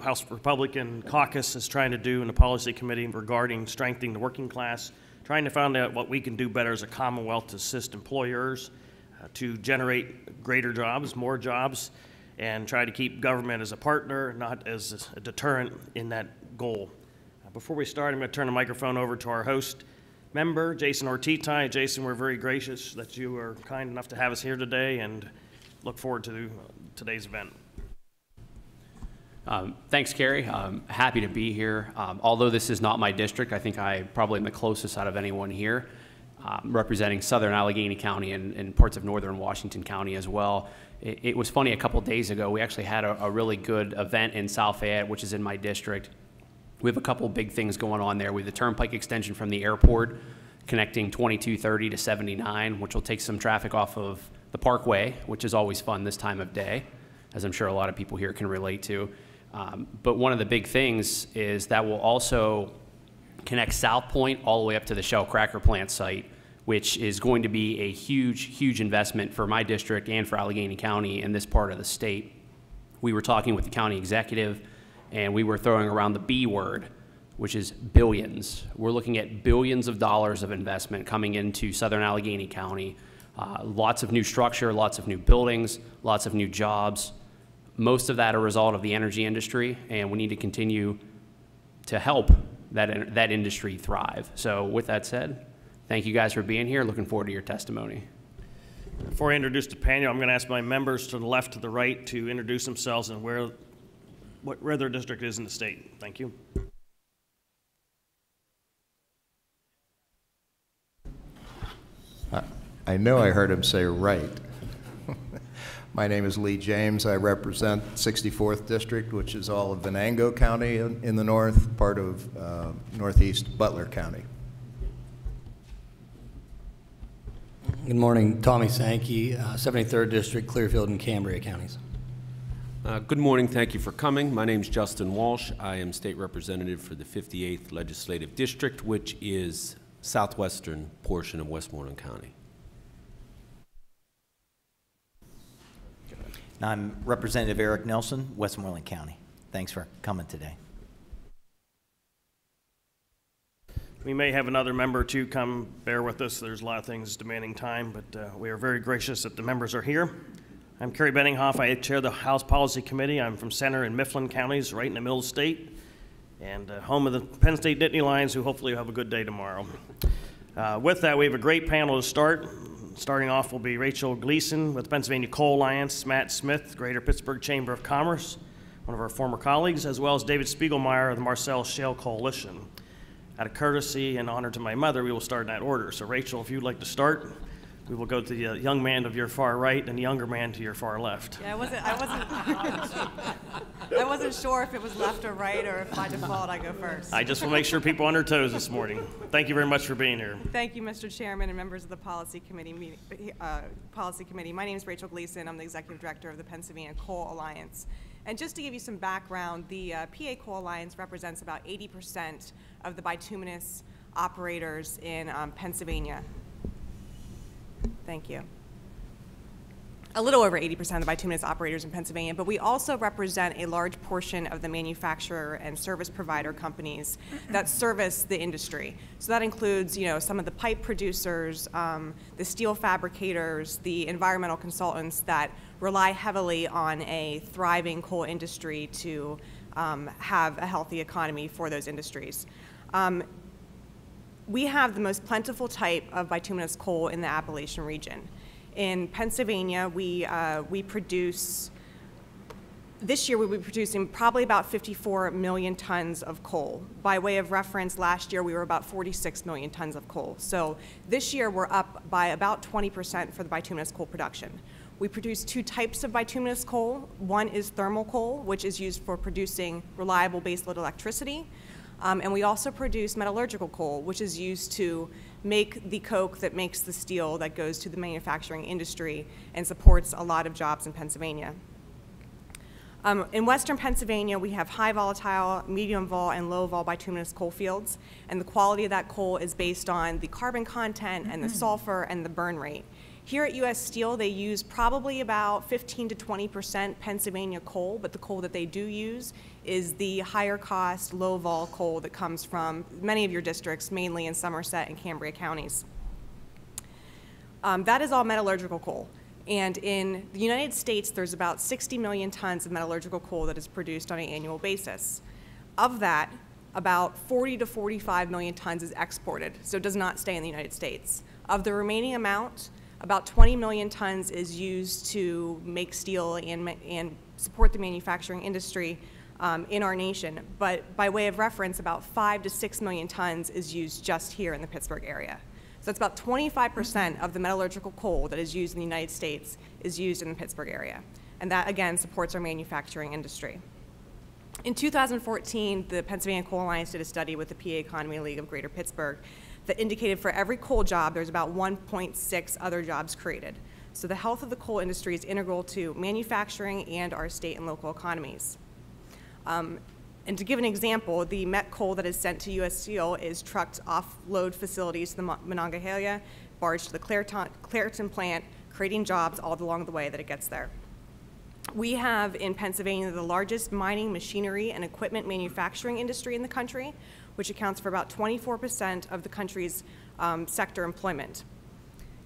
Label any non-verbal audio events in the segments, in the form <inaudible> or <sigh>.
House Republican caucus is trying to do in the policy committee regarding strengthening the working class, trying to find out what we can do better as a Commonwealth to assist employers uh, to generate greater jobs, more jobs, and try to keep government as a partner, not as a deterrent in that goal. Uh, Before we start, I'm going to turn the microphone over to our host member, Jason Ortitay. Jason, we're very gracious that you are kind enough to have us here today and look forward to today's event. Um, Thanks, Kerry. I'm happy to be here. Um, Although this is not my district, I think I probably am the closest out of anyone here, um, representing southern Allegheny County and and parts of northern Washington County as well. It it was funny, a couple days ago, we actually had a a really good event in South Fayette, which is in my district. We have a couple big things going on there. We have the Turnpike extension from the airport connecting 2230 to 79, which will take some traffic off of the Parkway, which is always fun this time of day, as I'm sure a lot of people here can relate to. Um, But one of the big things is that will also connect Southpointe all the way up to the Shell Cracker Plant site, which is going to be a huge, huge investment for my district and for Allegheny County in this part of the state. We were talking with the county executive, and we were throwing around the B word, which is billions. We're looking at billions of dollars of investment coming into southern Allegheny County. Uh, Lots of new structure, lots of new buildings, lots of new jobs. Most of that a result of the energy industry, and we need to continue to help that, that industry thrive. So with that said, thank you guys for being here. Looking forward to your testimony. Before I introduce the panel, I'm going to ask my members to the left to the right to introduce themselves and where, what, where their district is in the state. Thank you. I know I heard him say right. My name is Lee James. I represent 64th District, which is all of Venango County in in the north, part of uh, northeast Butler County. Good morning, Tommy Sankey, uh, 73rd District, Clearfield and Cambria counties. Uh, Good morning, thank you for coming. My name is Justin Walsh. I am State Representative for the 58th Legislative District, which is southwestern portion of Westmoreland County. I'm Representative Eric Nelson, Westmoreland County. Thanks for coming today. We may have another member to come bear with us. There's a lot of things demanding time, but uh, we are very gracious that the members are here. I'm Kerry Benninghoff. I chair the House Policy Committee. I'm from Centre and Mifflin counties, right in the middle of the state, and uh, home of the Penn State Nittany Lions, who hopefully will have a good day tomorrow. Uh, with that, we have a great panel to start. Starting off will be Rachel Gleason with Pennsylvania Coal Alliance, Matt Smith, Greater Pittsburgh Chamber of Commerce, one of our former colleagues, as well as David Spigelmyer of the Marcellus Shale Coalition. Out of courtesy and honor to my mother, we will start in that order. So, Rachel, if you'd like to start, we will go to the uh, young man of your far right and the younger man to your far left. Yeah, I wasn't, I wasn't, I wasn't sure if it was left or right, or if by default I go first. I just will make sure people are on their toes this morning. Thank you very much for being here. Thank you, Mr. Chairman and members of the Policy Committee, uh, Policy Committee. My name is Rachel Gleason. I'm the Executive Director of the Pennsylvania Coal Alliance. And just to give you some background, the uh, PA Coal Alliance represents about 80% of the bituminous operators in um, Pennsylvania. Thank you. A little over 80% of the bituminous operators in Pennsylvania, but we also represent a large portion of the manufacturer and service provider companies that service the industry. So that includes, you know, some of the pipe producers, um, the steel fabricators, the environmental consultants that rely heavily on a thriving coal industry to um, have a healthy economy for those industries. Um, we have the most plentiful type of bituminous coal in the Appalachian region. In Pennsylvania, we, uh, we produce, this year we'll be producing probably about 54 million tons of coal. By way of reference, last year we were about 46 million tons of coal. So this year we're up by about 20% for the bituminous coal production. We produce two types of bituminous coal. One is thermal coal, which is used for producing reliable baseload electricity. Um, and we also produce metallurgical coal, which is used to make the coke that makes the steel that goes to the manufacturing industry and supports a lot of jobs in Pennsylvania. Um, in western Pennsylvania, we have high volatile, medium vol, and low vol bituminous coal fields, and the quality of that coal is based on the carbon content and the sulfur and the burn rate. Here at US Steel, they use probably about 15 to 20% Pennsylvania coal, but the coal that they do use is the higher cost, low vol coal that comes from many of your districts, mainly in Somerset and Cambria counties. Um, that is all metallurgical coal. And in the United States, there's about 60 million tons of metallurgical coal that is produced on an annual basis. Of that, about 40 to 45 million tons is exported, so it does not stay in the United States. Of the remaining amount, about 20 million tons is used to make steel and, and support the manufacturing industry um, in our nation. But by way of reference, about 5 to 6 million tons is used just here in the Pittsburgh area. So that's about 25% of the metallurgical coal that is used in the United States is used in the Pittsburgh area. And that, again, supports our manufacturing industry. In 2014, the Pennsylvania Coal Alliance did a study with the PA Economy League of Greater Pittsburgh that indicated for every coal job, there's about 1.6 other jobs created. So the health of the coal industry is integral to manufacturing and our state and local economies. Um, and to give an example, the met coal that is sent to U.S. Steel is trucked off-load facilities to the Monongahela, barged to the Clairton, Clairton plant, creating jobs all along the way that it gets there. We have in Pennsylvania the largest mining, machinery, and equipment manufacturing industry in the country, which accounts for about 24% of the country's um, sector employment.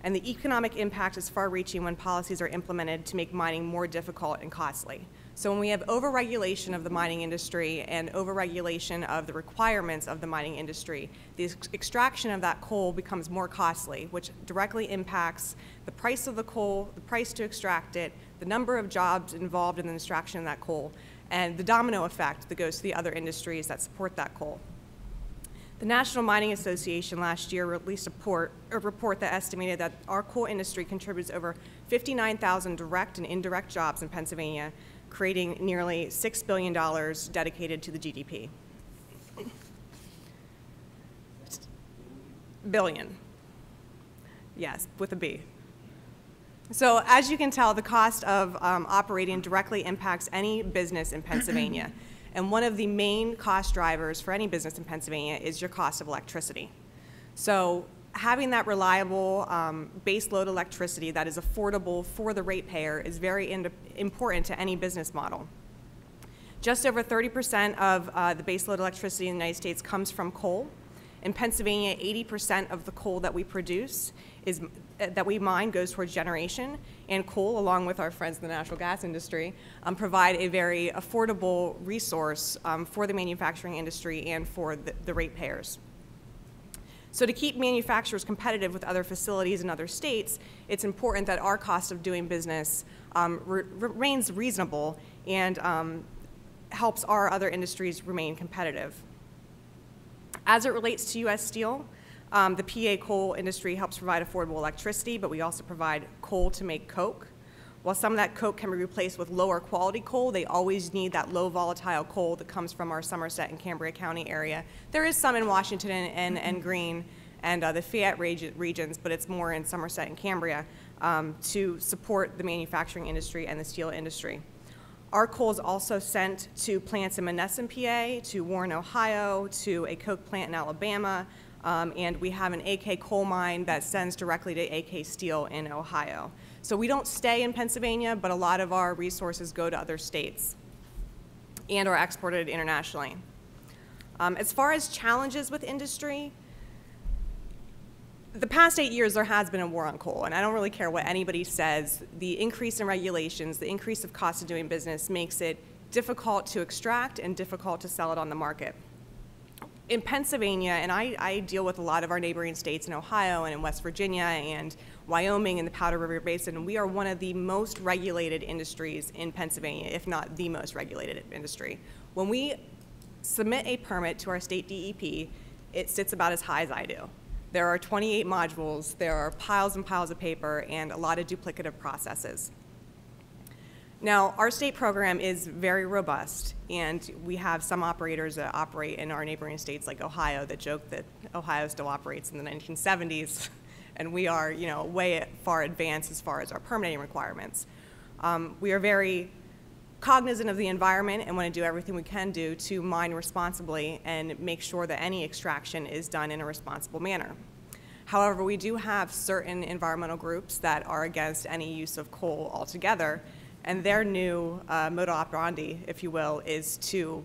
And the economic impact is far reaching when policies are implemented to make mining more difficult and costly. So, when we have overregulation of the mining industry and overregulation of the requirements of the mining industry, the ex- extraction of that coal becomes more costly, which directly impacts the price of the coal, the price to extract it, the number of jobs involved in the extraction of that coal, and the domino effect that goes to the other industries that support that coal. The National Mining Association last year released a a report that estimated that our coal industry contributes over 59,000 direct and indirect jobs in Pennsylvania, creating nearly $6 billion dedicated to the GDP. Billion. Yes, with a B. So as you can tell, the cost of um, operating directly impacts any business in Pennsylvania. <clears throat> and one of the main cost drivers for any business in Pennsylvania is your cost of electricity. So having that reliable um, base load electricity that is affordable for the ratepayer is very important to any business model. Just over 30% of uh, the base load electricity in the United States comes from coal. In Pennsylvania, 80% of the coal that we produce is uh, that we mine goes towards generation, and coal, along with our friends in the natural gas industry, um, provide a very affordable resource um, for the manufacturing industry and for the, the ratepayers. So to keep manufacturers competitive with other facilities in other states, it's important that our cost of doing business um, re- remains reasonable and um, helps our other industries remain competitive. As it relates to U.S. Steel, um, the PA coal industry helps provide affordable electricity, but we also provide coal to make coke. While some of that coke can be replaced with lower quality coal, they always need that low volatile coal that comes from our Somerset and Cambria County area. There is some in Washington and, and, and Greene and uh, the regi- regions, but it's more in Somerset and Cambria um, to support the manufacturing industry and the steel industry. Our coal is also sent to plants in Monessen, PA, to Warren, Ohio, to a coke plant in Alabama, um, and we have an AK coal mine that sends directly to AK Steel in Ohio. So we don't stay in Pennsylvania, but a lot of our resources go to other states and are exported internationally. Um, as far as challenges with industry, the past eight years there has been a war on coal, and I don't really care what anybody says. The increase in regulations, the increase of cost of doing business makes it difficult to extract and difficult to sell it on the market. In Pennsylvania, and I, I deal with a lot of our neighboring states in Ohio and in West Virginia and Wyoming and the Powder River Basin, and we are one of the most regulated industries in Pennsylvania, if not the most regulated industry. When we submit a permit to our state DEP, it sits about as high as I do. There are 28 modules, there are piles and piles of paper, and a lot of duplicative processes. Now, our state program is very robust, and we have some operators that operate in our neighboring states like Ohio that joke that Ohio still operates in the 1970s, <laughs> and we are, you know, way far advanced as far as our permitting requirements. Um, we are very cognizant of the environment and want to do everything we can do to mine responsibly and make sure that any extraction is done in a responsible manner. However, we do have certain environmental groups that are against any use of coal altogether, and their new uh, modus operandi, if you will, is to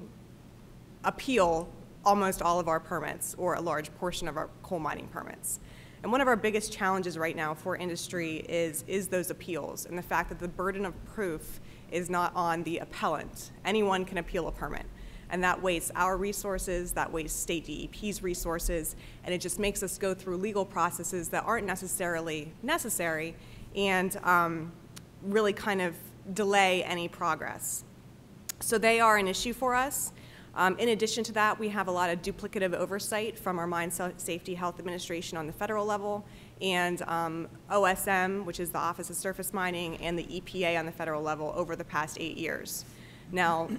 appeal almost all of our permits or a large portion of our coal mining permits. And one of our biggest challenges right now for industry is, is those appeals and the fact that the burden of proof is not on the appellant. Anyone can appeal a permit. And that wastes our resources, that wastes state DEP's resources, and it just makes us go through legal processes that aren't necessarily necessary and um, really kind of delay any progress. So they are an issue for us. Um, in addition to that, we have a lot of duplicative oversight from our Mine Safety Health Administration on the federal level and um, OSM, which is the Office of Surface Mining, and the EPA on the federal level over the past eight years. Now,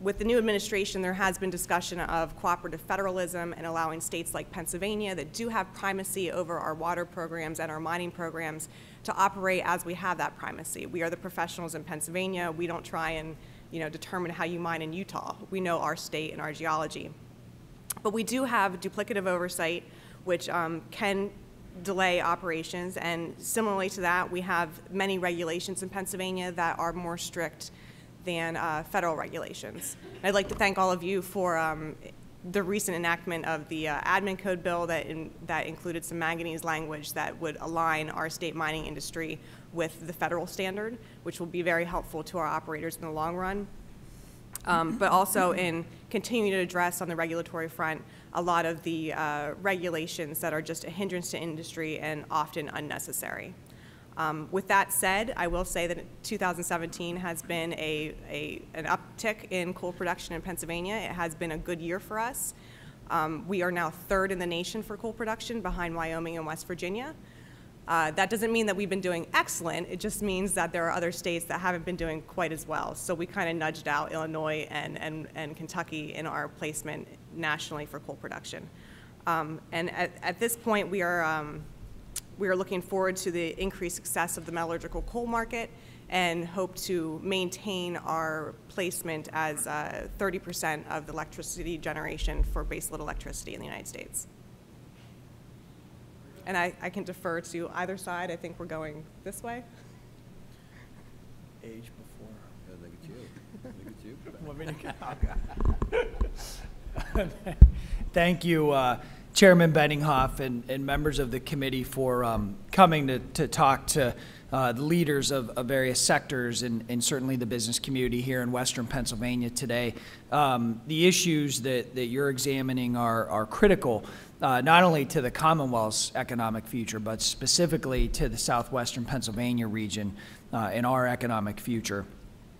with the new administration, there has been discussion of cooperative federalism and allowing states like Pennsylvania that do have primacy over our water programs and our mining programs to operate as we have that primacy. We are the professionals in Pennsylvania. We don't try and you know, determine how you mine in Utah. We know our state and our geology. But we do have duplicative oversight, which um, can delay operations. And similarly to that, we have many regulations in Pennsylvania that are more strict than uh, federal regulations. I'd like to thank all of you for um, the recent enactment of the uh, admin code bill that, in, that included some manganese language that would align our state mining industry with the federal standard, which will be very helpful to our operators in the long run. Um, but also in continuing to address on the regulatory front a lot of the uh, regulations that are just a hindrance to industry and often unnecessary. Um, with that said, I will say that 2017 has been a, a, an uptick in coal production in Pennsylvania. It has been a good year for us. Um, we are now third in the nation for coal production behind Wyoming and West Virginia. Uh, that doesn't mean that we've been doing excellent. It just means that there are other states that haven't been doing quite as well. So we kind of nudged out Illinois and, and, and Kentucky in our placement nationally for coal production. Um, and at, at this point, we are, um, we are looking forward to the increased success of the metallurgical coal market and hope to maintain our placement as uh, 30% of the electricity generation for baseload electricity in the United States. And I, I can defer to either side. I think we're going this way. age before. Want me to go? Thank you, uh, Chairman Benninghoff and, and members of the committee for um, coming to, to talk to uh, the leaders of, of various sectors and, and certainly the business community here in western Pennsylvania today. Um, the issues that, that you're examining are, are critical uh, not only to the Commonwealth's economic future, but specifically to the southwestern Pennsylvania region uh, and our economic future.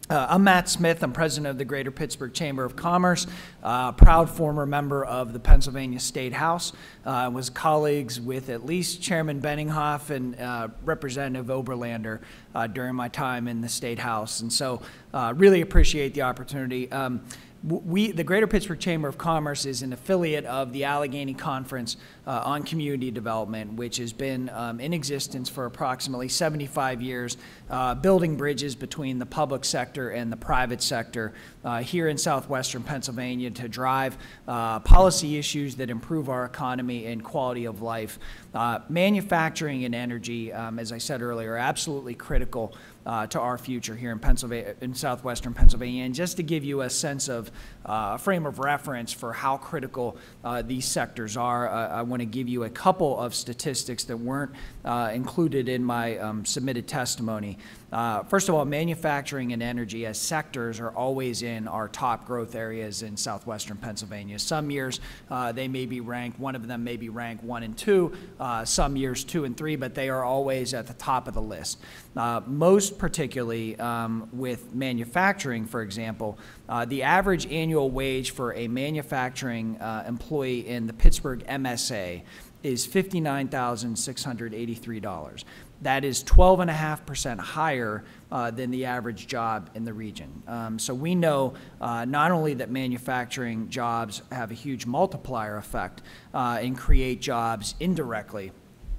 Uh, I'm Matt Smith. I'm president of the Greater Pittsburgh Chamber of Commerce, uh, proud former member of the Pennsylvania State House. Uh, was colleagues with at least Chairman Benninghoff and uh, Representative Oberlander uh, during my time in the State House, and so uh, really appreciate the opportunity. Um, we, the Greater Pittsburgh Chamber of Commerce is an affiliate of the Allegheny Conference uh, on Community Development, which has been um, in existence for approximately 75 years, uh, building bridges between the public sector and the private sector uh, here in southwestern Pennsylvania to drive uh, policy issues that improve our economy and quality of life. Uh, manufacturing and energy, um, as I said earlier, are absolutely critical uh, to our future here in Pennsylvania, in southwestern Pennsylvania. And just to give you a sense of uh, a frame of reference for how critical uh, these sectors are, uh, I want to give you a couple of statistics that weren't uh, included in my um, submitted testimony. Uh, first of all, manufacturing and energy as sectors are always in our top growth areas in southwestern Pennsylvania. Some years uh, they may be ranked, one of them may be ranked one and two, uh, some years two and three, but they are always at the top of the list. Uh, most particularly um, with manufacturing, for example, uh, the average annual wage for a manufacturing uh, employee in the Pittsburgh MSA is $59,683. That is 12.5% higher uh, than the average job in the region. Um, so we know uh, not only that manufacturing jobs have a huge multiplier effect uh, and create jobs indirectly,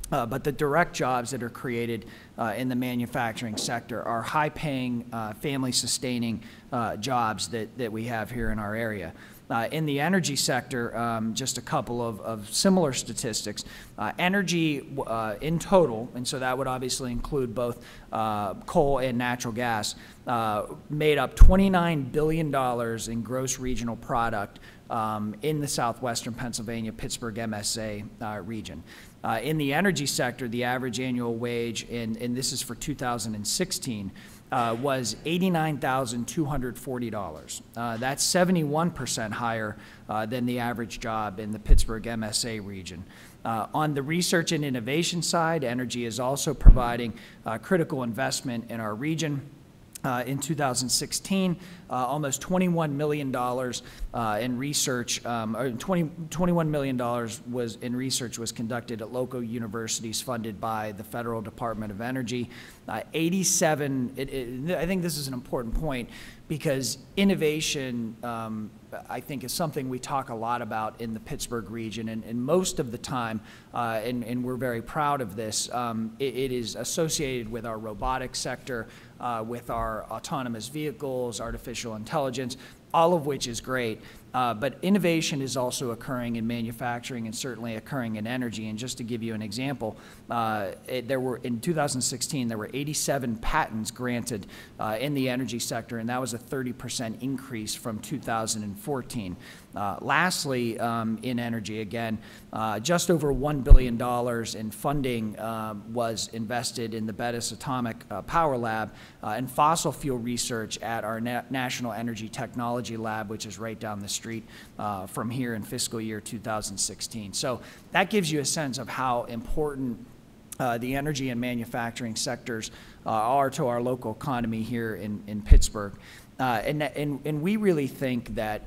Uh, but the direct jobs that are created uh, in the manufacturing sector are high-paying, uh, family-sustaining uh, jobs that, that we have here in our area. Uh, in the energy sector, um, just a couple of, of similar statistics. Uh, energy uh, in total, and so that would obviously include both uh, coal and natural gas, uh, made up $29 billion in gross regional product um, in the southwestern Pennsylvania, Pittsburgh MSA uh, region. In the energy sector, the average annual wage, and this is for 2016, uh, was $89,240. Uh, that's 71% higher uh, than the average job in the Pittsburgh MSA region. Uh, on the research and innovation side, Energy is also providing uh, critical investment in our region. Uh, in 2016, uh, almost $21 million uh, in research, um, or 20, $21 million was in research was conducted at local universities funded by the Federal Department of Energy. Uh, 87, it, it, I think this is an important point because innovation, um, I think, is something we talk a lot about in the Pittsburgh region, and, and most of the time, uh, and, and, we're very proud of this, um, it, it is associated with our robotics sector, uh, with our autonomous vehicles, artificial intelligence, all of which is great. Uh, but innovation is also occurring in manufacturing and certainly occurring in energy. And just to give you an example, uh, it, there were in 2016 there were 87 patents granted uh, in the energy sector, and that was a 30% increase from 2014. Uh, lastly, um, in energy, again, uh, just over $1 billion in funding uh, was invested in the Bettis Atomic uh, Power Lab uh, and fossil fuel research at our Na National Energy Technology Lab, which is right down the street uh, from here in fiscal year 2016. So that gives you a sense of how important the energy and manufacturing sectors are to our local economy here in, in Pittsburgh. and, and, and we really think that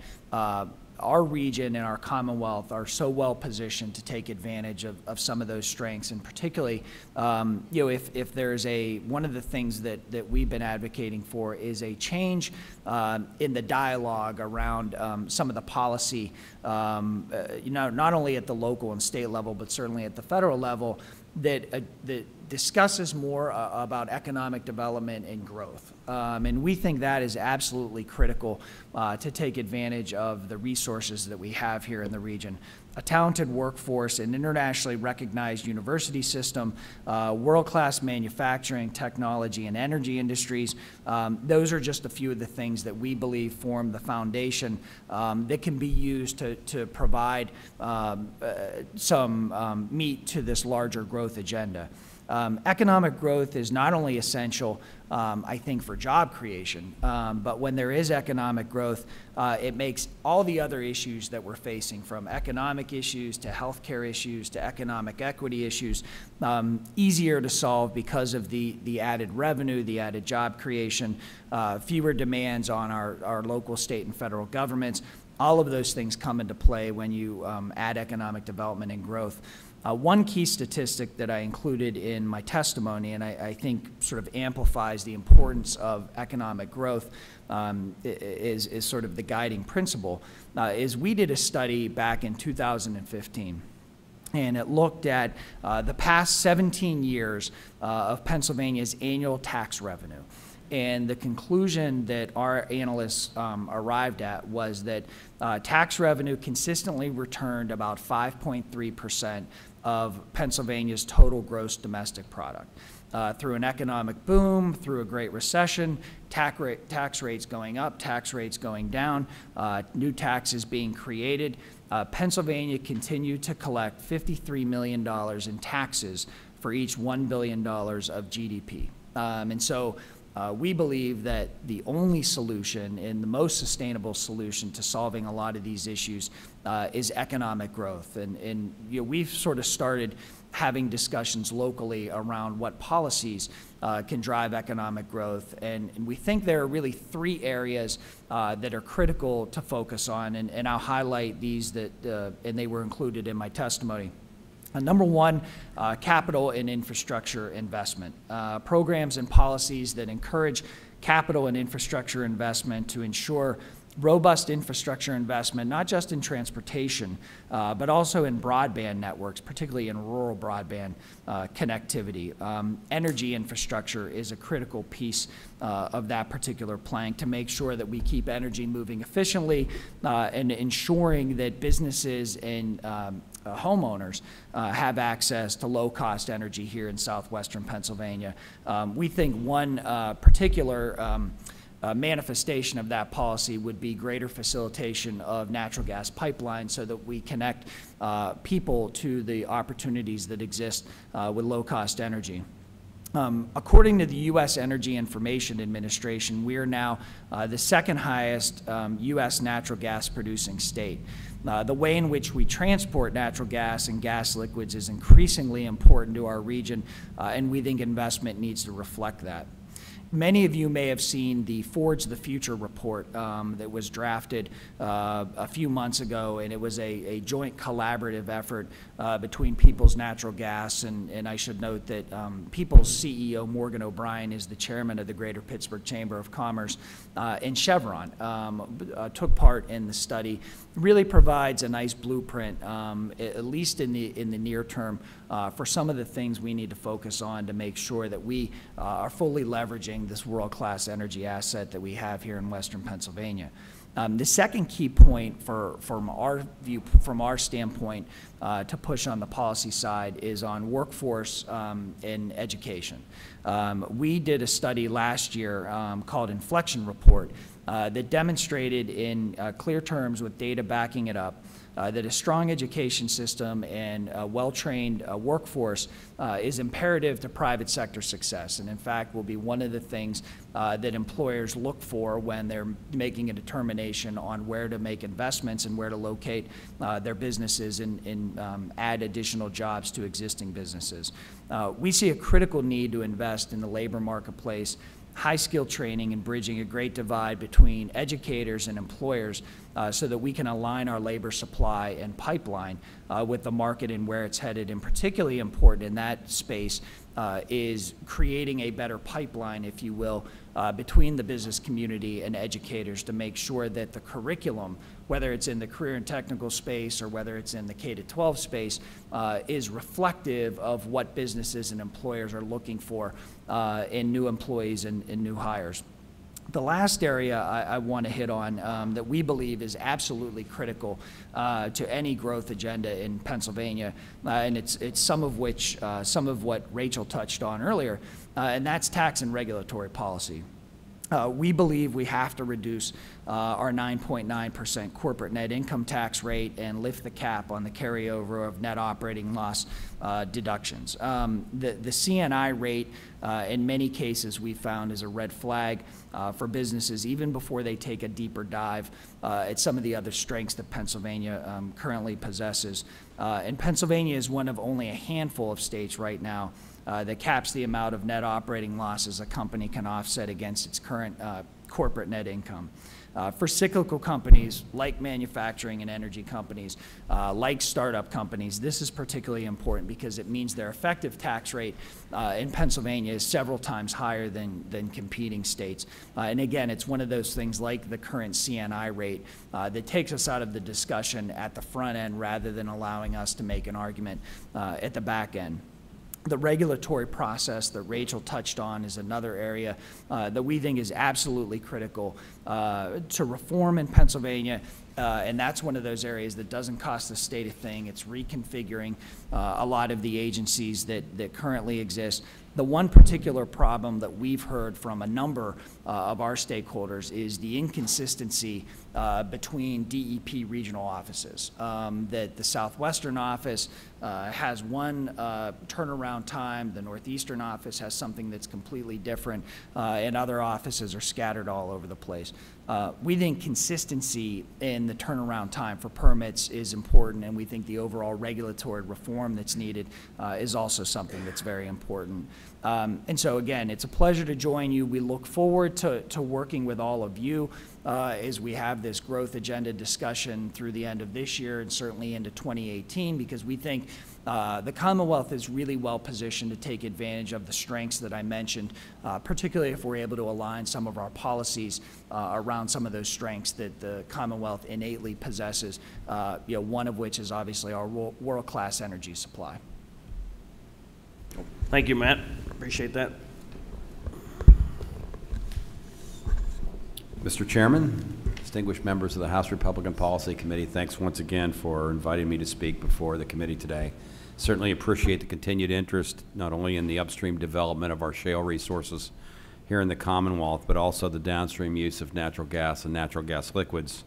our region and our Commonwealth are so well positioned to take advantage of, of some of those strengths. And particularly, um, you know, if, if there's a, one of the things that, that we've been advocating for is a change uh, in the dialogue around um, some of the policy, um, uh, you know, not only at the local and state level, but certainly at the federal level, that, uh, that discusses more uh, about economic development and growth. Um, and we think that is absolutely critical uh, to take advantage of the resources that we have here in the region. A talented workforce, an internationally recognized university system, uh, world-class manufacturing, technology, and energy industries. Um, those are just a few of the things that we believe form the foundation um, that can be used to, to provide um, uh, some um, meat to this larger growth agenda. Um, economic growth is not only essential, um, I think, for job creation, um, but when there is economic growth, uh, it makes all the other issues that we're facing, from economic issues to healthcare issues to economic equity issues, um, easier to solve because of the, the added revenue, the added job creation, uh, fewer demands on our, our local, state, and federal governments. All of those things come into play when you um, add economic development and growth. Uh, one key statistic that I included in my testimony, and I, I think sort of amplifies the importance of economic growth, um, is, is sort of the guiding principle, uh, is we did a study back in 2015 and it looked at uh, the past 17 years uh, of Pennsylvania's annual tax revenue. And the conclusion that our analysts um, arrived at was that uh, tax revenue consistently returned about 5.3 percent of Pennsylvania's total gross domestic product. Uh, through an economic boom, through a great recession, tax, rate, tax rates going up, tax rates going down, uh, new taxes being created. Uh, Pennsylvania continued to collect $53 million in taxes for each $1 billion of GDP. Um, and so uh, we believe that the only solution and the most sustainable solution to solving a lot of these issues uh, is economic growth. And, and you know, we've sort of started having discussions locally around what policies uh, can drive economic growth. And, and, we think there are really three areas uh, that are critical to focus on. And, and I'll highlight these that, uh, and they were included in my testimony. Uh, number one, uh, capital and infrastructure investment. Uh, programs and policies that encourage capital and infrastructure investment to ensure robust infrastructure investment, not just in transportation, uh, but also in broadband networks, particularly in rural broadband uh, connectivity. Um, energy infrastructure is a critical piece uh, of that particular plank to make sure that we keep energy moving efficiently uh, and ensuring that businesses and um, uh, homeowners uh, have access to low-cost energy here in southwestern Pennsylvania. Um, we think one particular um, uh, manifestation of that policy would be greater facilitation of natural gas pipelines so that we connect uh, people to the opportunities that exist uh, with low-cost energy. Um, according to the U.S. Energy Information Administration, we are now uh, the second highest um, U.S. natural gas producing state. Uh, the way in which we transport natural gas and gas liquids is increasingly important to our region, uh, and we think investment needs to reflect that. Many of you may have seen the Forge the Future report um, that was drafted uh, a few months ago, and it was a, a joint collaborative effort uh, between People's Natural Gas, and, and I should note that um, People's CEO Morgan O'Brien is the chairman of the Greater Pittsburgh Chamber of Commerce, uh, and Chevron um, uh, took part in the study. Really provides a nice blueprint, um, at least in the in the near term, uh, for some of the things we need to focus on to make sure that we uh, are fully leveraging this world-class energy asset that we have here in Western Pennsylvania. Um, the second key point for, from our view, from our standpoint, uh, to push on the policy side is on workforce um, and education. Um, we did a study last year um, called Inflection Report uh, that demonstrated in uh, clear terms with data backing it up uh, that a strong education system and a well-trained uh, workforce uh, is imperative to private sector success, and in fact will be one of the things uh, that employers look for when they're making a determination on where to make investments and where to locate uh, their businesses and, and um, add additional jobs to existing businesses. We see a critical need to invest in the labor marketplace high skill training and bridging a great divide between educators and employers uh, so that we can align our labor supply and pipeline uh, with the market and where it's headed. And particularly important in that space uh, is creating a better pipeline, if you will, uh, between the business community and educators to make sure that the curriculum, whether it's in the career and technical space or whether it's in the K-12 space, uh, is reflective of what businesses and employers are looking for uh, in new employees and, and new hires. The last area I, I want to hit on um, that we believe is absolutely critical uh, to any growth agenda in Pennsylvania, uh, and it's, it's some of which, uh, some of what Rachel touched on earlier, uh, and that's tax and regulatory policy. Uh, we believe we have to reduce uh, our 9.9% corporate net income tax rate and lift the cap on the carryover of net operating loss deductions. Um, the, the CNI rate, uh, in many cases, we found is a red flag uh, for businesses even before they take a deeper dive uh, at some of the other strengths that Pennsylvania um, currently possesses. and Pennsylvania is one of only a handful of states right now uh, that caps the amount of net operating losses a company can offset against its current uh, corporate net income. Uh, for cyclical companies like manufacturing and energy companies, uh, like startup companies, this is particularly important because it means their effective tax rate uh, in Pennsylvania is several times higher than, than competing states. Uh, and again, it's one of those things like the current CNI rate uh, that takes us out of the discussion at the front end rather than allowing us to make an argument uh, at the back end. The regulatory process that Rachel touched on is another area uh, that we think is absolutely critical uh, to reform in Pennsylvania. Uh, and that's one of those areas that doesn't cost the state a thing. It's reconfiguring uh, a lot of the agencies that, that currently exist. The one particular problem that we've heard from a number uh, of our stakeholders is the inconsistency uh, between DEP regional offices. Um, that the Southwestern office uh, has one uh, turnaround time, the Northeastern office has something that's completely different, uh, and other offices are scattered all over the place. Uh, we think consistency in the turnaround time for permits is important, and we think the overall regulatory reform that's needed uh, is also something that's very important. Um, and so again, it's a pleasure to join you. We look forward to, to working with all of you as we have this growth agenda discussion through the end of this year and certainly into 2018, because we think uh, the Commonwealth is really well positioned to take advantage of the strengths that I mentioned, uh, particularly if we're able to align some of our policies uh, around some of those strengths that the Commonwealth innately possesses, uh, you know, one of which is obviously our world-class energy supply. Thank you, Matt. Appreciate that. Mr. Chairman, distinguished members of the House Republican Policy Committee, thanks once again for inviting me to speak before the committee today. Certainly appreciate the continued interest not only in the upstream development of our shale resources here in the Commonwealth, but also the downstream use of natural gas and natural gas liquids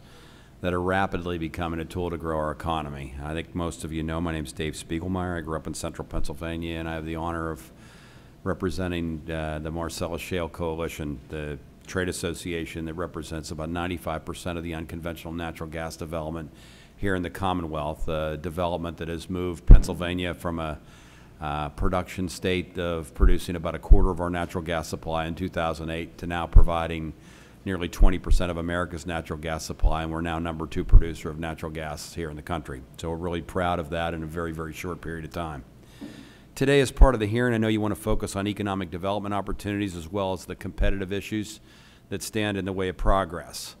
that are rapidly becoming a tool to grow our economy. I think most of you know my name is Dave Spigelmyer. I grew up in central Pennsylvania, and I have the honor of representing uh, the Marcellus Shale Coalition, the trade association that represents about 95% of the unconventional natural gas development here in the Commonwealth, development that has moved Pennsylvania from a uh, production state of producing about a quarter of our natural gas supply in 2008 to now providing nearly 20% of America's natural gas supply, and we're now number two producer of natural gas here in the country. So we're really proud of that in a very, very short period of time. Today, as part of the hearing, I know you want to focus on economic development opportunities as well as the competitive issues that stand in the way of progress.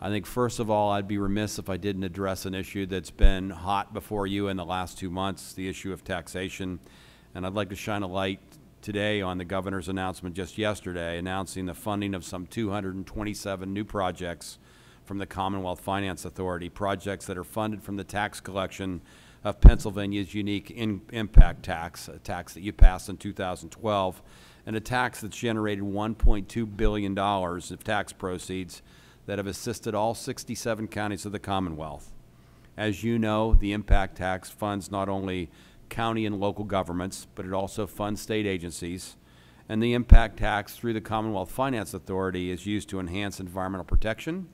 I think, first of all, I'd be remiss if I didn't address an issue that's been hot before you in the last two months, the issue of taxation. And I'd like to shine a light today on the governor's announcement just yesterday announcing the funding of some 227 new projects from the Commonwealth Finance Authority, projects that are funded from the tax collection of Pennsylvania's unique in, impact tax, a tax that you passed in 2012, and a tax that's generated $1.2 billion of tax proceeds that have assisted all 67 counties of the Commonwealth. As you know, the impact tax funds not only county and local governments, but it also funds state agencies. And the impact tax through the Commonwealth Finance Authority is used to enhance environmental protection,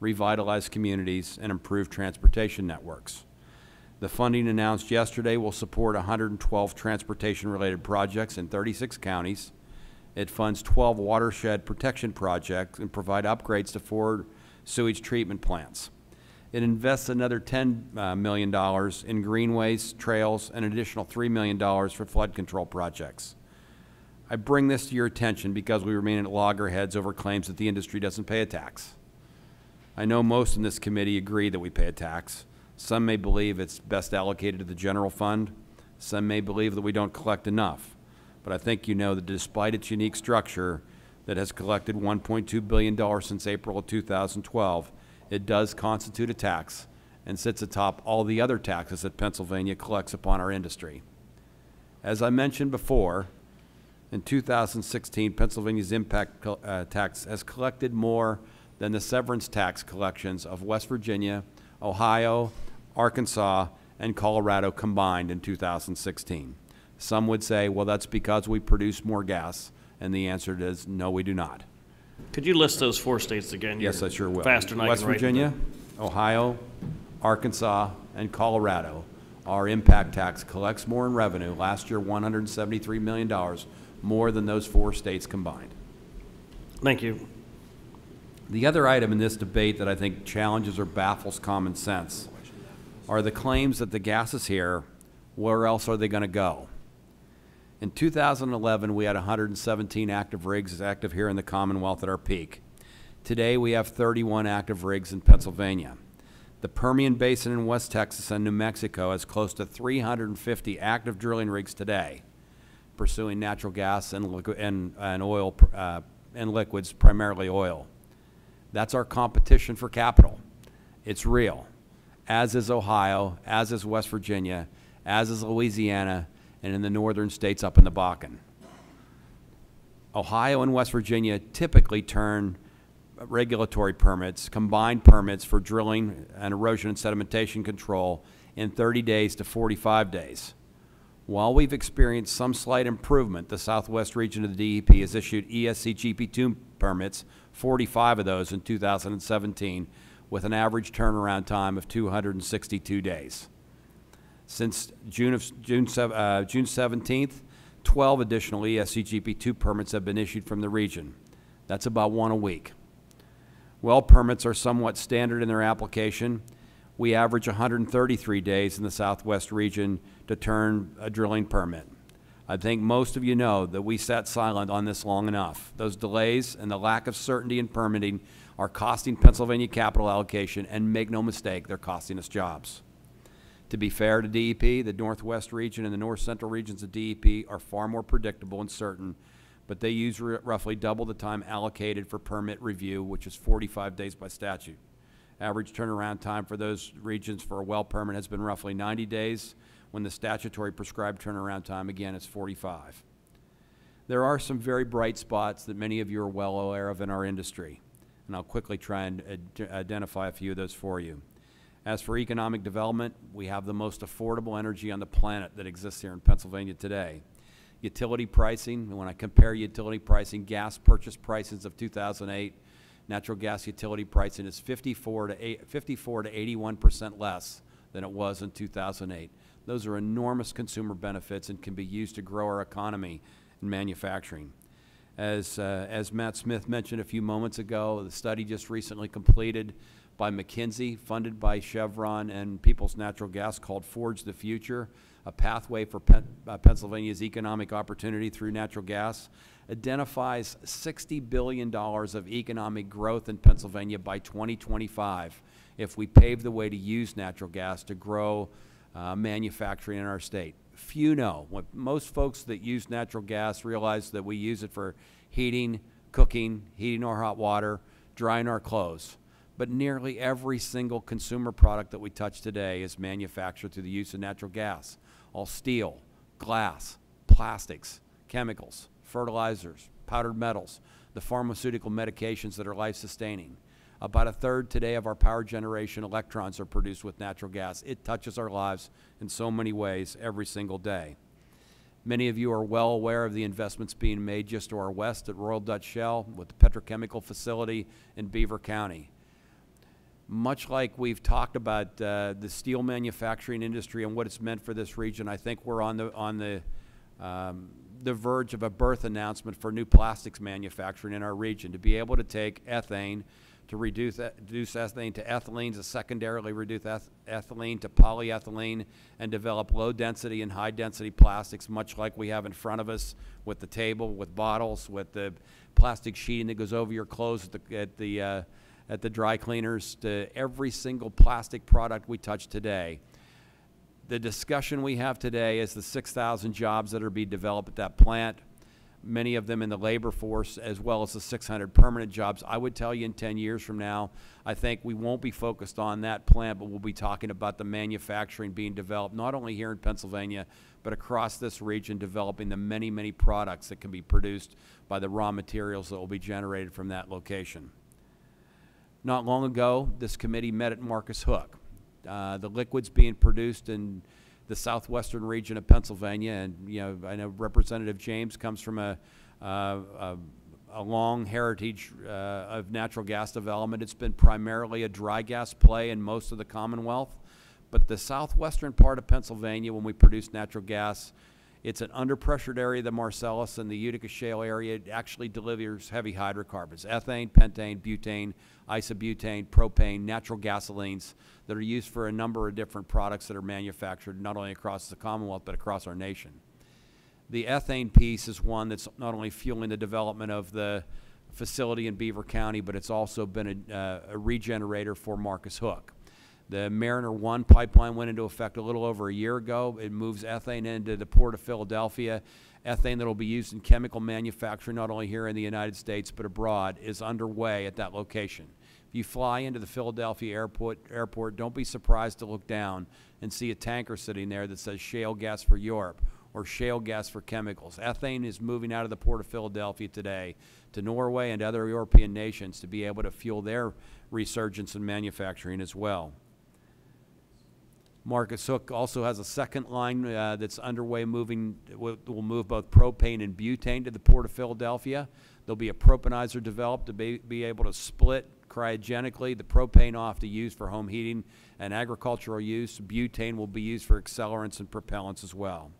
revitalize communities, and improve transportation networks. The funding announced yesterday will support 112 transportation-related projects in 36 counties. It funds 12 watershed protection projects and provide upgrades to four sewage treatment plants. It invests another $10 uh, million in greenways, trails, and an additional $3 million for flood control projects. I bring this to your attention because we remain at loggerheads over claims that the industry doesn't pay a tax. I know most in this committee agree that we pay a tax. Some may believe it's best allocated to the general fund. Some may believe that we don't collect enough. But I think you know that despite its unique structure that has collected $1.2 billion since April of 2012, it does constitute a tax and sits atop all the other taxes that Pennsylvania collects upon our industry. As I mentioned before, in 2016, Pennsylvania's impact uh, tax has collected more than the severance tax collections of West Virginia, Ohio, Arkansas, and Colorado combined in 2016. Some would say, well, that's because we produce more gas, and the answer is no, we do not. Could you list those four states again? Yes, You're I sure will. Faster than I West can write Virginia, Ohio, Arkansas, and Colorado. Our impact tax collects more in revenue, last year $173 million, more than those four states combined. Thank you. The other item in this debate that I think challenges or baffles common sense are the claims that the gas is here, where else are they going to go? In 2011, we had 117 active rigs active here in the Commonwealth at our peak. Today, we have 31 active rigs in Pennsylvania. The Permian Basin in West Texas and New Mexico has close to 350 active drilling rigs today, pursuing natural gas and, and, and oil uh, and liquids, primarily oil. That's our competition for capital. It's real, as is Ohio, as is West Virginia, as is Louisiana, and in the northern states up in the Bakken. Ohio and West Virginia typically turn regulatory permits, combined permits for drilling and erosion and sedimentation control in 30 days to 45 days. While we've experienced some slight improvement, the southwest region of the DEP has issued ESC GP2 permits, 45 of those in 2017, with an average turnaround time of 262 days. Since June of June, uh, June 17th, 12 additional E ESC GP2 permits have been issued from the region. That's about one a week. Well permits are somewhat standard in their application. We average 133 days in the southwest region to turn a drilling permit. I think most of you know that we sat silent on this long enough. Those delays and the lack of certainty in permitting are costing Pennsylvania capital allocation, and make no mistake, they're costing us jobs. To be fair to DEP, the Northwest region and the North Central regions of DEP are far more predictable and certain, but they use roughly double the time allocated for permit review, which is 45 days by statute. Average turnaround time for those regions for a well permit has been roughly 90 days, when the statutory prescribed turnaround time, again, is 45. There are some very bright spots that many of you are well aware of in our industry, and I'll quickly try and ad- identify a few of those for you. As for economic development, we have the most affordable energy on the planet that exists here in Pennsylvania today. Utility pricing, when I compare utility pricing, gas purchase prices of 2008, natural gas utility pricing is 54 to 8, 54 to 81 percent less than it was in 2008. Those are enormous consumer benefits and can be used to grow our economy and manufacturing. As, uh, as Matt Smith mentioned a few moments ago, the study just recently completed by McKinsey, funded by Chevron and Peoples Natural Gas called Forge the Future, a pathway for Pen- uh, Pennsylvania's economic opportunity through natural gas, identifies $60 billion of economic growth in Pennsylvania by 2025 if we pave the way to use natural gas to grow uh, manufacturing in our state. Few know. What most folks that use natural gas realize that we use it for heating, cooking, heating our hot water, drying our clothes. But nearly every single consumer product that we touch today is manufactured through the use of natural gas. All steel, glass, plastics, chemicals, fertilizers, powdered metals, the pharmaceutical medications that are life sustaining. About a third today of our power generation electrons are produced with natural gas. It touches our lives in so many ways every single day. Many of you are well aware of the investments being made just to our west at Royal Dutch Shell with the petrochemical facility in Beaver County. Much like we've talked about uh, the steel manufacturing industry and what it's meant for this region, I think we're on the on the um, the verge of a birth announcement for new plastics manufacturing in our region to be able to take ethane to reduce, reduce to ethylene, to secondarily reduce eth ethylene to polyethylene, and develop low-density and high-density plastics, much like we have in front of us with the table, with bottles, with the plastic sheeting that goes over your clothes at the, at the, uh, at the dry cleaners, to every single plastic product we touch today. The discussion we have today is the 6,000 jobs that are being developed at that plant many of them in the labor force, as well as the 600 permanent jobs. I would tell you in 10 years from now, I think we won't be focused on that plant, but we'll be talking about the manufacturing being developed, not only here in Pennsylvania, but across this region, developing the many, many products that can be produced by the raw materials that will be generated from that location. Not long ago, this committee met at Marcus Hook. Uh, the liquids being produced in the southwestern region of Pennsylvania, and you know, I know Representative James comes from a, uh, a, a, long heritage uh, of natural gas development. It's been primarily a dry gas play in most of the Commonwealth, but the southwestern part of Pennsylvania, when we produce natural gas, it's an under-pressured area, the Marcellus and the Utica Shale area. Actually delivers heavy hydrocarbons, ethane, pentane, butane, isobutane, propane, natural gasolines that are used for a number of different products that are manufactured not only across the Commonwealth but across our nation. The ethane piece is one that's not only fueling the development of the facility in Beaver County, but it's also been a, uh, a regenerator for Marcus Hook. The Mariner One pipeline went into effect a little over a year ago. It moves ethane into the port of Philadelphia. Ethane that will be used in chemical manufacturing, not only here in the United States but abroad, is underway at that location. If you fly into the Philadelphia airport, airport, don't be surprised to look down and see a tanker sitting there that says shale gas for Europe or shale gas for chemicals. Ethane is moving out of the port of Philadelphia today to Norway and other European nations to be able to fuel their resurgence in manufacturing as well. Marcus Hook also has a second line uh, that's underway moving, will, will move both propane and butane to the Port of Philadelphia. There'll be a propanizer developed to be, be able to split cryogenically the propane off to use for home heating and agricultural use. Butane will be used for accelerants and propellants as well.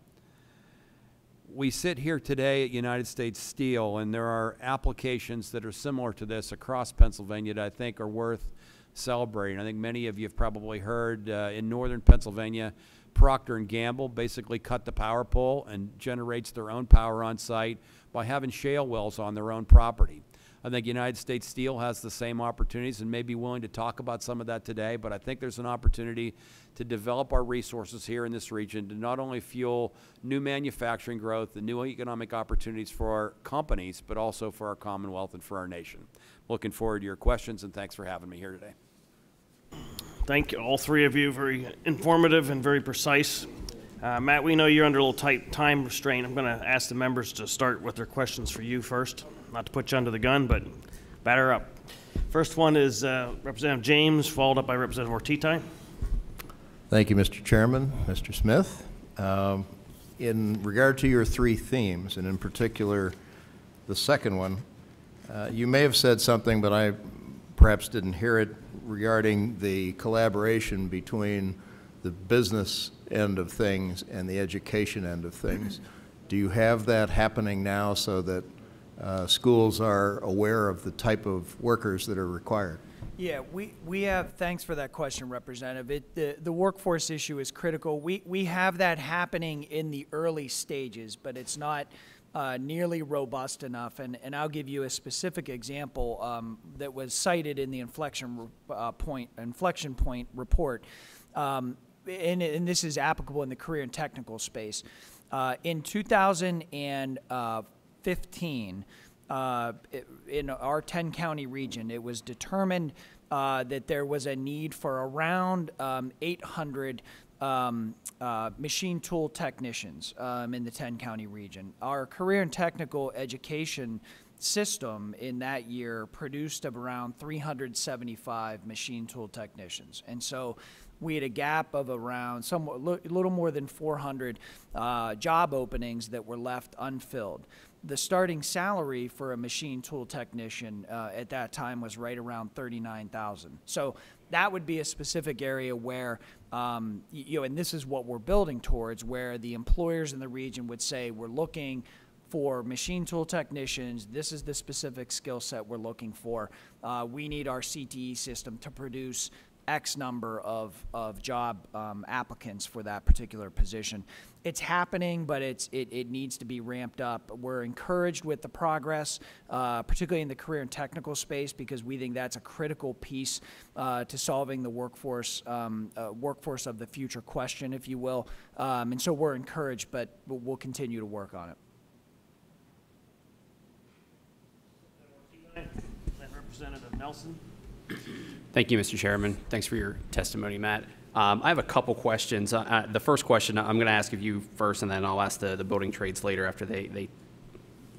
we sit here today at United States Steel, and there are applications that are similar to this across Pennsylvania that I think are worth celebrating. I think many of you have probably heard uh, in northern Pennsylvania, Procter and Gamble basically cut the power pole and generates their own power on site by having shale wells on their own property. I think United States Steel has the same opportunities and may be willing to talk about some of that today, but I think there's an opportunity to develop our resources here in this region to not only fuel new manufacturing growth and new economic opportunities for our companies, but also for our Commonwealth and for our nation. Looking forward to your questions, and thanks for having me here today. Thank you, all three of you, very informative and very precise. Uh, Matt, we know you're under a little tight time restraint. I'm going to ask the members to start with their questions for you first. Not to put you under the gun, but batter up. First one is uh, Representative James, followed up by Representative Ortitay. Thank you, Mr. Chairman. Mr. Smith, um, in regard to your three themes, and in particular, the second one, uh, you may have said something, but I perhaps didn't hear it, regarding the collaboration between the business end of things and the education end of things. <clears throat> Do you have that happening now so that uh, schools are aware of the type of workers that are required? Yeah, we, we have, thanks for that question, Representative. It, the, the workforce issue is critical. We, we have that happening in the early stages, but it's not uh, nearly robust enough. And, and I'll give you a specific example um, that was cited in the inflection uh, point, inflection point report. Um, and, and this is applicable in the career and technical space. Uh, in 2015, uh, in our 10 county region, it was determined uh, that there was a need for around um, 800 um, uh, machine tool technicians um, in the 10 county region. Our career and technical education system in that year produced around 375 machine tool technicians. And so we had a gap of around somewhat, a little more than 400 uh, job openings that were left unfilled. The starting salary for a machine tool technician uh, at that time was right around 39,000. So that would be a specific area where, um, you know, and this is what we're building towards, where the employers in the region would say, we're looking for machine tool technicians. This is the specific skill set we're looking for. Uh, we need our CTE system to produce X number of, of job um, applicants for that particular position. It's happening, but it's, it, it needs to be ramped up. We're encouraged with the progress, uh, particularly in the career and technical space, because we think that's a critical piece uh, to solving the workforce, um, uh, workforce of the future question, if you will. Um, and so we're encouraged, but we'll continue to work on it. Representative Nelson. Thank you, Mr. Chairman. Thanks for your testimony, Matt. Um, I have a couple questions. Uh, uh, the first question I'm going to ask of you first, and then I'll ask the, the building trades later after they, they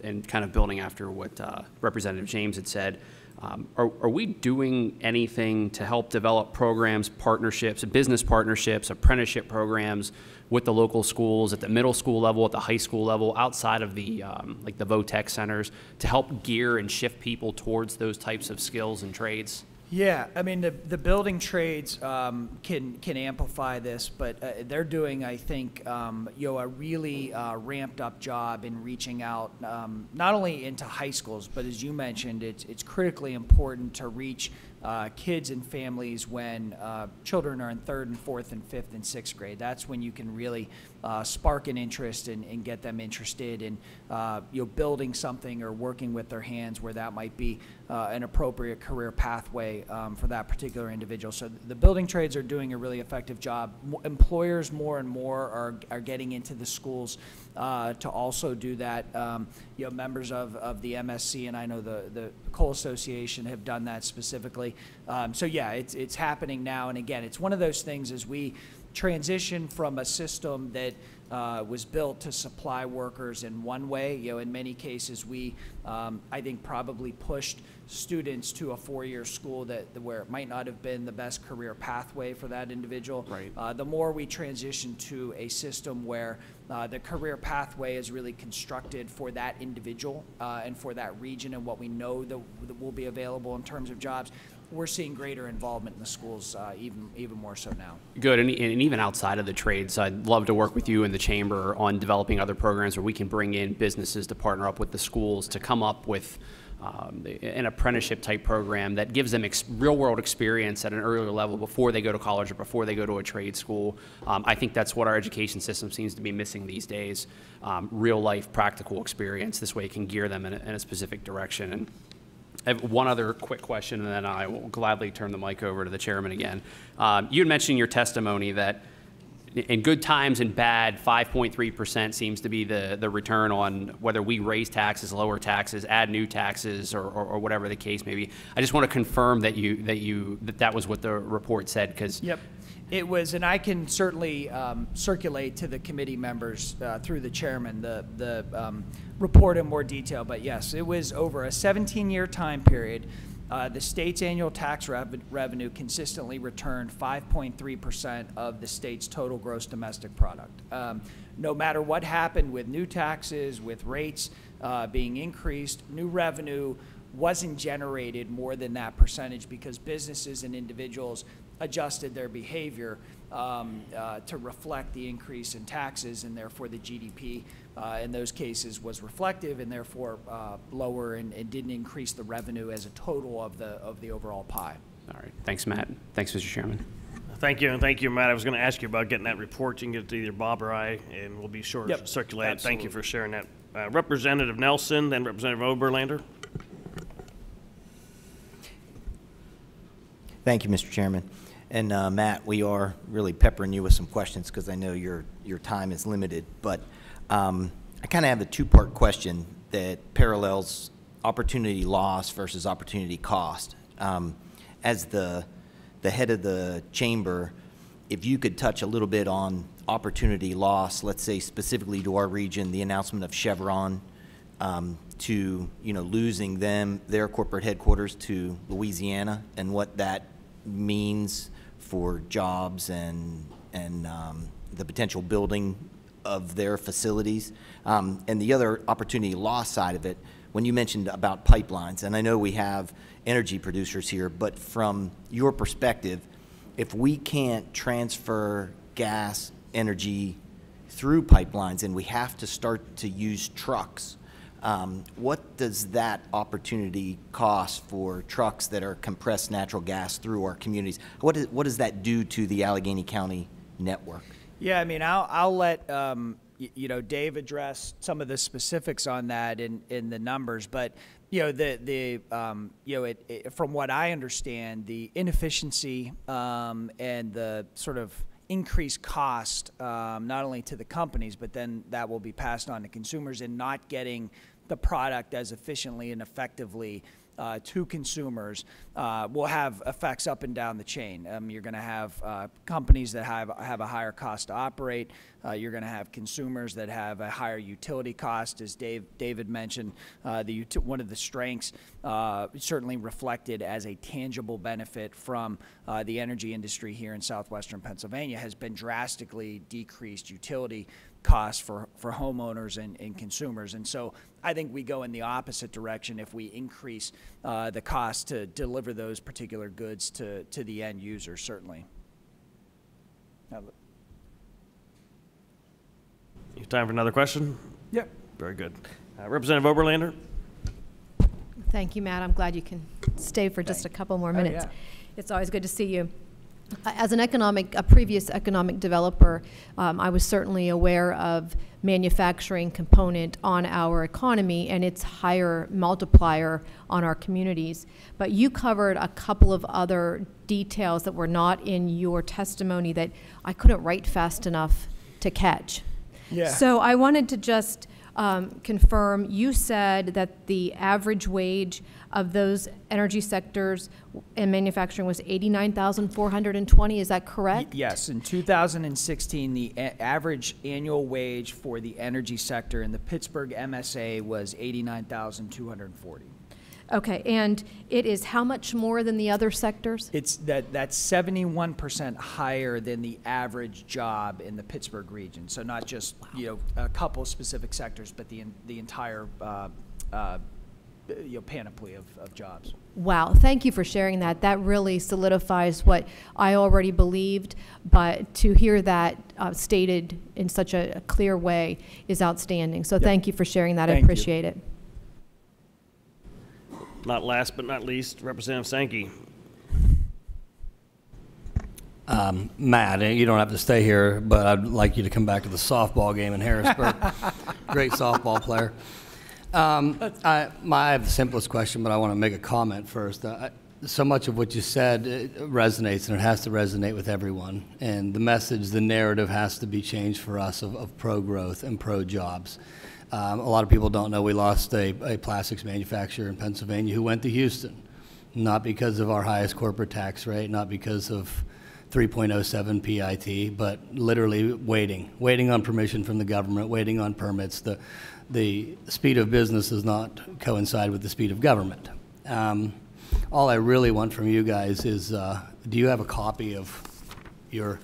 and kind of building after what uh, Representative James had said. Um, are, are we doing anything to help develop programs, partnerships, business partnerships, apprenticeship programs with the local schools at the middle school level, at the high school level, outside of the um, like the VOTEC centers to help gear and shift people towards those types of skills and trades? Yeah, I mean the the building trades um, can can amplify this, but uh, they're doing, I think, um, you know, a really uh, ramped up job in reaching out um, not only into high schools, but as you mentioned, it's it's critically important to reach uh, kids and families when uh, children are in third and fourth and fifth and sixth grade. That's when you can really uh, spark an interest and, and, get them interested in uh, you know building something or working with their hands where that might be uh, an appropriate career pathway um, for that particular individual. So the building trades are doing a really effective job. employers more and more are, are getting into the schools uh, to also do that. Um, you know, members of, of the MSC and I know the, the Coal Association have done that specifically. Um, so yeah, it's, it's happening now. And again, it's one of those things as we transition from a system that uh, was built to supply workers in one way. You know, in many cases, we, um, I think, probably pushed students to a four-year school that where it might not have been the best career pathway for that individual. Right. Uh, the more we transition to a system where uh, the career pathway is really constructed for that individual uh, and for that region and what we know that, that will be available in terms of jobs, we're seeing greater involvement in the schools, uh, even, even more so now. Good, and, and even outside of the trades, I'd love to work with you in the chamber on developing other programs where we can bring in businesses to partner up with the schools to come up with um, an apprenticeship type program that gives them real world experience at an earlier level before they go to college or before they go to a trade school. Um, I think that's what our education system seems to be missing these days um, real life practical experience. This way it can gear them in a, in a specific direction. And one other quick question, and then I will gladly turn the mic over to the chairman again. Um, you had mentioned in your testimony that in good times and bad, 5.3% seems to be the, the return on whether we raise taxes, lower taxes, add new taxes, or, or, or whatever the case may be. I just want to confirm that you that you that that was what the report said, because Yep. It was, and I can certainly um, circulate to the committee members uh, through the chairman the, the um, report in more detail, but yes, it was over a 17-year time period. Uh, the state's annual tax rev- revenue consistently returned 5.3% of the state's total gross domestic product. Um, no matter what happened with new taxes, with rates uh, being increased, new revenue wasn't generated more than that percentage because businesses and individuals adjusted their behavior um, uh, to reflect the increase in taxes, and therefore the GDP uh, in those cases was reflective and therefore uh, lower and, and didn't increase the revenue as a total of the of the overall pie. all right. Thanks, Matt. Thanks, Mr. Chairman. Thank you, and thank you, Matt. I was going to ask you about getting that report. You can get it to either Bob or I, and we'll be sure to circulate it. Thank you for sharing that. Uh, Representative Nelson, then Representative Oberlander. Thank you, Mr. Chairman. And uh, Matt, we are really peppering you with some questions because I know your, your time is limited. But um, I kind of have a two-part question that parallels opportunity loss versus opportunity cost. Um, As the, the head of the chamber, if you could touch a little bit on opportunity loss, let's say specifically to our region, the announcement of Chevron um, to, you know, losing them, their corporate headquarters to Louisiana, and what that means for jobs and, and um, the potential building of their facilities. Um, And the other opportunity loss side of it, when you mentioned about pipelines, and I know we have energy producers here, but from your perspective, if we can't transfer gas, energy through pipelines and we have to start to use trucks, um, what does that opportunity cost for trucks that are compressed natural gas through our communities? What, is, what does that do to the Allegheny County network? Yeah, I mean, I'll, I'll let, um, you know, Dave address some of the specifics on that in, in the numbers, but, you know, the, the, um, you know, it, it, from what I understand, the inefficiency, um, and the sort of increased cost, um, not only to the companies, but then that will be passed on to consumers and not getting the product as efficiently and effectively uh, to consumers uh, will have effects up and down the chain. Um, you're going to have uh, companies that have have a higher cost to operate. Uh, you're going to have consumers that have a higher utility cost, as Dave David mentioned. Uh, the one of the strengths uh, certainly reflected as a tangible benefit from the energy industry here in southwestern Pennsylvania has been drastically decreased utility costs for, for homeowners and, and consumers. And so I think we go in the opposite direction if we increase uh, the cost to deliver those particular goods to, to the end user, certainly. Now, You have time for another question? Yep. Very good. Uh, Representative Oberlander? Thank you, Matt. I'm glad you can stay for just a couple more Oh, minutes. yeah. It's always good to see you. As an economic, a previous economic developer, um, I was certainly aware of manufacturing component on our economy and its higher multiplier on our communities. But you covered a couple of other details that were not in your testimony that I couldn't write fast enough to catch. Yeah. So I wanted to just um, confirm, you said that the average wage of those energy sectors and manufacturing was 89,420, is that correct? Yes, in 2016, the a- average annual wage for the energy sector in the Pittsburgh MSA was 89,240. Okay, and it is how much more than the other sectors? It's that that's 71% higher than the average job in the Pittsburgh region. So not just you know a couple specific sectors, but the the entire uh, uh, you know, panoply of, of jobs. Wow, thank you for sharing that. That really solidifies what I already believed, but to hear that uh, stated in such a, a clear way is outstanding. So thank you for sharing that. I Thank you. appreciate it. Not last but not least, Representative Sankey. Um, Matt, you don't have to stay here, but I'd like you to come back to the softball game in Harrisburg. <laughs> Great softball player. Um, I, my, I have the simplest question, but I want to make a comment first. Uh, I- so much of what you said uh, resonates, and it has to resonate with everyone. And the message, the narrative has to be changed for us of, of pro-growth and pro-jobs. Um, a lot of people don't know we lost a, a plastics manufacturer in Pennsylvania who went to Houston, not because of our highest corporate tax rate, not because of 3.07 PIT, but literally waiting, waiting on permission from the government, waiting on permits. The, the speed of business does not coincide with the speed of government. Um, all I really want from you guys is, uh, do you have a copy of your,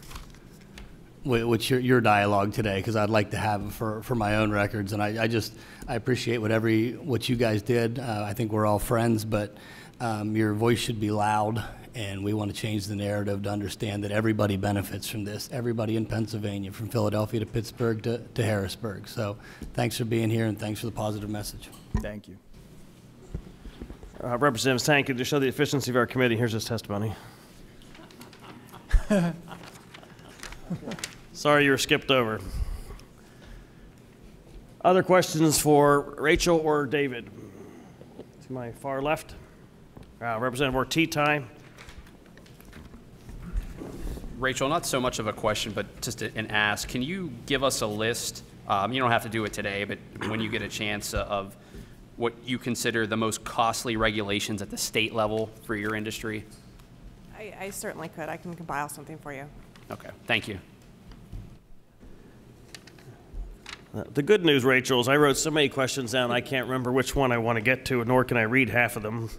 wh- what's your, your dialogue today? Because I'd like to have it for, for my own records. And I, I just, I appreciate what every, what you guys did. Uh, I think we're all friends, but um, your voice should be loud. And we want to change the narrative to understand that everybody benefits from this. Everybody in Pennsylvania, from Philadelphia to Pittsburgh to, to Harrisburg. So thanks for being here and thanks for the positive message. Thank you. Uh, Representative Sankey, to show the efficiency of our committee, here's his testimony. <laughs> Sorry you were skipped over. Other questions for Rachel or David? To my far left, uh, Representative Ortitay. Rachel, not so much of a question, but just an ask. Can you give us a list? Um, you don't have to do it today, but when you get a chance uh, of what you consider the most costly regulations at the state level for your industry? I, I certainly could. I can compile something for you. Okay, thank you. Uh, The good news, Rachel, is I wrote so many questions down, I can't remember which one I want to get to, nor can I read half of them.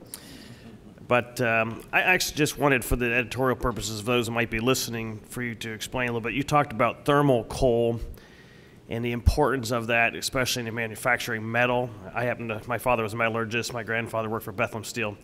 But um, I actually just wanted, for the editorial purposes of those who might be listening, for you to explain a little bit. You talked about thermal coal and the importance of that, especially in manufacturing metal. I happen to, my father was a metallurgist, my grandfather worked for Bethlehem Steel.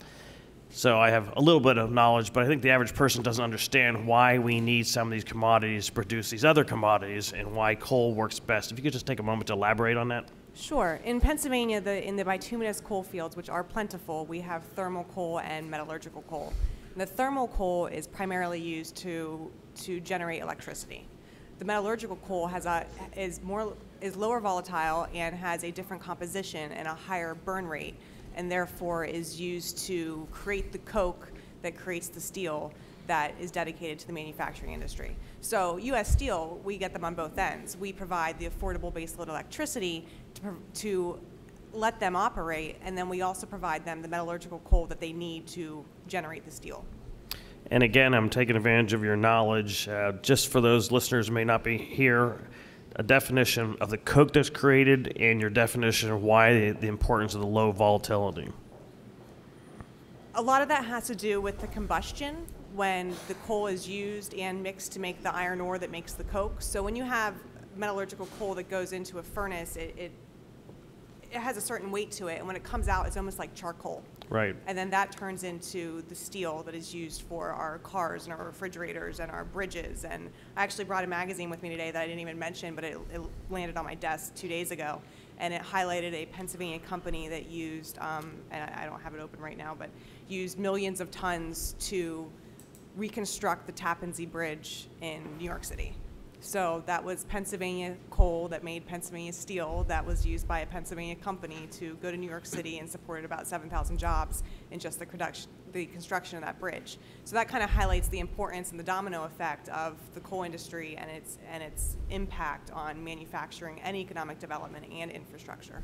So I have a little bit of knowledge, but I think the average person doesn't understand why we need some of these commodities to produce these other commodities and why coal works best. If you could just take a moment to elaborate on that. Sure. In Pennsylvania, the, in the bituminous coal fields, which are plentiful, we have thermal coal and metallurgical coal. And the thermal coal is primarily used to, to generate electricity. The metallurgical coal has a, is more is lower volatile and has a different composition and a higher burn rate, and therefore is used to create the coke that creates the steel that is dedicated to the manufacturing industry. So U.S. Steel, we get them on both ends. We provide the affordable baseload electricity to, to let them operate, and then we also provide them the metallurgical coal that they need to generate the steel. And again, I'm taking advantage of your knowledge. Uh, just for those listeners who may not be here, a definition of the coke that's created and your definition of why the, the importance of the low volatility. A lot of that has to do with the combustion when the coal is used and mixed to make the iron ore that makes the coke. So when you have metallurgical coal that goes into a furnace, it, it, it has a certain weight to it, and when it comes out, it's almost like charcoal. Right. And then that turns into the steel that is used for our cars and our refrigerators and our bridges. And I actually brought a magazine with me today that I didn't even mention, but it, it landed on my desk two days ago. And it highlighted a Pennsylvania company that used, um, and I, I don't have it open right now, but used millions of tons to reconstruct the Tappan Zee Bridge in New York City. So that was Pennsylvania coal that made Pennsylvania steel that was used by a Pennsylvania company to go to New York City and supported about 7,000 jobs in just the production, the construction of that bridge. So that kind of highlights the importance and the domino effect of the coal industry and its and its impact on manufacturing and economic development and infrastructure.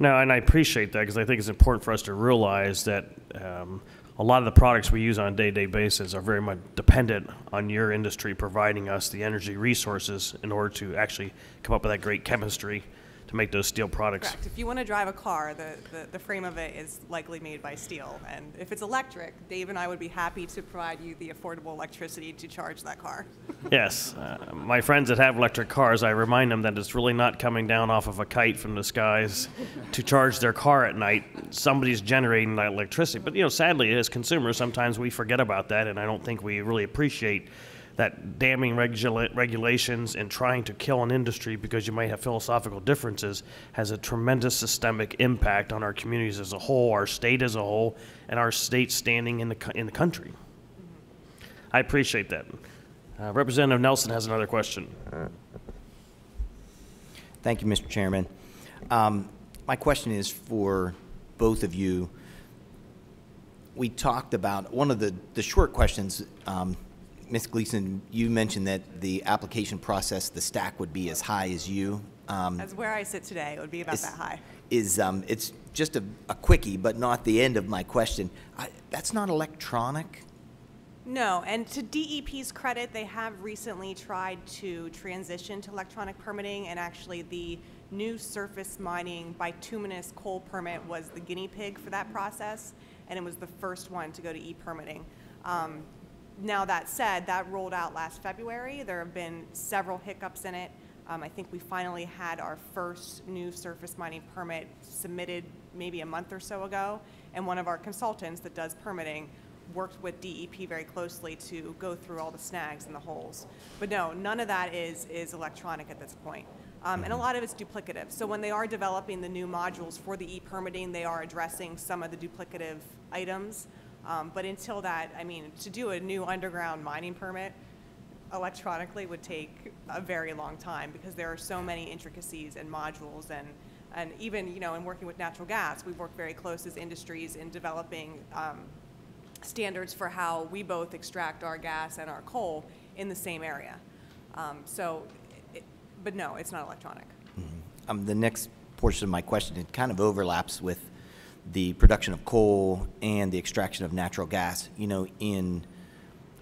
No, and I appreciate that because I think it's important for us to realize that um, a lot of the products we use on a day-to-day basis are very much dependent on your industry providing us the energy resources in order to actually come up with that great chemistry to make those steel products. Correct. If you want to drive a car, the, the, the frame of it is likely made by steel. And if it's electric, Dave and I would be happy to provide you the affordable electricity to charge that car. <laughs> Yes, uh, my friends that have electric cars, I remind them that it's really not coming down off of a kite from the skies <laughs> to charge their car at night. Somebody's generating that electricity. But you know, sadly, as consumers, sometimes we forget about that, and I don't think we really appreciate that damning regula- regulations and trying to kill an industry because you might have philosophical differences has a tremendous systemic impact on our communities as a whole, our state as a whole, and our state standing in the co- in the country. I appreciate that. Uh, Representative Nelson has another question. Thank you, Mr. Chairman. Um, My question is for both of you. We talked about, one of the, the short questions, um, Ms. Gleason, you mentioned that the application process, the stack would be as high as you. Um, As where I sit today, it would be about that high. Is, um, it's just a a quickie, but not the end of my question. I- That's not electronic? No, and to DEP's credit, they have recently tried to transition to electronic permitting, and actually the new surface mining bituminous coal permit was the guinea pig for that process, and it was the first one to go to e-permitting. Um, Now, that said, that rolled out last February. There have been several hiccups in it. Um, I think we finally had our first new surface mining permit submitted maybe a month or so ago, and one of our consultants that does permitting worked with DEP very closely to go through all the snags and the holes. But no, none of that is, is electronic at this point. Um, and a lot of it's duplicative. So when they are developing the new modules for the e-permitting, they are addressing some of the duplicative items. Um, but until that, I mean, to do a new underground mining permit electronically would take a very long time because there are so many intricacies and modules and, and even, you know, in working with natural gas, we've worked very close as industries in developing um, standards for how we both extract our gas and our coal in the same area. Um, So, it- but no, it's not electronic. Um, the next portion of my question, it kind of overlaps with the production of coal and the extraction of natural gas. You know, in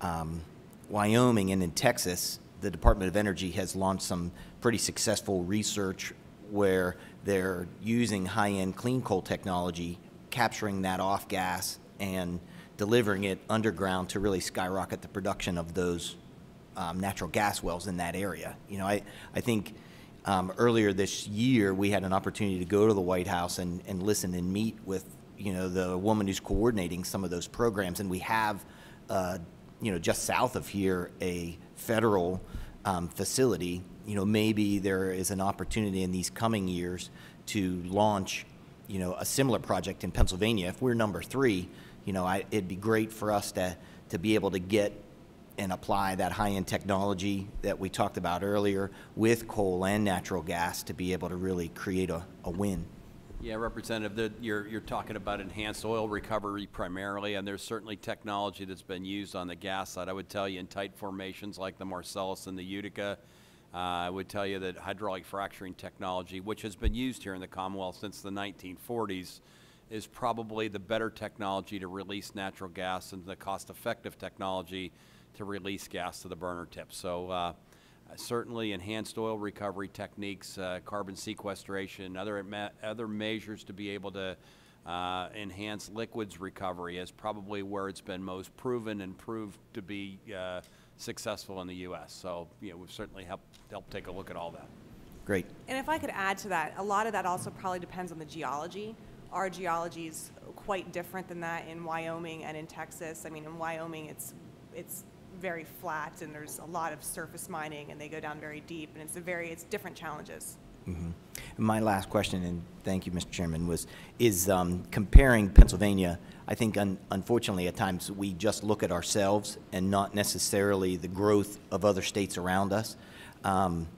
um, Wyoming and in Texas, the Department of Energy has launched some pretty successful research where they're using high-end clean coal technology, capturing that off gas and delivering it underground to really skyrocket the production of those um, natural gas wells in that area. You know, I, I think um, earlier this year, we had an opportunity to go to the White House and, and listen and meet with, you know, the woman who's coordinating some of those programs. And we have, uh, you know, just south of here, a federal um, facility. You know, maybe there is an opportunity in these coming years to launch, you know, a similar project in Pennsylvania. If we're number three, you know, I, it'd be great for us to, to be able to get and apply that high-end technology that we talked about earlier with coal and natural gas to be able to really create a, a win. Yeah, Representative, the- you're, you're talking about enhanced oil recovery primarily, and there's certainly technology that's been used on the gas side. I would tell you in tight formations like the Marcellus and the Utica, uh, I would tell you that hydraulic fracturing technology, which has been used here in the Commonwealth since the 1940s, is probably the better technology to release natural gas and the cost-effective technology to release gas to the burner tip. So uh, certainly enhanced oil recovery techniques, uh, carbon sequestration, other, other measures to be able to uh, enhance liquids recovery is probably where it's been most proven and proved to be uh, successful in the U.S. So, you know, we've certainly helped, helped take a look at all that. Great. And if I could add to that, a lot of that also probably depends on the geology. Our geology is quite different than that in Wyoming and in Texas. I mean, in Wyoming, it's, it's very flat and there's a lot of surface mining and they go down very deep and it's a very, it's different challenges. Mhm. My last question, and thank you, Mr. Chairman, was, is um, comparing Pennsylvania, I think un- unfortunately at times we just look at ourselves and not necessarily the growth of other states around us. Um,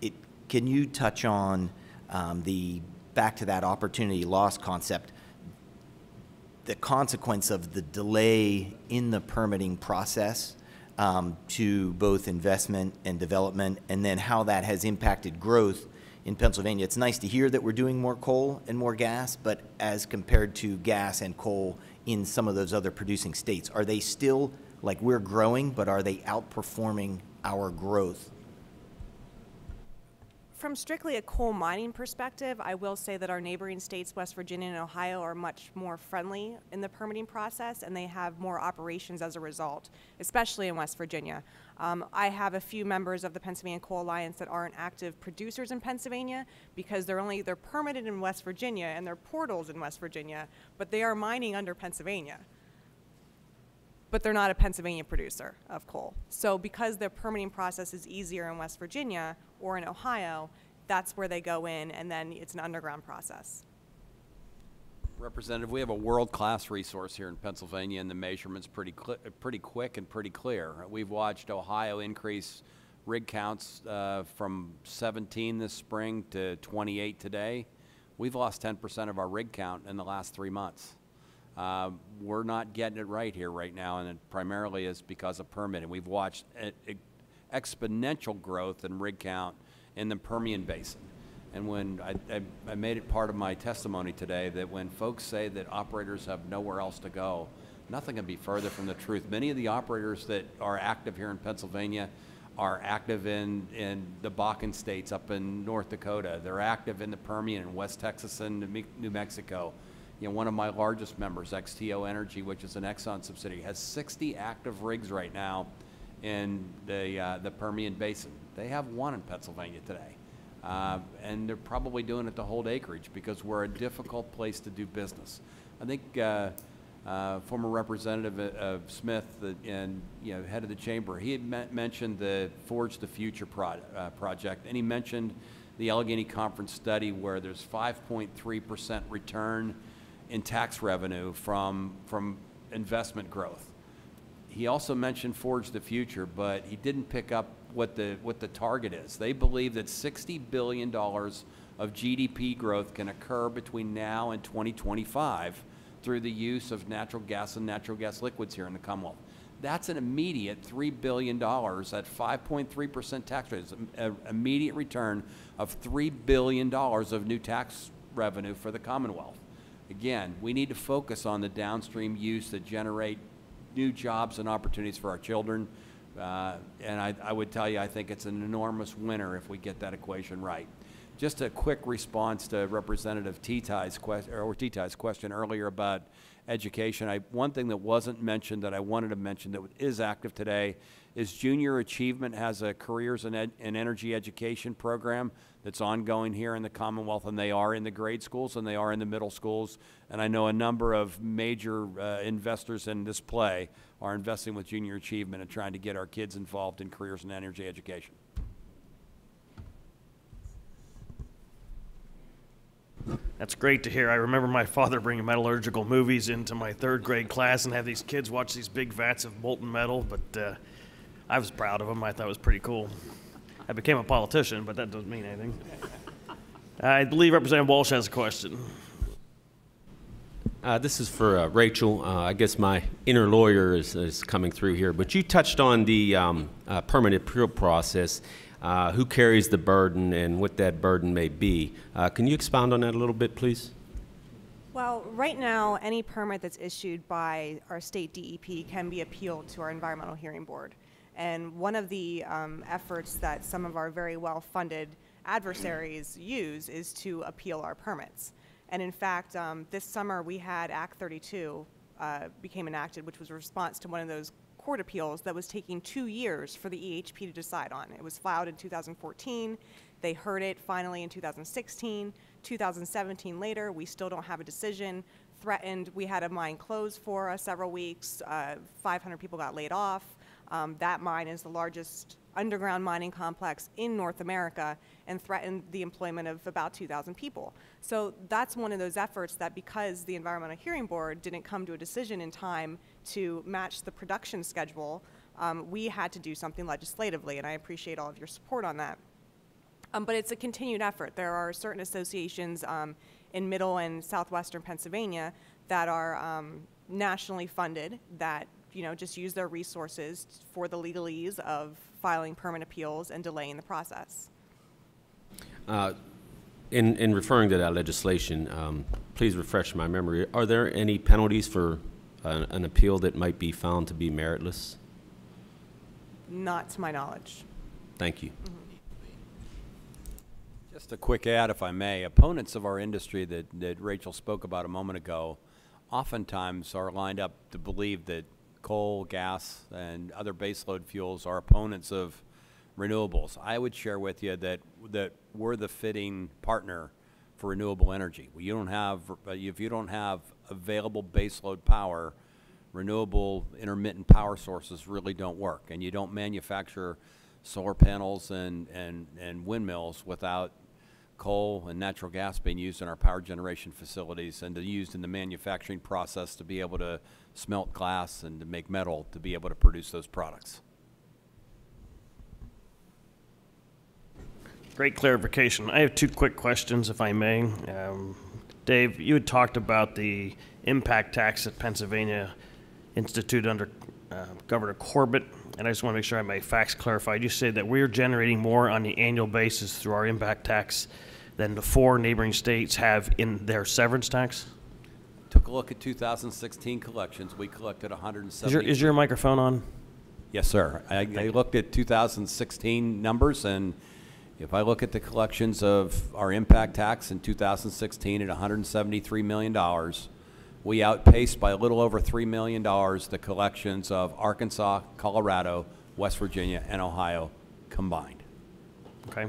it, can you touch on um, the, back to that opportunity loss concept, the consequence of the delay in the permitting process um, to both investment and development, and then how that has impacted growth in Pennsylvania. It's nice to hear that we're doing more coal and more gas, but as compared to gas and coal in some of those other producing states, are they still, like, we're growing, but are they outperforming our growth? From strictly a coal mining perspective, I will say that our neighboring states, West Virginia and Ohio, are much more friendly in the permitting process, and they have more operations as a result, especially in West Virginia. Um, I have a few members of the Pennsylvania Coal Alliance that aren't active producers in Pennsylvania because they're only they're permitted in West Virginia and they're portals in West Virginia, but they are mining under Pennsylvania but they're not a Pennsylvania producer of coal. So because the permitting process is easier in West Virginia or in Ohio, that's where they go in, and then it's an underground process. Representative, we have a world-class resource here in Pennsylvania, and the measurement's pretty, pretty quick and pretty clear. We've watched Ohio increase rig counts uh, from 17 this spring to 28 today. We've lost 10% of our rig count in the last three months. Uh, We're not getting it right here right now, and it primarily is because of permitting. We've watched e- e- exponential growth in rig count in the Permian Basin. And when, I, I, I made it part of my testimony today that when folks say that operators have nowhere else to go, nothing can be further from the truth. Many of the operators that are active here in Pennsylvania are active in, in the Bakken states up in North Dakota. They're active in the Permian in West Texas and New Mexico. You know, one of my largest members, XTO Energy, which is an Exxon subsidiary, has 60 active rigs right now in the, uh, the Permian Basin. They have one in Pennsylvania today. Uh, and they're probably doing it to hold acreage because we're a difficult place to do business. I think uh, uh, former Representative uh, of Smith and, you know, head of the chamber, he had men- mentioned the Forge the Future prod- uh, project, and he mentioned the Allegheny Conference study where there's 5.3% return in tax revenue from, from investment growth. He also mentioned Forge the Future, but he didn't pick up what the, what the target is. They believe that $60 billion of GDP growth can occur between now and 2025 through the use of natural gas and natural gas liquids here in the Commonwealth. That's an immediate $3 billion at 5.3% tax rate. It's an immediate return of $3 billion of new tax revenue for the Commonwealth. Again, we need to focus on the downstream use that generate new jobs and opportunities for our children. Uh, and I, I would tell you, I think it's an enormous winner if we get that equation right. Just a quick response to Representative Titai's question, question earlier about education. I, one thing that wasn't mentioned that I wanted to mention that is active today is Junior Achievement has a careers and, ed, and energy education program that's ongoing here in the Commonwealth, and they are in the grade schools and they are in the middle schools. And I know a number of major uh, investors in this play are investing with Junior Achievement and trying to get our kids involved in careers and energy education. That's great to hear. I remember my father bringing metallurgical movies into my third grade class and have these kids watch these big vats of molten metal, but uh, I was proud of them. I thought it was pretty cool. I became a politician, but that doesn't mean anything. I believe Representative Walsh has a question. Uh, this is for uh, Rachel. Uh, I guess my inner lawyer is, is coming through here, but you touched on the um, uh, permit appeal process. Uh, who carries the burden and what that burden may be? Uh, can you expound on that a little bit, please? Well, right now, any permit that's issued by our state DEP can be appealed to our environmental hearing board. And one of the um, efforts that some of our very well-funded adversaries use is to appeal our permits. And in fact, um, this summer we had Act 32 uh, became enacted, which was a response to one of those court appeals that was taking two years for the EHB to decide on. It was filed in 2014. They heard it finally in 2016. 2017 later, we still don't have a decision. Threatened, we had a mine closed for uh, several weeks. Uh, 500 people got laid off. Um, that mine is the largest underground mining complex in North America and threatened the employment of about 2,000 people. So that's one of those efforts that because the Environmental Hearing Board didn't come to a decision in time to match the production schedule, um, we had to do something legislatively, and I appreciate all of your support on that. Um, but it's a continued effort. There are certain associations um, in middle and southwestern Pennsylvania that are um, nationally funded that you know just use their resources for the legalese of filing permit appeals and delaying the process. Uh, in, in referring to that legislation, um, please refresh my memory. Are there any penalties for an, an appeal that might be found to be meritless? Not to my knowledge. Thank you. Just a quick add, if I may. Opponents of our industry that, that Rachel spoke about a moment ago oftentimes are lined up to believe that coal, gas, and other baseload fuels are opponents of renewables. I would share with you that, that we're the fitting partner for renewable energy. You don't have, uh, if you don't have available baseload power, renewable intermittent power sources really don't work. And you don't manufacture solar panels and, and, and windmills without coal and natural gas being used in our power generation facilities and used in the manufacturing process to be able to smelt glass and to make metal to be able to produce those products. Great clarification. I have two quick questions, if I may. Um, Dave, you had talked about the impact tax that Pennsylvania instituted under uh, Governor Corbett, and I just want to make sure I have my facts clarified. You said that we're generating more on the annual basis through our impact tax than the four neighboring states have in their severance tax? Took a look at 2016 collections. We collected 170. Is your, is your microphone on? Yes, sir. I, I looked at 2016 numbers, and if I look at the collections of our impact tax in 2016 at $173 million, we outpaced by a little over $3 million the collections of Arkansas, Colorado, West Virginia, and Ohio combined. Okay.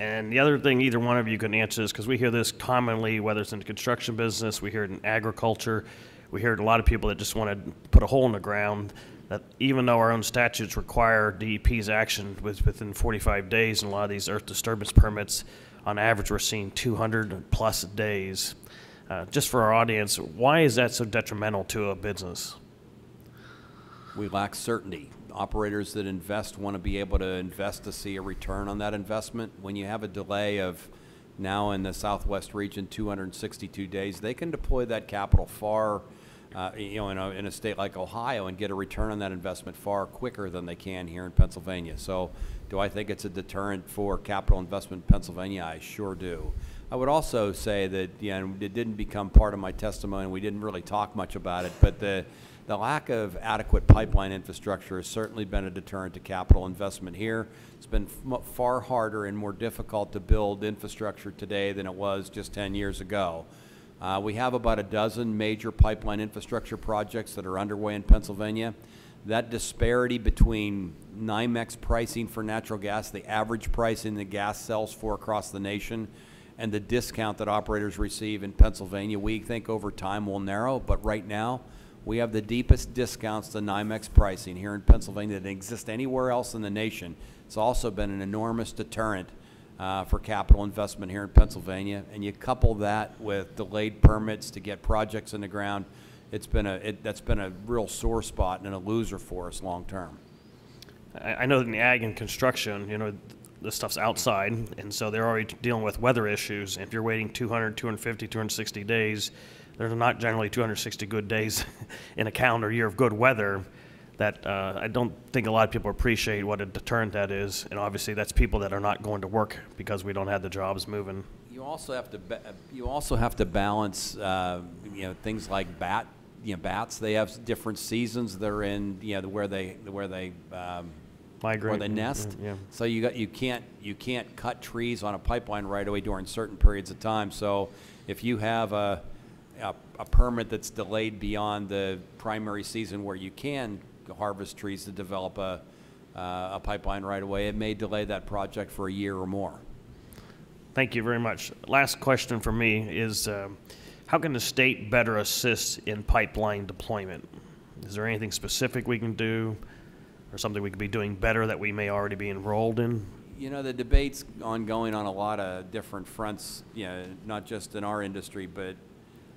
And the other thing either one of you can answer is because we hear this commonly, whether it's in the construction business, we hear it in agriculture, we hear it a lot of people that just want to put a hole in the ground. That even though our own statutes require DEP's action within 45 days, and a lot of these earth disturbance permits, on average, we're seeing 200 plus days. Uh, just for our audience, why is that so detrimental to a business? We lack certainty operators that invest want to be able to invest to see a return on that investment. When you have a delay of now in the southwest region 262 days, they can deploy that capital far, uh, you know, in a, in a state like Ohio and get a return on that investment far quicker than they can here in Pennsylvania. So, do I think it's a deterrent for capital investment in Pennsylvania? I sure do. I would also say that, you it didn't become part of my testimony. We didn't really talk much about it, but the the lack of adequate pipeline infrastructure has certainly been a deterrent to capital investment here. It's been far harder and more difficult to build infrastructure today than it was just 10 years ago. Uh, we have about a dozen major pipeline infrastructure projects that are underway in Pennsylvania. That disparity between NYMEX pricing for natural gas, the average pricing the gas sells for across the nation, and the discount that operators receive in Pennsylvania, we think over time will narrow, but right now, we have the deepest discounts to NYMEX pricing here in Pennsylvania that exist anywhere else in the nation. It's also been an enormous deterrent uh, for capital investment here in Pennsylvania. And you couple that with delayed permits to get projects in the ground, it's been a, it, that's been a real sore spot and a loser for us long term. I, know in the ag and construction, you know, this stuff's outside, and so they're already dealing with weather issues. If you're waiting 200, 250, 260 days, there's not generally 260 good days <laughs> in a calendar year of good weather that uh, I don't think a lot of people appreciate what a deterrent that is. And obviously, that's people that are not going to work because we don't have the jobs moving. You also have to you also have to balance uh, you know things like bat you know bats. They have different seasons. They're in you know where they where they um, migrate where they nest. Yeah. So you got you can't you can't cut trees on a pipeline right away during certain periods of time. So if you have a a, a permit that's delayed beyond the primary season where you can harvest trees to develop a, uh, a pipeline right away, it may delay that project for a year or more. Thank you very much. Last question for me is uh, how can the state better assist in pipeline deployment? Is there anything specific we can do or something we could be doing better that we may already be enrolled in? You know, the debate's ongoing on a lot of different fronts, you know, not just in our industry, but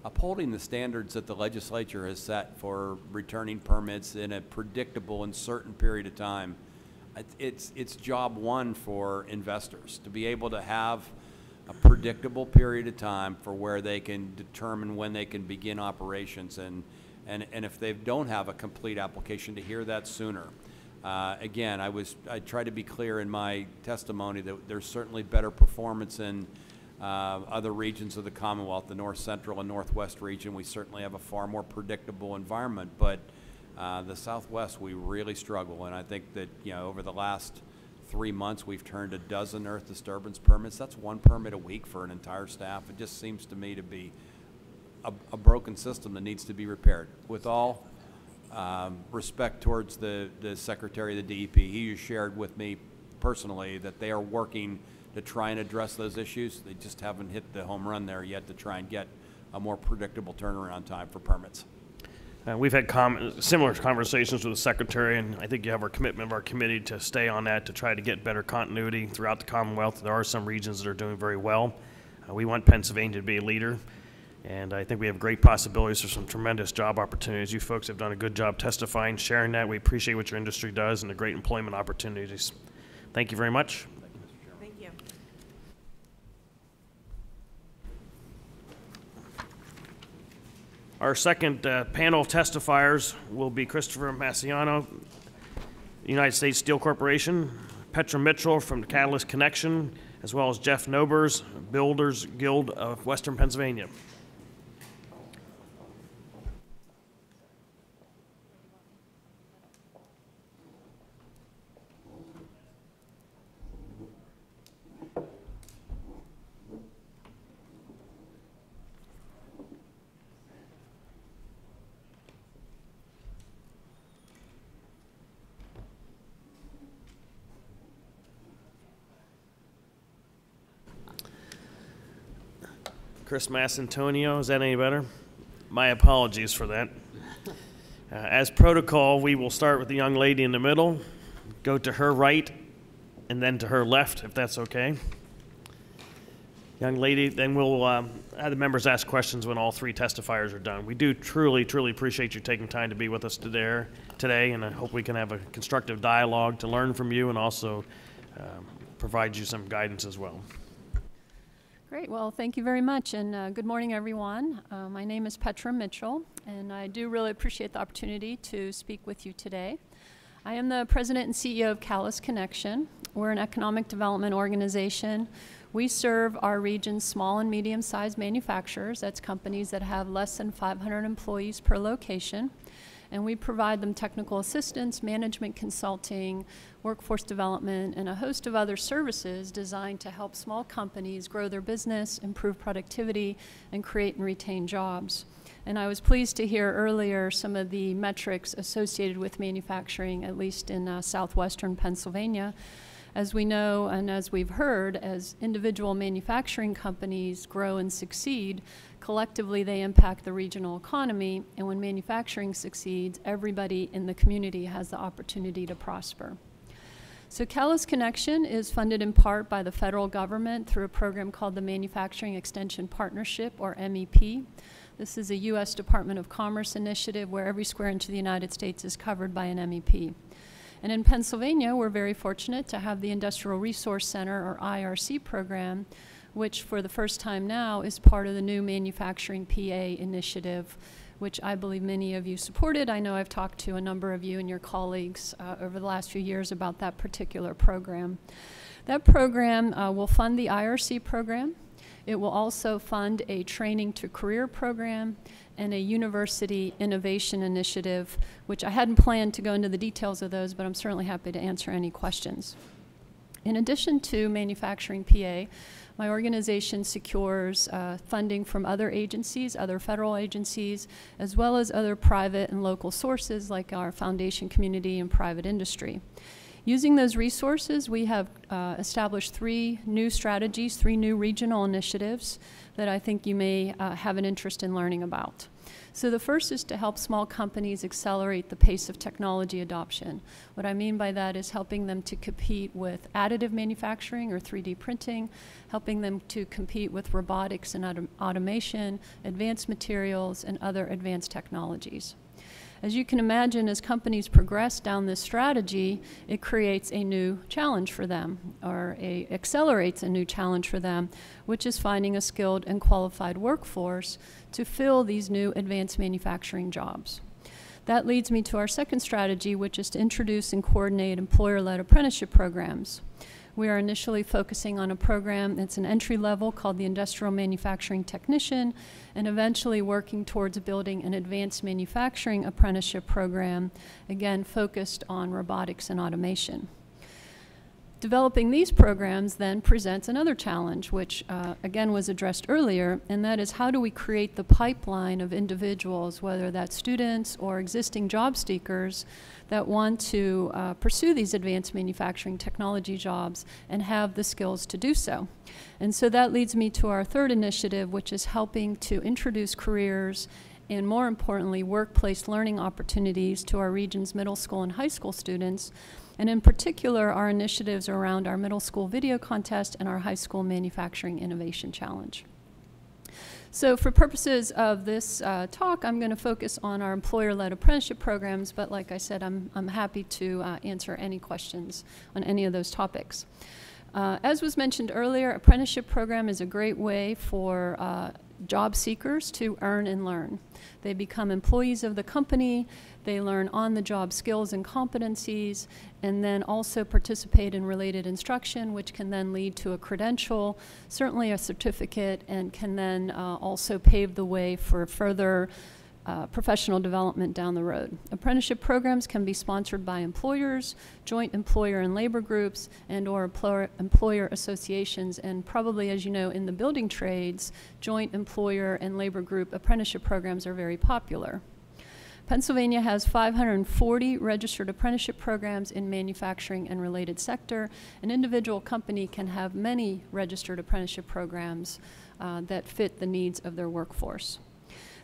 upholding the standards that the legislature has set for returning permits in a predictable and certain period of time, it's, it's job one for investors to be able to have a predictable period of time for where they can determine when they can begin operations and, and, and if they don't have a complete application to hear that sooner. Uh, again, I was I tried to be clear in my testimony that there's certainly better performance in uh, other regions of the Commonwealth, the North Central and Northwest region, we certainly have a far more predictable environment. But uh, the Southwest, we really struggle. And I think that, you know, over the last three months, we've turned a dozen earth disturbance permits. That's one permit a week for an entire staff. It just seems to me to be a, a broken system that needs to be repaired. With all um, respect towards the, the Secretary of the DEP, he shared with me personally that they are working to try and address those issues. They just haven't hit the home run there yet to try and get a more predictable turnaround time for permits. Uh, we've had similar conversations with the secretary, and I think you have our commitment of our committee to stay on that to try to get better continuity throughout the Commonwealth. There are some regions that are doing very well. Uh, we want Pennsylvania to be a leader, and I think we have great possibilities for some tremendous job opportunities. You folks have done a good job testifying, sharing that. We appreciate what your industry does and the great employment opportunities. Thank you very much. Thank you. Our second uh, panel of testifiers will be Christopher Massiano, United States Steel Corporation, Petra Mitchell from Catalyst Connection, as well as Jeff Nobers, Builders Guild of Western Pennsylvania. Chris Masciantonio, is that any better? My apologies for that. Uh, as protocol, we will start with the young lady in the middle, go to her right, and then to her left, if that's okay. Young lady, then we'll um, have the members ask questions when all three testifiers are done. We do truly, truly appreciate you taking time to be with us today, today and I hope we can have a constructive dialogue to learn from you and also um, provide you some guidance as well. Great. Well, thank you very much, and uh, good morning, everyone. Uh, my name is Petra Mitchell, and I do really appreciate the opportunity to speak with you today. I am the president and CEO of Catalyst Connection. We're an economic development organization. We serve our region's small and medium-sized manufacturers. That's companies that have less than 500 employees per location and we provide them technical assistance, management consulting, workforce development, and a host of other services designed to help small companies grow their business, improve productivity, and create and retain jobs. And I was pleased to hear earlier some of the metrics associated with manufacturing, at least in uh, southwestern Pennsylvania. As we know and as we've heard, as individual manufacturing companies grow and succeed, collectively they impact the regional economy, and when manufacturing succeeds, everybody in the community has the opportunity to prosper. So Catalyst Connection is funded in part by the federal government through a program called the Manufacturing Extension Partnership, or MEP. This is a U.S. Department of Commerce initiative where every square inch of the United States is covered by an MEP. And in Pennsylvania, we're very fortunate to have the Industrial Resource Center, or IRC program, which for the first time now is part of the new Manufacturing PA initiative, which I believe many of you supported. I know I've talked to a number of you and your colleagues uh, over the last few years about that particular program. That program uh, will fund the IRC program. It will also fund a training to career program and a university innovation initiative, which I hadn't planned to go into the details of those, but I'm certainly happy to answer any questions. In addition to Manufacturing PA, my organization secures uh, funding from other agencies, other federal agencies, as well as other private and local sources like our foundation community and private industry. Using those resources, we have uh, established three new strategies, three new regional initiatives that I think you may uh, have an interest in learning about. So the first is to help small companies accelerate the pace of technology adoption. What I mean by that is helping them to compete with additive manufacturing or 3D printing, helping them to compete with robotics and autom automation, advanced materials, and other advanced technologies. As you can imagine, as companies progress down this strategy, it creates a new challenge for them, or a, accelerates a new challenge for them, which is finding a skilled and qualified workforce to fill these new advanced manufacturing jobs. That leads me to our second strategy, which is to introduce and coordinate employer-led apprenticeship programs. We are initially focusing on a program that's an entry level called the Industrial Manufacturing Technician, and eventually working towards building an advanced manufacturing apprenticeship program, again focused on robotics and automation. Developing these programs then presents another challenge, which uh, again was addressed earlier, and that is how do we create the pipeline of individuals, whether that's students or existing job seekers, that want to uh, pursue these advanced manufacturing technology jobs and have the skills to do so. And so that leads me to our third initiative, which is helping to introduce careers and more importantly, workplace learning opportunities to our region's middle school and high school students and in particular, our initiatives around our middle school video contest and our high school manufacturing innovation challenge. So for purposes of this uh, talk, I'm going to focus on our employer-led apprenticeship programs, but like I said, I'm, I'm happy to uh, answer any questions on any of those topics. Uh, as was mentioned earlier, apprenticeship program is a great way for uh, job seekers to earn and learn. They become employees of the company, they learn on the job skills and competencies, and then also participate in related instruction, which can then lead to a credential, certainly a certificate, and can then uh, also pave the way for further uh, professional development down the road. Apprenticeship programs can be sponsored by employers, joint employer and labor groups, and or employer, employer associations, and probably, as you know, in the building trades, joint employer and labor group apprenticeship programs are very popular. Pennsylvania has 540 registered apprenticeship programs in manufacturing and related sector. An individual company can have many registered apprenticeship programs uh, that fit the needs of their workforce.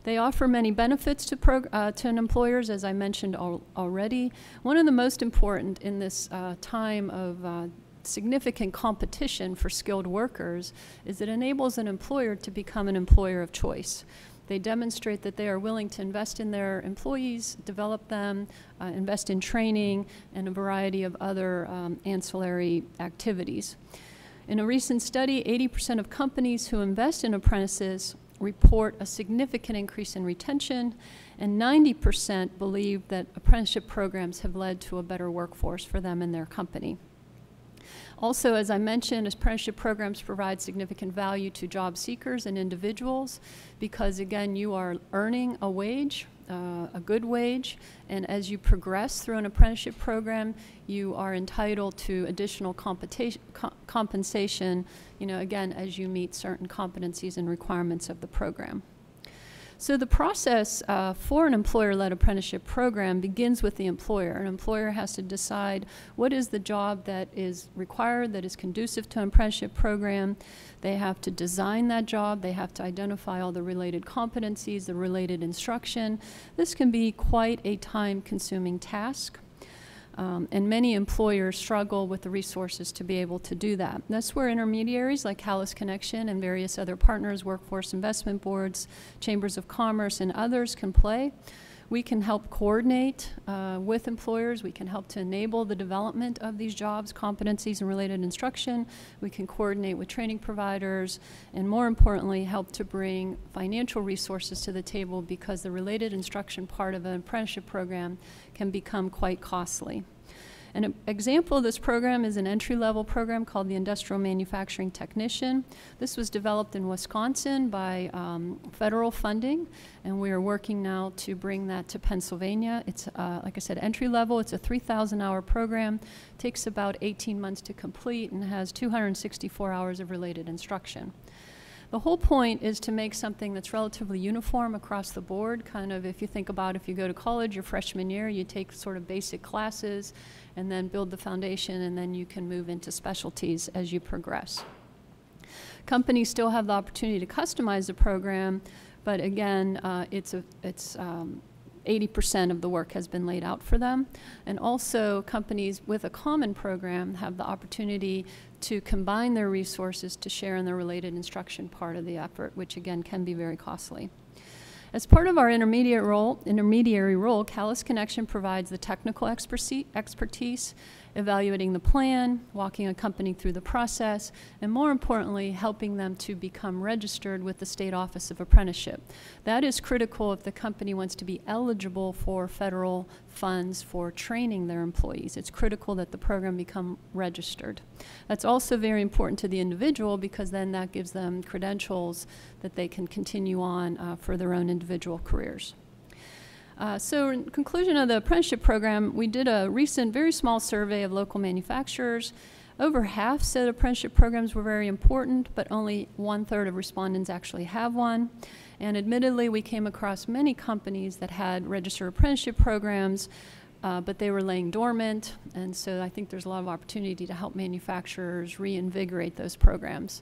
They offer many benefits to, uh, to employers, as I mentioned al already. One of the most important in this uh, time of uh, significant competition for skilled workers is it enables an employer to become an employer of choice. They demonstrate that they are willing to invest in their employees, develop them, uh, invest in training, and a variety of other um, ancillary activities. In a recent study, 80% of companies who invest in apprentices report a significant increase in retention, and 90% believe that apprenticeship programs have led to a better workforce for them and their company. Also, as I mentioned, apprenticeship programs provide significant value to job seekers and individuals because, again, you are earning a wage, uh, a good wage, and as you progress through an apprenticeship program, you are entitled to additional co compensation, you know, again, as you meet certain competencies and requirements of the program. So the process uh, for an employer-led apprenticeship program begins with the employer. An employer has to decide what is the job that is required, that is conducive to an apprenticeship program. They have to design that job. They have to identify all the related competencies, the related instruction. This can be quite a time-consuming task. Um, and many employers struggle with the resources to be able to do that. That's where intermediaries like Catalyst Connection and various other partners, workforce investment boards, chambers of commerce, and others can play. We can help coordinate uh, with employers. We can help to enable the development of these jobs, competencies, and related instruction. We can coordinate with training providers, and more importantly, help to bring financial resources to the table because the related instruction part of an apprenticeship program can become quite costly. An example of this program is an entry-level program called the Industrial Manufacturing Technician. This was developed in Wisconsin by um, federal funding, and we are working now to bring that to Pennsylvania. It's, uh, like I said, entry-level. It's a 3,000-hour program. takes about 18 months to complete and has 264 hours of related instruction. The whole point is to make something that's relatively uniform across the board, kind of if you think about if you go to college your freshman year, you take sort of basic classes and then build the foundation and then you can move into specialties as you progress. Companies still have the opportunity to customize the program, but again, uh, it's, a, it's um, 80% of the work has been laid out for them. And also companies with a common program have the opportunity to combine their resources to share in the related instruction part of the effort, which again can be very costly. As part of our intermediate role, intermediary role, Catalyst Connection provides the technical expertise evaluating the plan, walking a company through the process, and more importantly, helping them to become registered with the State Office of Apprenticeship. That is critical if the company wants to be eligible for federal funds for training their employees. It's critical that the program become registered. That's also very important to the individual because then that gives them credentials that they can continue on uh, for their own individual careers. Uh, so in conclusion of the apprenticeship program, we did a recent very small survey of local manufacturers. Over half said apprenticeship programs were very important, but only one third of respondents actually have one. And admittedly, we came across many companies that had registered apprenticeship programs, uh, but they were laying dormant. And so I think there's a lot of opportunity to help manufacturers reinvigorate those programs.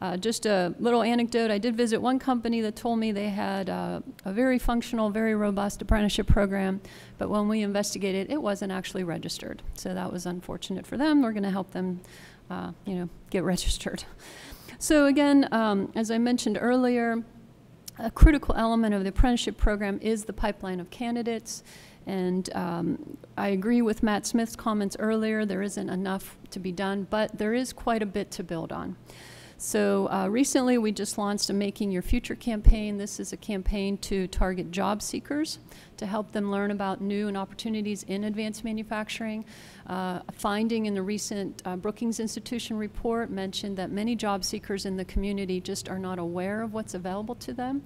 Uh, just a little anecdote I did visit one company that told me they had uh, a very functional, very robust apprenticeship program, but when we investigated, it wasn't actually registered. So that was unfortunate for them. We're going to help them, uh, you know, get <laughs> registered. So again, um, as I mentioned earlier, a critical element of the apprenticeship program is the pipeline of candidates. And um, I agree with Matt Smith's comments earlier. There isn't enough to be done, but there is quite a bit to build on. So uh, recently we just launched a Making Your Future campaign. This is a campaign to target job seekers to help them learn about new and opportunities in advanced manufacturing. Uh, a finding in the recent uh, Brookings Institution report mentioned that many job seekers in the community just are not aware of what's available to them.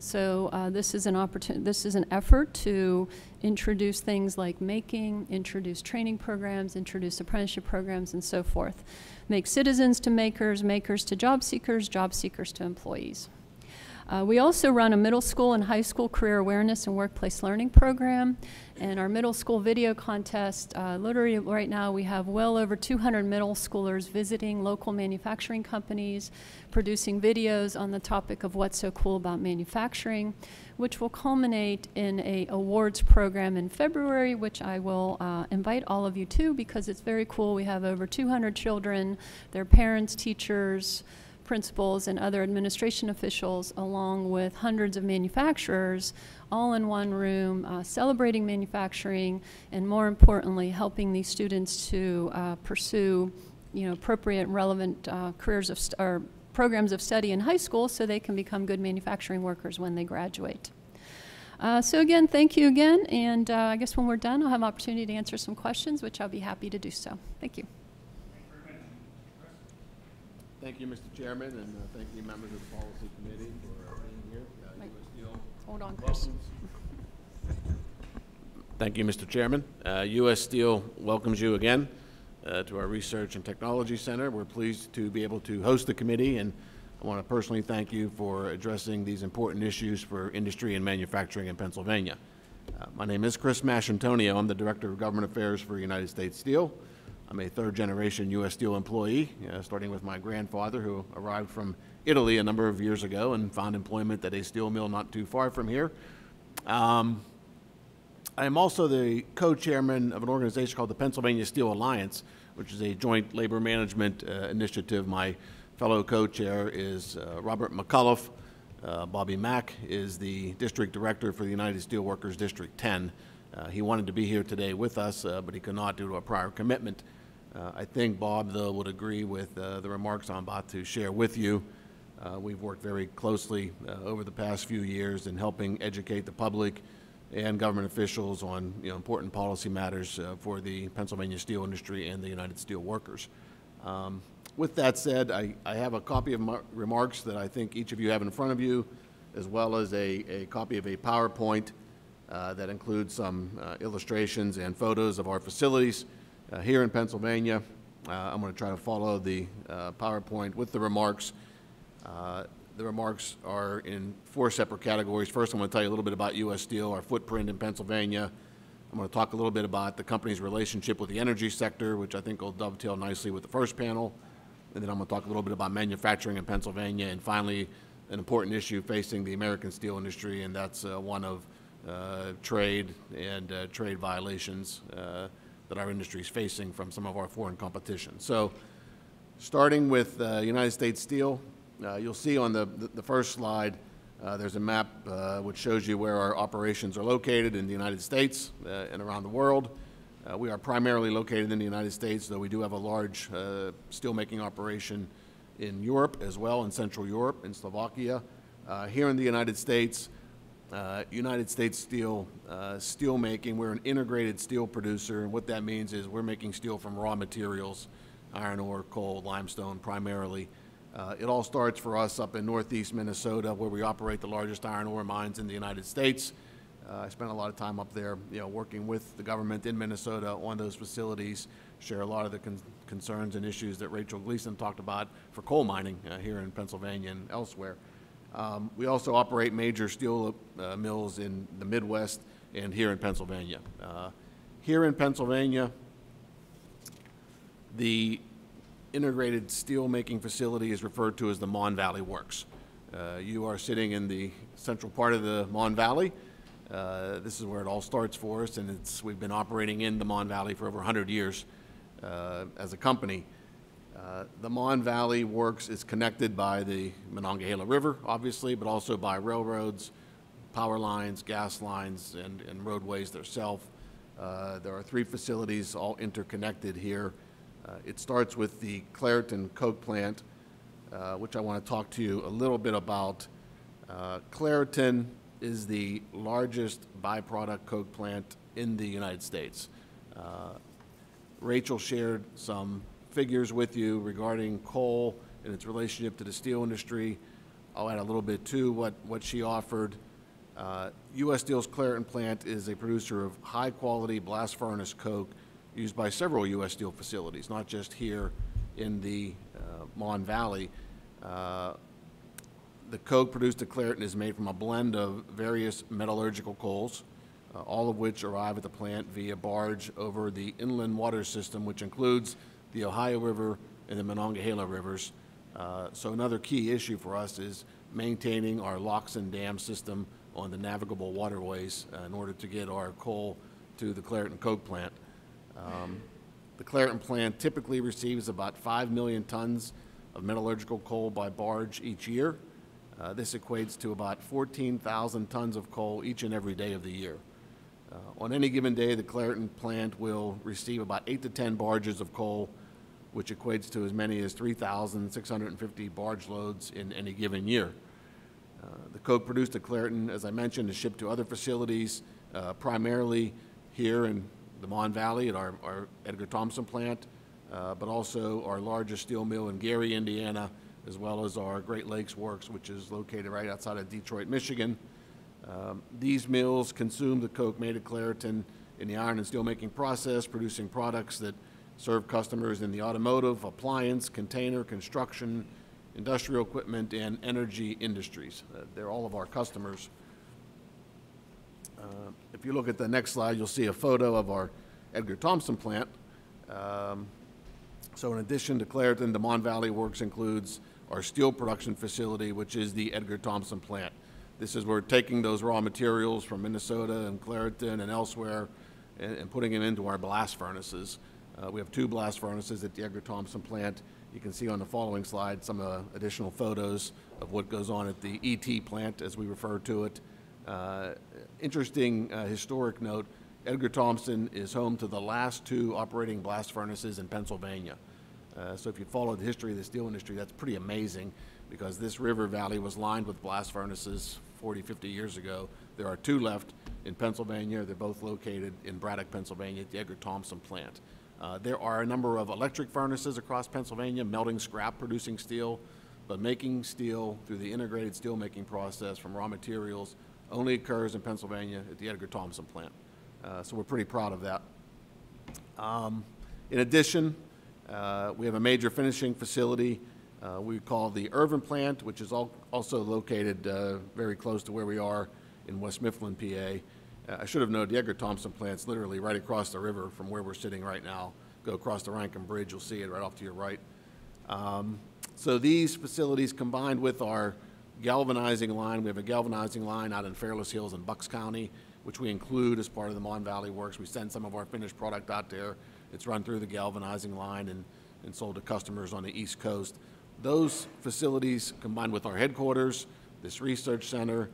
So uh, this is an opportunity. This is an effort to introduce things like making, introduce training programs, introduce apprenticeship programs, and so forth. Make citizens to makers, makers to job seekers, job seekers to employees. Uh, we also run a middle school and high school career awareness and workplace learning program. And our middle school video contest, uh, literally right now we have well over 200 middle schoolers visiting local manufacturing companies, producing videos on the topic of what's so cool about manufacturing, which will culminate in a awards program in February, which I will uh, invite all of you to because it's very cool. We have over 200 children, their parents, teachers, principals and other administration officials, along with hundreds of manufacturers, all in one room, uh, celebrating manufacturing, and more importantly, helping these students to uh, pursue, you know, appropriate and relevant uh, careers of or programs of study in high school, so they can become good manufacturing workers when they graduate. Uh, so again, thank you again, and uh, I guess when we're done, I'll have an opportunity to answer some questions, which I'll be happy to do so. Thank you. Thank you, Mr. Chairman, and uh, thank you, members of the Policy Committee, for uh, being here. Uh, Right. US Steel Hold on, Chris. Thank you, Mr. Chairman. Uh, U.S. Steel welcomes you again uh, to our Research and Technology Center. We're pleased to be able to host the committee, and I want to personally thank you for addressing these important issues for industry and manufacturing in Pennsylvania. Uh, My name is Chris Masciantonio. I'm the Director of Government Affairs for United States Steel. I'm a third-generation U.S. Steel employee, uh, starting with my grandfather, who arrived from Italy a number of years ago and found employment at a steel mill not too far from here. Um, I am also the co-chairman of an organization called the Pennsylvania Steel Alliance, which is a joint labor management uh, initiative. My fellow co-chair is uh, Robert McCullough. Uh, Bobby Mack is the district director for the United Steelworkers District 10. Uh, he wanted to be here today with us, uh, but he could not due to a prior commitment. Uh, I think Bob, though, would agree with uh, the remarks I'm about to share with you. Uh, We've worked very closely uh, over the past few years in helping educate the public and government officials on, you know, important policy matters uh, for the Pennsylvania steel industry and the United Steel Workers. Um, With that said, I, I have a copy of my remarks that I think each of you have in front of you, as well as a, a copy of a PowerPoint uh, that includes some illustrations and photos of our facilities uh, here in Pennsylvania. Uh, I'm going to try to follow the uh, PowerPoint with the remarks. Uh, The remarks are in four separate categories. First, I'm going to tell you a little bit about U.S. Steel, our footprint in Pennsylvania. I'm going to talk a little bit about the company's relationship with the energy sector, which I think will dovetail nicely with the first panel. And then I'm going to talk a little bit about manufacturing in Pennsylvania. And finally, an important issue facing the American steel industry, and that's uh, one of uh, trade and uh, trade violations uh, that our industry is facing from some of our foreign competition. So Starting with uh, United States Steel, uh, you'll see on the, the- first slide, uh, there's a map uh, which shows you where our operations are located in the United States uh, and around the world. Uh, We are primarily located in the United States, though we do have a large steelmaking operation in Europe as well, in Central Europe, in Slovakia. Here in the United States, uh, United States Steel, uh, steelmaking, we're an integrated steel producer, and what that means is we're making steel from raw materials, iron ore, coal, limestone primarily. Uh, It all starts for us up in northeast Minnesota, where we operate the largest iron ore mines in the United States. Uh, I spent a lot of time up there, you know, working with the government in Minnesota on those facilities, share a lot of the con- concerns and issues that Rachel Gleason talked about for coal mining uh, here in Pennsylvania and elsewhere. Um, We also operate major steel uh, mills in the Midwest and here in Pennsylvania. Uh, Here in Pennsylvania, the integrated steelmaking facility is referred to as the Mon Valley Works. Uh, You are sitting in the central part of the Mon Valley. Uh, This is where it all starts for us, and it's, we've been operating in the Mon Valley for over 100 years uh, as a company. Uh, The Mon Valley Works is connected by the Monongahela River, obviously, but also by railroads, power lines, gas lines, and and roadways themselves. Uh, There are three facilities all interconnected here. Uh, It starts with the Clairton Coke Plant, uh, which I want to talk to you a little bit about. Uh, Clairton is the largest byproduct coke plant in the United States. Rachel shared some figures with you regarding coal and its relationship to the steel industry. I'll add a little bit to what, what she offered. Uh, U.S. Steel's Clairton plant is a producer of high-quality blast furnace coke used by several U.S. Steel facilities, not just here in the uh, Mon Valley. Uh, the coke produced at Clairton is made from a blend of various metallurgical coals, uh, all of which arrive at the plant via barge over the inland water system, which includes the Ohio River and the Monongahela Rivers. Uh, So another key issue for us is maintaining our locks and dam system on the navigable waterways uh, in order to get our coal to the Clairton Coke plant. Um, The Clairton plant typically receives about 5 million tons of metallurgical coal by barge each year. Uh, This equates to about 14,000 tons of coal each and every day of the year. Uh, On any given day, the Clairton plant will receive about eight to 10 barges of coal, which equates to as many as 3,650 barge loads in any given year. Uh, The coke produced at Clairton, as I mentioned, is shipped to other facilities, uh, primarily here in the Mon Valley at our our Edgar Thomson plant, uh, but also our largest steel mill in Gary, Indiana, as well as our Great Lakes Works, which is located right outside of Detroit, Michigan. Um, These mills consume the coke made at Clairton in the iron and steelmaking process, producing products that serve customers in the automotive, appliance, container, construction, industrial equipment, and energy industries. Uh, They're all of our customers. Uh, If you look at the next slide, you'll see a photo of our Edgar Thomson plant. Um, So in addition to Clairton, the Mon Valley Works includes our steel production facility, which is the Edgar Thomson plant. This is where we're taking those raw materials from Minnesota and Clairton and elsewhere and, and putting them into our blast furnaces. Uh, we have two blast furnaces at the Edgar Thomson plant. You can see on the following slide some uh, additional photos of what goes on at the ET plant, as we refer to it. Uh, Interesting uh, historic note, Edgar Thomson is home to the last two operating blast furnaces in Pennsylvania. Uh, So if you follow the history of the steel industry, that's pretty amazing, because this river valley was lined with blast furnaces 40, 50 years ago. There are two left in Pennsylvania. They're both located in Braddock, Pennsylvania, at the Edgar Thomson plant. Uh, There are a number of electric furnaces across Pennsylvania, melting scrap, producing steel, but making steel through the integrated steelmaking process from raw materials only occurs in Pennsylvania at the Edgar Thomson plant. Uh, So we're pretty proud of that. Um, In addition, uh, we have a major finishing facility uh, we call the Irvin plant, which is al- also located uh, very close to where we are in West Mifflin, PA. I should have known the Edgar Thomson plant's literally right across the river from where we're sitting right now. Go across the Rankin Bridge, you'll see it right off to your right. Um, So these facilities combined with our galvanizing line, we have a galvanizing line out in Fairless Hills in Bucks County, which we include as part of the Mon Valley Works. We send some of our finished product out there. It's run through the galvanizing line and, and sold to customers on the East Coast. Those facilities, combined with our headquarters, this research center,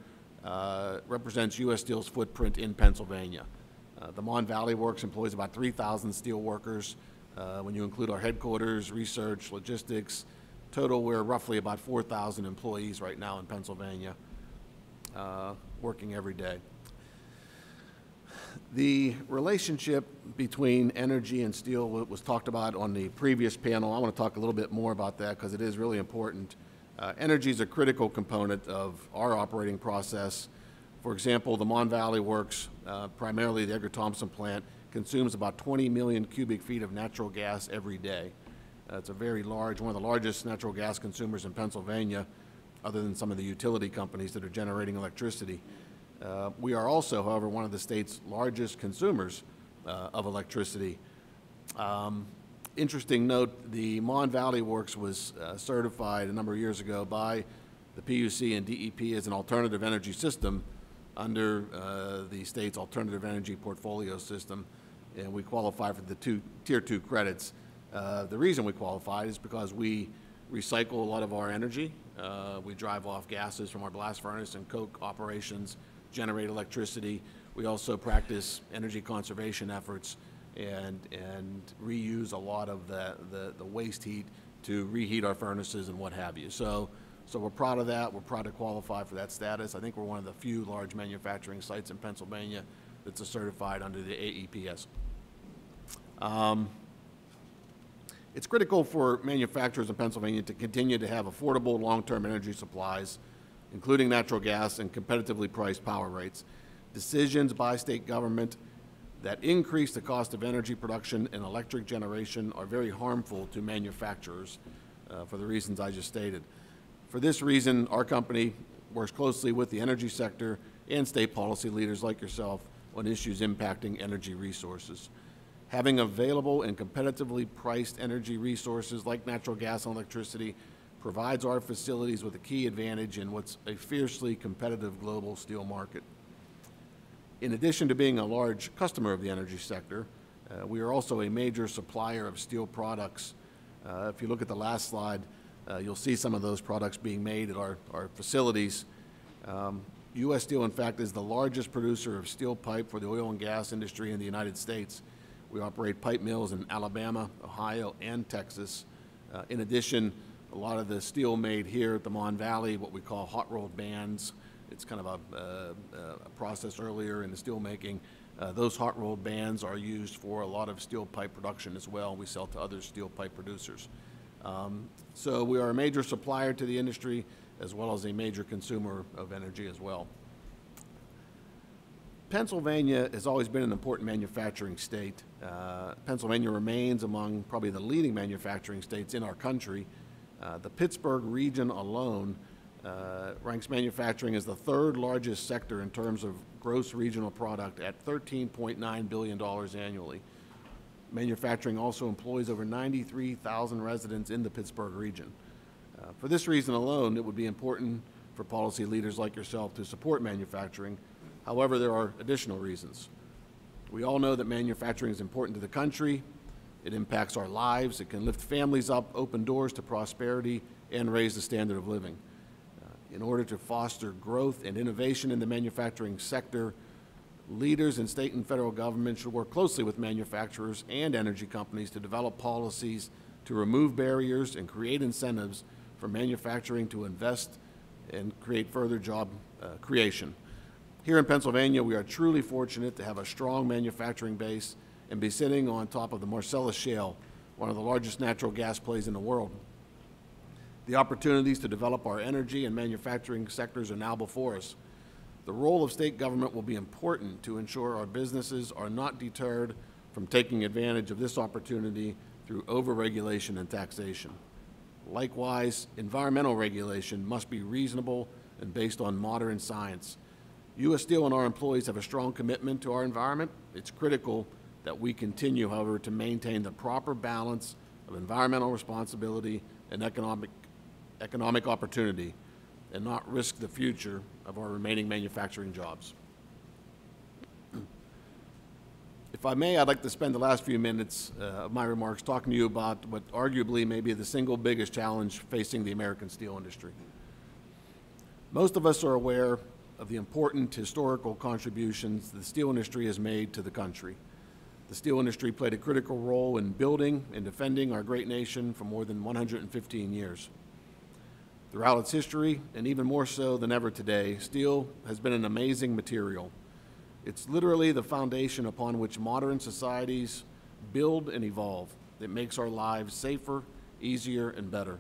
uh, represents U.S. Steel's footprint in Pennsylvania. Uh, The Mon Valley Works employs about 3,000 steel workers. Uh, When you include our headquarters, research, logistics, total, we're roughly about 4,000 employees right now in Pennsylvania, uh, working every day. The relationship between energy and steel wa- was talked about on the previous panel. I want to talk a little bit more about that because it is really important. Uh, Energy is a critical component of our operating process For example, the Mon Valley Works, uh, primarily the Edgar Thomson plant, consumes about 20 million cubic feet of natural gas every day. Uh, It's a very large, one of the largest natural gas consumers in Pennsylvania, other than some of the utility companies that are generating electricity. Uh, We are also, however, one of the state's largest consumers uh, of electricity. Um, Interesting note, the Mon Valley Works was uh, certified a number of years ago by the PUC and DEP as an alternative energy system under uh, the state's alternative energy portfolio system, and we qualify for the two, tier two credits. Uh, The reason we qualify is because we recycle a lot of our energy. Uh, We drive off gases from our blast furnace and coke operations, generate electricity. We also practice energy conservation efforts and, and reuse a lot of the, the, the waste heat to reheat our furnaces and what have you. So, so we're proud of that. We're proud to qualify for that status. I think we're one of the few large manufacturing sites in Pennsylvania that's certified under the AEPS. Um, It's critical for manufacturers in Pennsylvania to continue to have affordable, long-term energy supplies, including natural gas and competitively priced power rates. Decisions by state government that increase the cost of energy production and electric generation are very harmful to manufacturers uh, for the reasons I just stated. For this reason, our company works closely with the energy sector and state policy leaders like yourself on issues impacting energy resources. Having available and competitively priced energy resources like natural gas and electricity provides our facilities with a key advantage in what's a fiercely competitive global steel market. In addition to being a large customer of the energy sector, uh, we are also a major supplier of steel products. Uh, If you look at the last slide, uh, you'll see some of those products being made at our, our facilities. Um, U.S. Steel, in fact, is the largest producer of steel pipe for the oil and gas industry in the United States. We operate pipe mills in Alabama, Ohio, and Texas. Uh, In addition, a lot of the steel made here at the Mon Valley, what we call hot rolled bands, it's kind of a, uh, a process earlier in the steelmaking. Uh, those hot rolled bands are used for a lot of steel pipe production as well. We sell to other steel pipe producers. Um, so we are a major supplier to the industry as well as a major consumer of energy as well. Pennsylvania has always been an important manufacturing state. Uh, Pennsylvania remains among probably the leading manufacturing states in our country. Uh, the Pittsburgh region alone uh, ranks manufacturing as the third largest sector in terms of gross regional product at $13.9 billion annually. Manufacturing also employs over 93,000 residents in the Pittsburgh region. Uh, For this reason alone, it would be important for policy leaders like yourself to support manufacturing. However, there are additional reasons. We all know that manufacturing is important to the country. It impacts our lives. It can lift families up, open doors to prosperity, and raise the standard of living. In order to foster growth and innovation in the manufacturing sector, leaders in state and federal government should work closely with manufacturers and energy companies to develop policies to remove barriers and create incentives for manufacturing to invest and create further job uh, creation. Here in Pennsylvania, we are truly fortunate to have a strong manufacturing base and be sitting on top of the Marcellus Shale, one of the largest natural gas plays in the world. The opportunities to develop our energy and manufacturing sectors are now before us. The role of state government will be important to ensure our businesses are not deterred from taking advantage of this opportunity through overregulation and taxation. Likewise, environmental regulation must be reasonable and based on modern science. U.S. Steel and our employees have a strong commitment to our environment. It's critical that we continue, however, to maintain the proper balance of environmental responsibility and economic, economic opportunity and not risk the future of our remaining manufacturing jobs. If I may, I'd like to spend the last few minutes uh, of my remarks talking to you about what arguably may be the single biggest challenge facing the American steel industry. Most of us are aware of the important historical contributions the steel industry has made to the country. The steel industry played a critical role in building and defending our great nation for more than 115 years. Throughout its history, and even more so than ever today, steel has been an amazing material. It's literally the foundation upon which modern societies build and evolve that makes our lives safer, easier, and better.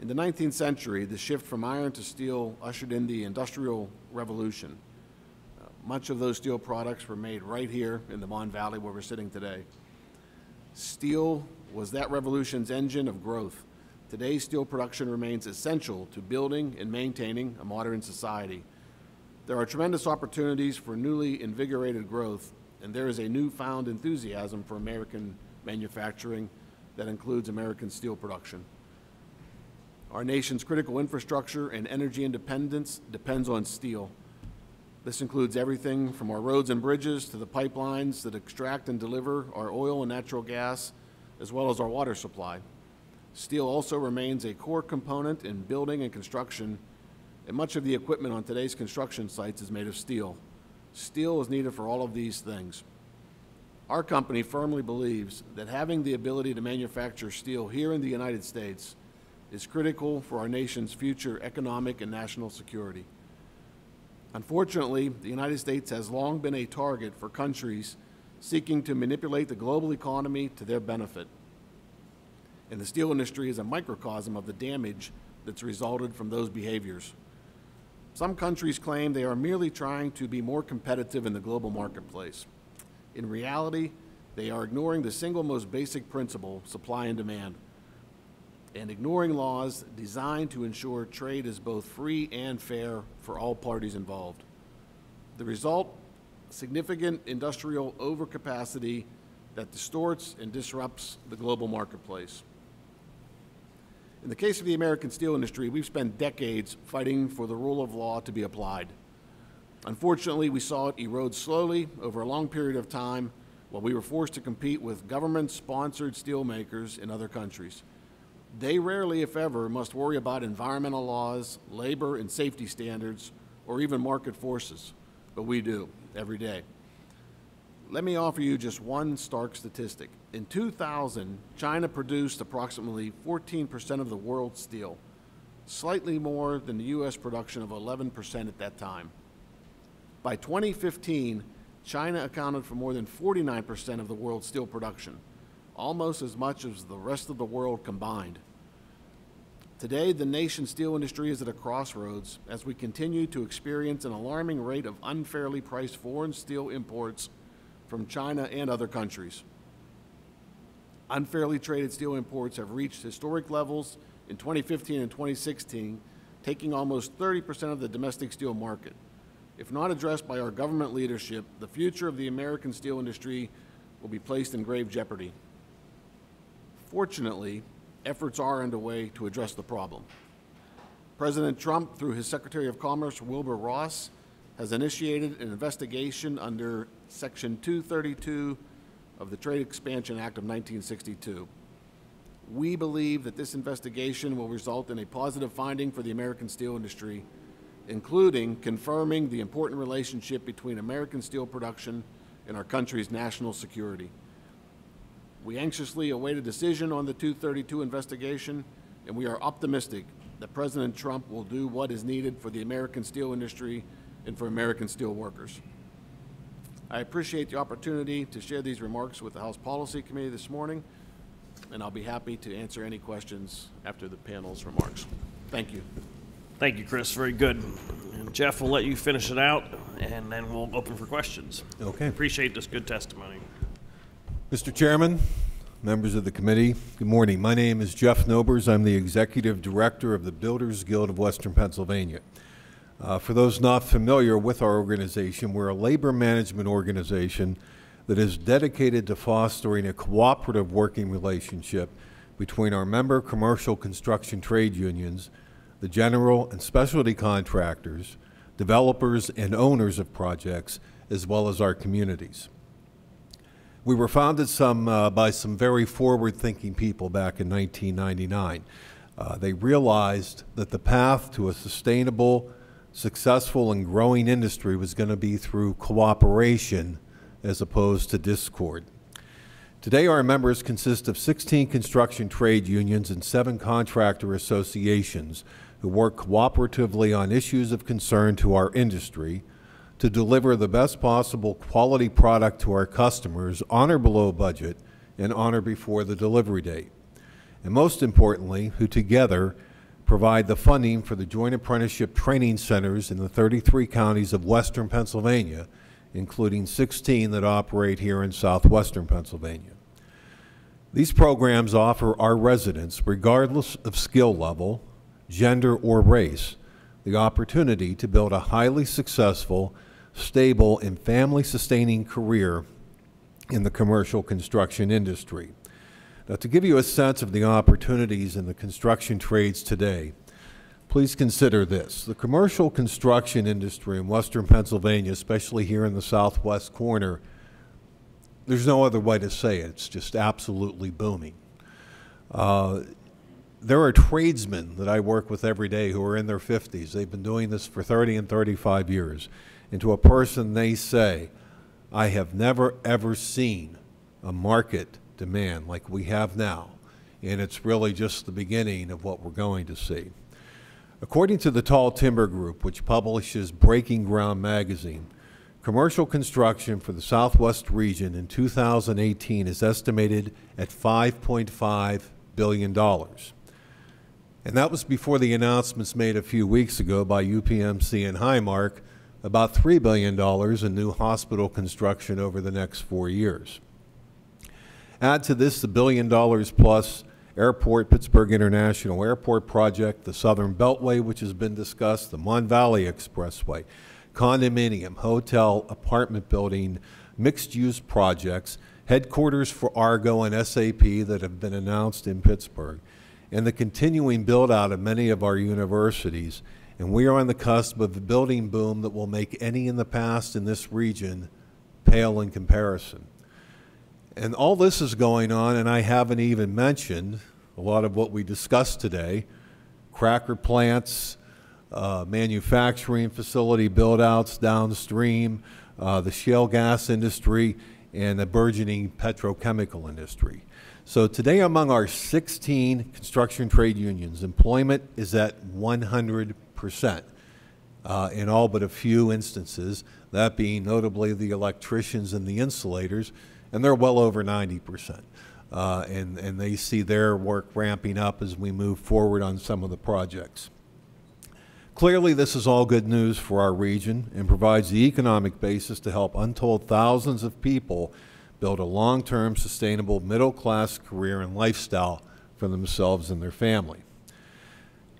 In the 19th century, the shift from iron to steel ushered in the Industrial Revolution. Uh, much of those steel products were made right here in the Mon Valley where we're sitting today. Steel was that revolution's engine of growth. Today's steel production remains essential to building and maintaining a modern society. There are tremendous opportunities for newly invigorated growth, and there is a newfound enthusiasm for American manufacturing that includes American steel production. Our nation's critical infrastructure and energy independence depends on steel. This includes everything from our roads and bridges to the pipelines that extract and deliver our oil and natural gas, as well as our water supply. Steel also remains a core component in building and construction, and much of the equipment on today's construction sites is made of steel. Steel is needed for all of these things. Our company firmly believes that having the ability to manufacture steel here in the United States is critical for our nation's future economic and national security. Unfortunately, the United States has long been a target for countries seeking to manipulate the global economy to their benefit. And the steel industry is a microcosm of the damage that's resulted from those behaviors. Some countries claim they are merely trying to be more competitive in the global marketplace. In reality, they are ignoring the single most basic principle, supply and demand, and ignoring laws designed to ensure trade is both free and fair for all parties involved. The result, significant industrial overcapacity that distorts and disrupts the global marketplace. In the case of the American steel industry, we've spent decades fighting for the rule of law to be applied. Unfortunately, we saw it erode slowly over a long period of time while we were forced to compete with government-sponsored steelmakers in other countries. They rarely, if ever, must worry about environmental laws, labor and safety standards, or even market forces, but we do every day. Let me offer you just one stark statistic. In 2000, China produced approximately 14% of the world's steel, slightly more than the U.S. production of 11% at that time. By 2015, China accounted for more than 49% of the world's steel production, almost as much as the rest of the world combined. Today, the nation's steel industry is at a crossroads as we continue to experience an alarming rate of unfairly priced foreign steel imports from China and other countries. Unfairly traded steel imports have reached historic levels in 2015 and 2016, taking almost 30% of the domestic steel market. If not addressed by our government leadership, the future of the American steel industry will be placed in grave jeopardy. Fortunately, efforts are underway to address the problem. President Trump, through his Secretary of Commerce, Wilbur Ross, has initiated an investigation under Section 232 of the Trade Expansion Act of 1962. We believe that this investigation will result in a positive finding for the American steel industry, including confirming the important relationship between American steel production and our country's national security. We anxiously await a decision on the 232 investigation, and we are optimistic that President Trump will do what is needed for the American steel industry and for American steel workers. I appreciate the opportunity to share these remarks with the House Policy Committee this morning, and I'll be happy to answer any questions after the panel's remarks. Thank you. Thank you, Chris. Very good. And Jeff, we'll let you finish it out, and then we'll open for questions. Okay. Appreciate this good testimony. Mr. Chairman, members of the committee, good morning. My name is Jeff Nobers. I'm the Executive Director of the Builders Guild of Western Pennsylvania. Uh, for those not familiar with our organization, we're a labor management organization that is dedicated to fostering a cooperative working relationship between our member commercial construction trade unions, the general and specialty contractors, developers and owners of projects, as well as our communities. We were founded some, uh, by some very forward-thinking people back in 1999. Uh, they realized that the path to a sustainable, successful, and growing industry was going to be through cooperation as opposed to discord. Today, our members consist of 16 construction trade unions and seven contractor associations who work cooperatively on issues of concern to our industry to deliver the best possible quality product to our customers on or below budget and on or before the delivery date. And most importantly, who together provide the funding for the joint apprenticeship training centers in the 33 counties of western Pennsylvania, including 16 that operate here in southwestern Pennsylvania. These programs offer our residents, regardless of skill level, gender, or race, the opportunity to build a highly successful, stable, and family sustaining career in the commercial construction industry. Now, to give you a sense of the opportunities in the construction trades today, please consider this. The commercial construction industry in western Pennsylvania, especially here in the southwest corner, there's no other way to say it. It's just absolutely booming. Uh, there are tradesmen that I work with every day who are in their 50s. They've been doing this for 30 and 35 years. And to a person, they say, I have never, ever seen a market demand like we have now. And it's really just the beginning of what we're going to see. According to the Tall Timber Group, which publishes Breaking Ground magazine, commercial construction for the Southwest region in 2018 is estimated at $5.5 billion. And that was before the announcements made a few weeks ago by UPMC and Highmark about $3 billion in new hospital construction over the next four years. Add to this the billion dollars plus airport, Pittsburgh International Airport project, the Southern Beltway, which has been discussed, the Mon Valley Expressway, condominium, hotel, apartment building, mixed use projects, headquarters for Argo and SAP that have been announced in Pittsburgh, and the continuing build out of many of our universities. And we are on the cusp of a building boom that will make any in the past in this region pale in comparison. And all this is going on, and I haven't even mentioned a lot of what we discussed today cracker plants, uh, manufacturing facility build outs downstream, uh, the shale gas industry, and the burgeoning petrochemical industry. So today among our 16 construction trade unions, employment is at 100% uh, in all but a few instances, that being notably the electricians and the insulators, and they're well over 90%. Uh, and, and they see their work ramping up as we move forward on some of the projects. Clearly, this is all good news for our region and provides the economic basis to help untold thousands of people build a long-term, sustainable middle-class career and lifestyle for themselves and their family.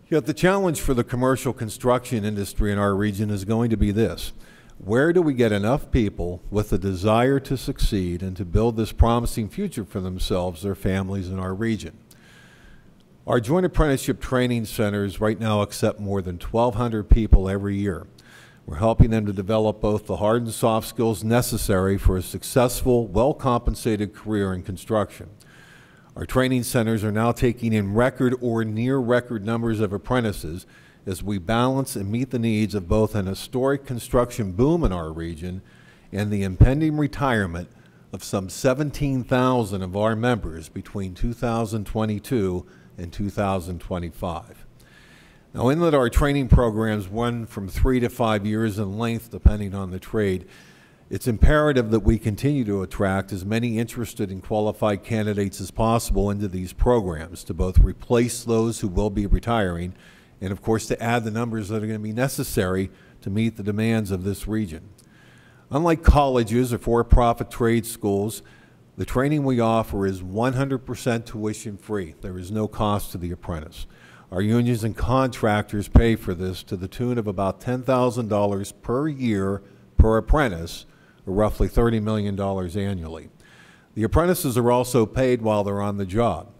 Yet the challenge for the commercial construction industry in our region is going to be this. Where do we get enough people with the desire to succeed and to build this promising future for themselves, their families, and our region? Our joint apprenticeship training centers right now accept more than 1,200 people every year. We're helping them to develop both the hard and soft skills necessary for a successful, well compensated career in construction. Our training centers are now taking in record or near record numbers of apprentices as we balance and meet the needs of both an historic construction boom in our region and the impending retirement of some 17,000 of our members between 2022 and 2025. Now, in that our training programs run from three to five years in length, depending on the trade, it's imperative that we continue to attract as many interested and qualified candidates as possible into these programs to both replace those who will be retiring and, of course, to add the numbers that are going to be necessary to meet the demands of this region. Unlike colleges or for profit trade schools, the training we offer is 100% tuition free. There is no cost to the apprentice. Our unions and contractors pay for this to the tune of about $10,000 per year per apprentice, or roughly $30 million annually. The apprentices are also paid while they're on the job.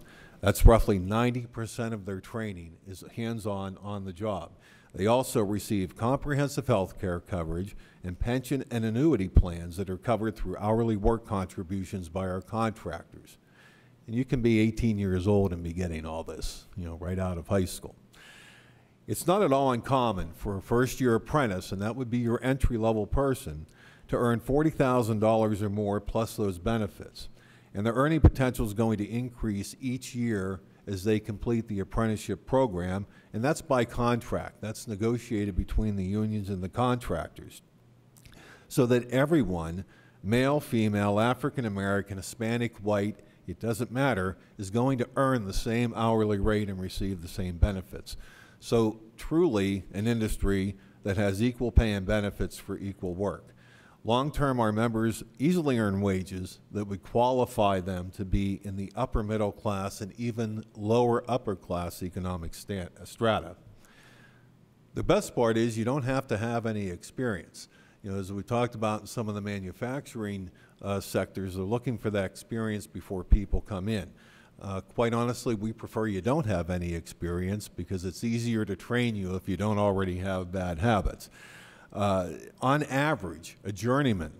That's roughly 90% of their training is hands-on on the job. They also receive comprehensive health care coverage and pension and annuity plans that are covered through hourly work contributions by our contractors. And you can be 18 years old and be getting all this, you know, right out of high school. It's not at all uncommon for a first year apprentice, and that would be your entry level person, to earn $40,000 or more plus those benefits. And their earning potential is going to increase each year as they complete the apprenticeship program, and that's by contract. That's negotiated between the unions and the contractors. So that everyone, male, female, African American, Hispanic, white, it doesn't matter, is going to earn the same hourly rate and receive the same benefits. So truly an industry that has equal pay and benefits for equal work. Long-term, our members easily earn wages that would qualify them to be in the upper middle class and even lower upper class economic strata. The best part is you don't have to have any experience. You know, as we talked about in some of the manufacturing uh, sectors, they're looking for that experience before people come in. Uh, quite honestly, we prefer you don't have any experience because it's easier to train you if you don't already have bad habits. Uh, on average, a journeyman,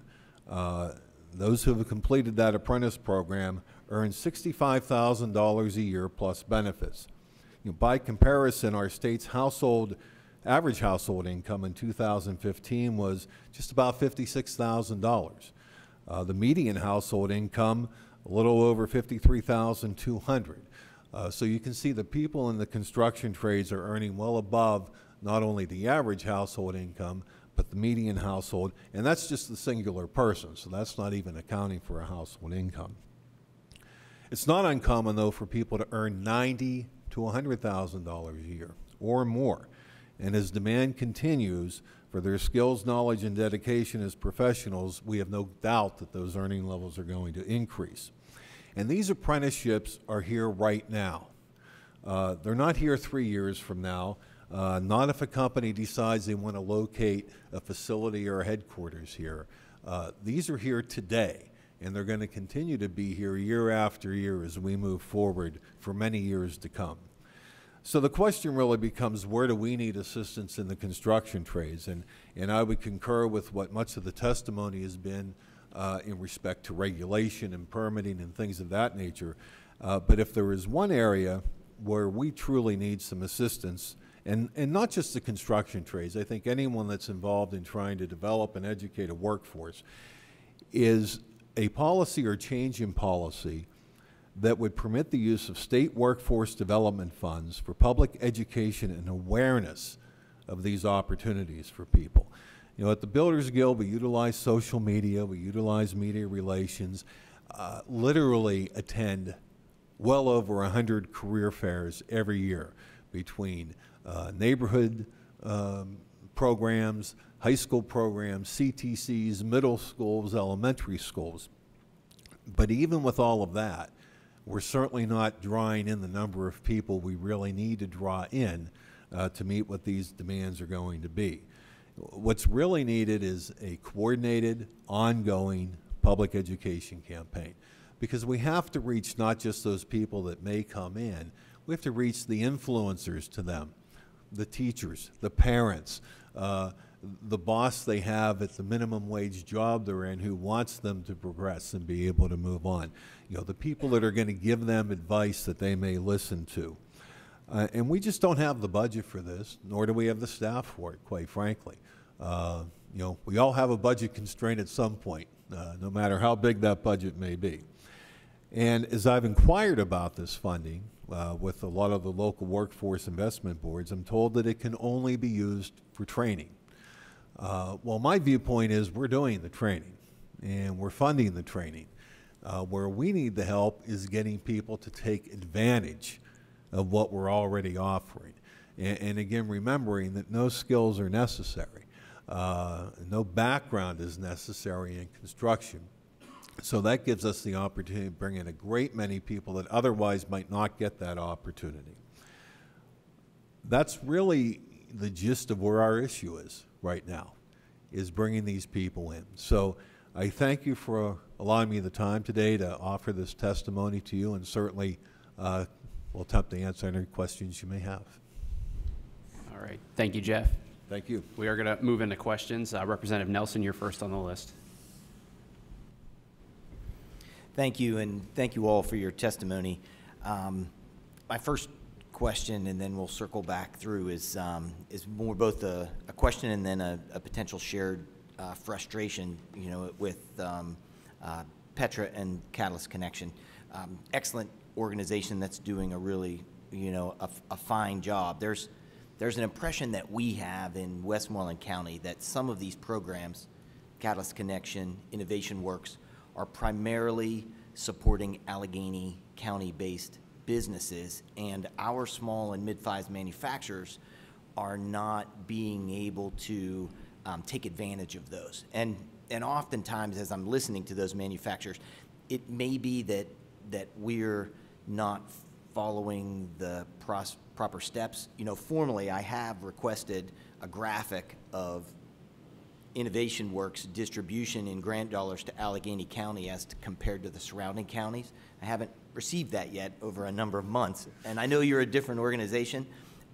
uh, those who have completed that apprentice program, earn $65,000 a year plus benefits. You know, by comparison, our state's household average household income in 2015 was just about $56,000. Uh, the median household income, a little over 53,200. Uh, so you can see the people in the construction trades are earning well above not only the average household income, but the median household, and that's just the singular person, so that's not even accounting for a household income. It's not uncommon, though, for people to earn ninety to $100,000 a year or more. And as demand continues for their skills, knowledge, and dedication as professionals, we have no doubt that those earning levels are going to increase. And these apprenticeships are here right now. Uh, they're not here three years from now. Uh, not if a company decides they want to locate a facility or a headquarters here. Uh, these are here today, and they're going to continue to be here year after year as we move forward for many years to come. So the question really becomes where do we need assistance in the construction trades? And, and I would concur with what much of the testimony has been uh, in respect to regulation and permitting and things of that nature. Uh, but if there is one area where we truly need some assistance, and, and not just the construction trades, I think anyone that's involved in trying to develop and educate a workforce, is a policy or change in policy that would permit the use of state workforce development funds for public education and awareness of these opportunities for people. You know, at the Builders Guild, we utilize social media, we utilize media relations, uh, literally attend well over 100 career fairs every year between uh, neighborhood um, programs, high school programs, CTCs, middle schools, elementary schools. But even with all of that, we're certainly not drawing in the number of people we really need to draw in uh, to meet what these demands are going to be. What's really needed is a coordinated, ongoing public education campaign because we have to reach not just those people that may come in, we have to reach the influencers to them, the teachers, the parents, uh, the boss they have at the minimum wage job they're in who wants them to progress and be able to move on. You know, the people that are going to give them advice that they may listen to. Uh, and we just don't have the budget for this, nor do we have the staff for it, quite frankly. Uh, you know, we all have a budget constraint at some point, uh, no matter how big that budget may be. And as I've inquired about this funding uh, with a lot of the local workforce investment boards, I'm told that it can only be used for training. Uh, well, my viewpoint is we're doing the training and we're funding the training. Uh, where we need the help is getting people to take advantage of what we're already offering. And, and again, remembering that no skills are necessary, uh, no background is necessary in construction. So that gives us the opportunity to bring in a great many people that otherwise might not get that opportunity. That's really the gist of where our issue is right now, is bringing these people in. So I thank you for allowing me the time today to offer this testimony to you, and certainly uh, will attempt to answer any questions you may have. All right. Thank you, Jeff. Thank you. We are going to move into questions. Uh, Representative Nelson, you're first on the list. Thank you, and thank you all for your testimony. Um, my first question, and then we'll circle back through, is um, is more both a, a question and then a, a potential shared uh, frustration, you know, with um, uh, Petra and Catalyst Connection. Um, excellent organization that's doing a really, you know, a, a fine job. There's there's an impression that we have in Westmoreland County that some of these programs, Catalyst Connection, Innovation Works, are primarily supporting Allegheny County-based businesses, and our small and mid-sized manufacturers are not being able to um, take advantage of those. And, and oftentimes, as I'm listening to those manufacturers, it may be that, that we're not following the proper steps. You know, formally, I have requested a graphic of Innovation Works distribution in grant dollars to Allegheny County as to- compared to the surrounding counties. I haven't received that yet over a number of months. And I know you're a different organization,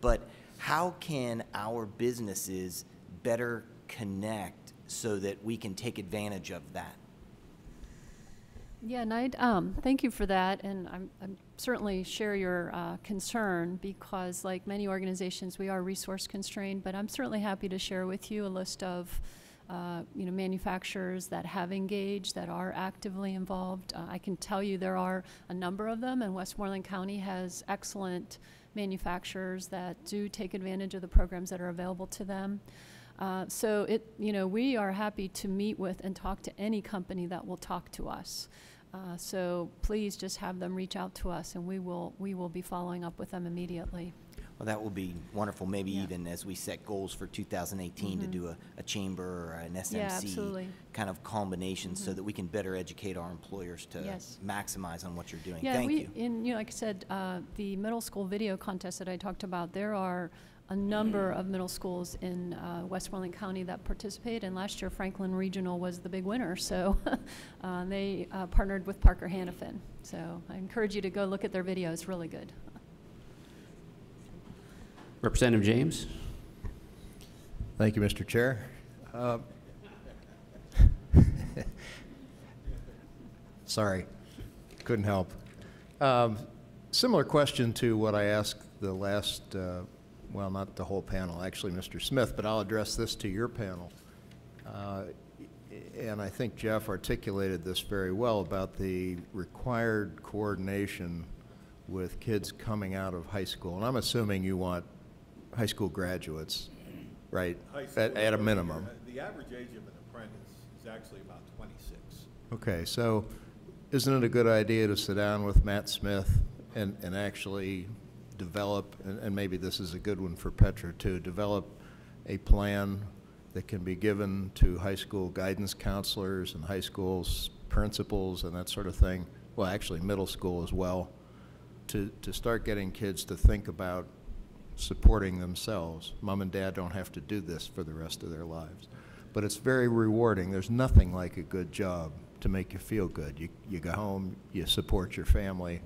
but how can our businesses better connect so that we can take advantage of that? Yeah, I'd, um, thank you for that, and I'm, I'm certainly share your uh, concern because, like many organizations, we are resource constrained. But I'm certainly happy to share with you a list of, uh, you know, manufacturers that have engaged, that are actively involved. Uh, I can tell you there are a number of them, and Westmoreland County has excellent manufacturers that do take advantage of the programs that are available to them. Uh, so it, you know, we are happy to meet with and talk to any company that will talk to us. Uh, so please just have them reach out to us, and we will we will be following up with them immediately. Well, that will be wonderful, maybe Yeah. even as we set goals for 2018 to Mhm. do a, a chamber or an SMC Yeah. Mm-hmm. kind of combination so that we can better educate our employers to Yes. maximize on what you're doing. Yeah, Thank we, you. in you know, like I said, uh, the middle school video contest that I talked about, there are a number of middle schools in uh, Westmoreland County that participate, and last year Franklin Regional was the big winner. So <laughs> uh, they uh, partnered with Parker Hannifin. So I encourage you to go look at their video; it's really good. Representative James? Thank you, Mr. Chair. Uh, <laughs> Sorry, couldn't help. Um, Similar question to what I asked the last, uh, well, not the whole panel, actually, Mr. Smith, but I'll address this to your panel. Uh, And I think Jeff articulated this very well about the required coordination with kids coming out of high school. And I'm assuming you want high school graduates, right? At, at a minimum. Uh, the average age of an apprentice is actually about 26. Okay, so isn't it a good idea to sit down with Matt Smith and, and actually develop, and, and maybe this is a good one for Petra too, develop a plan that can be given to high school guidance counselors and high schools principals and that sort of thing, well, actually middle school as well, to, to start getting kids to think about supporting themselves. Mom and dad don't have to do this for the rest of their lives. But it's very rewarding. There's nothing like a good job to make you feel good. You, you go home, you support your family.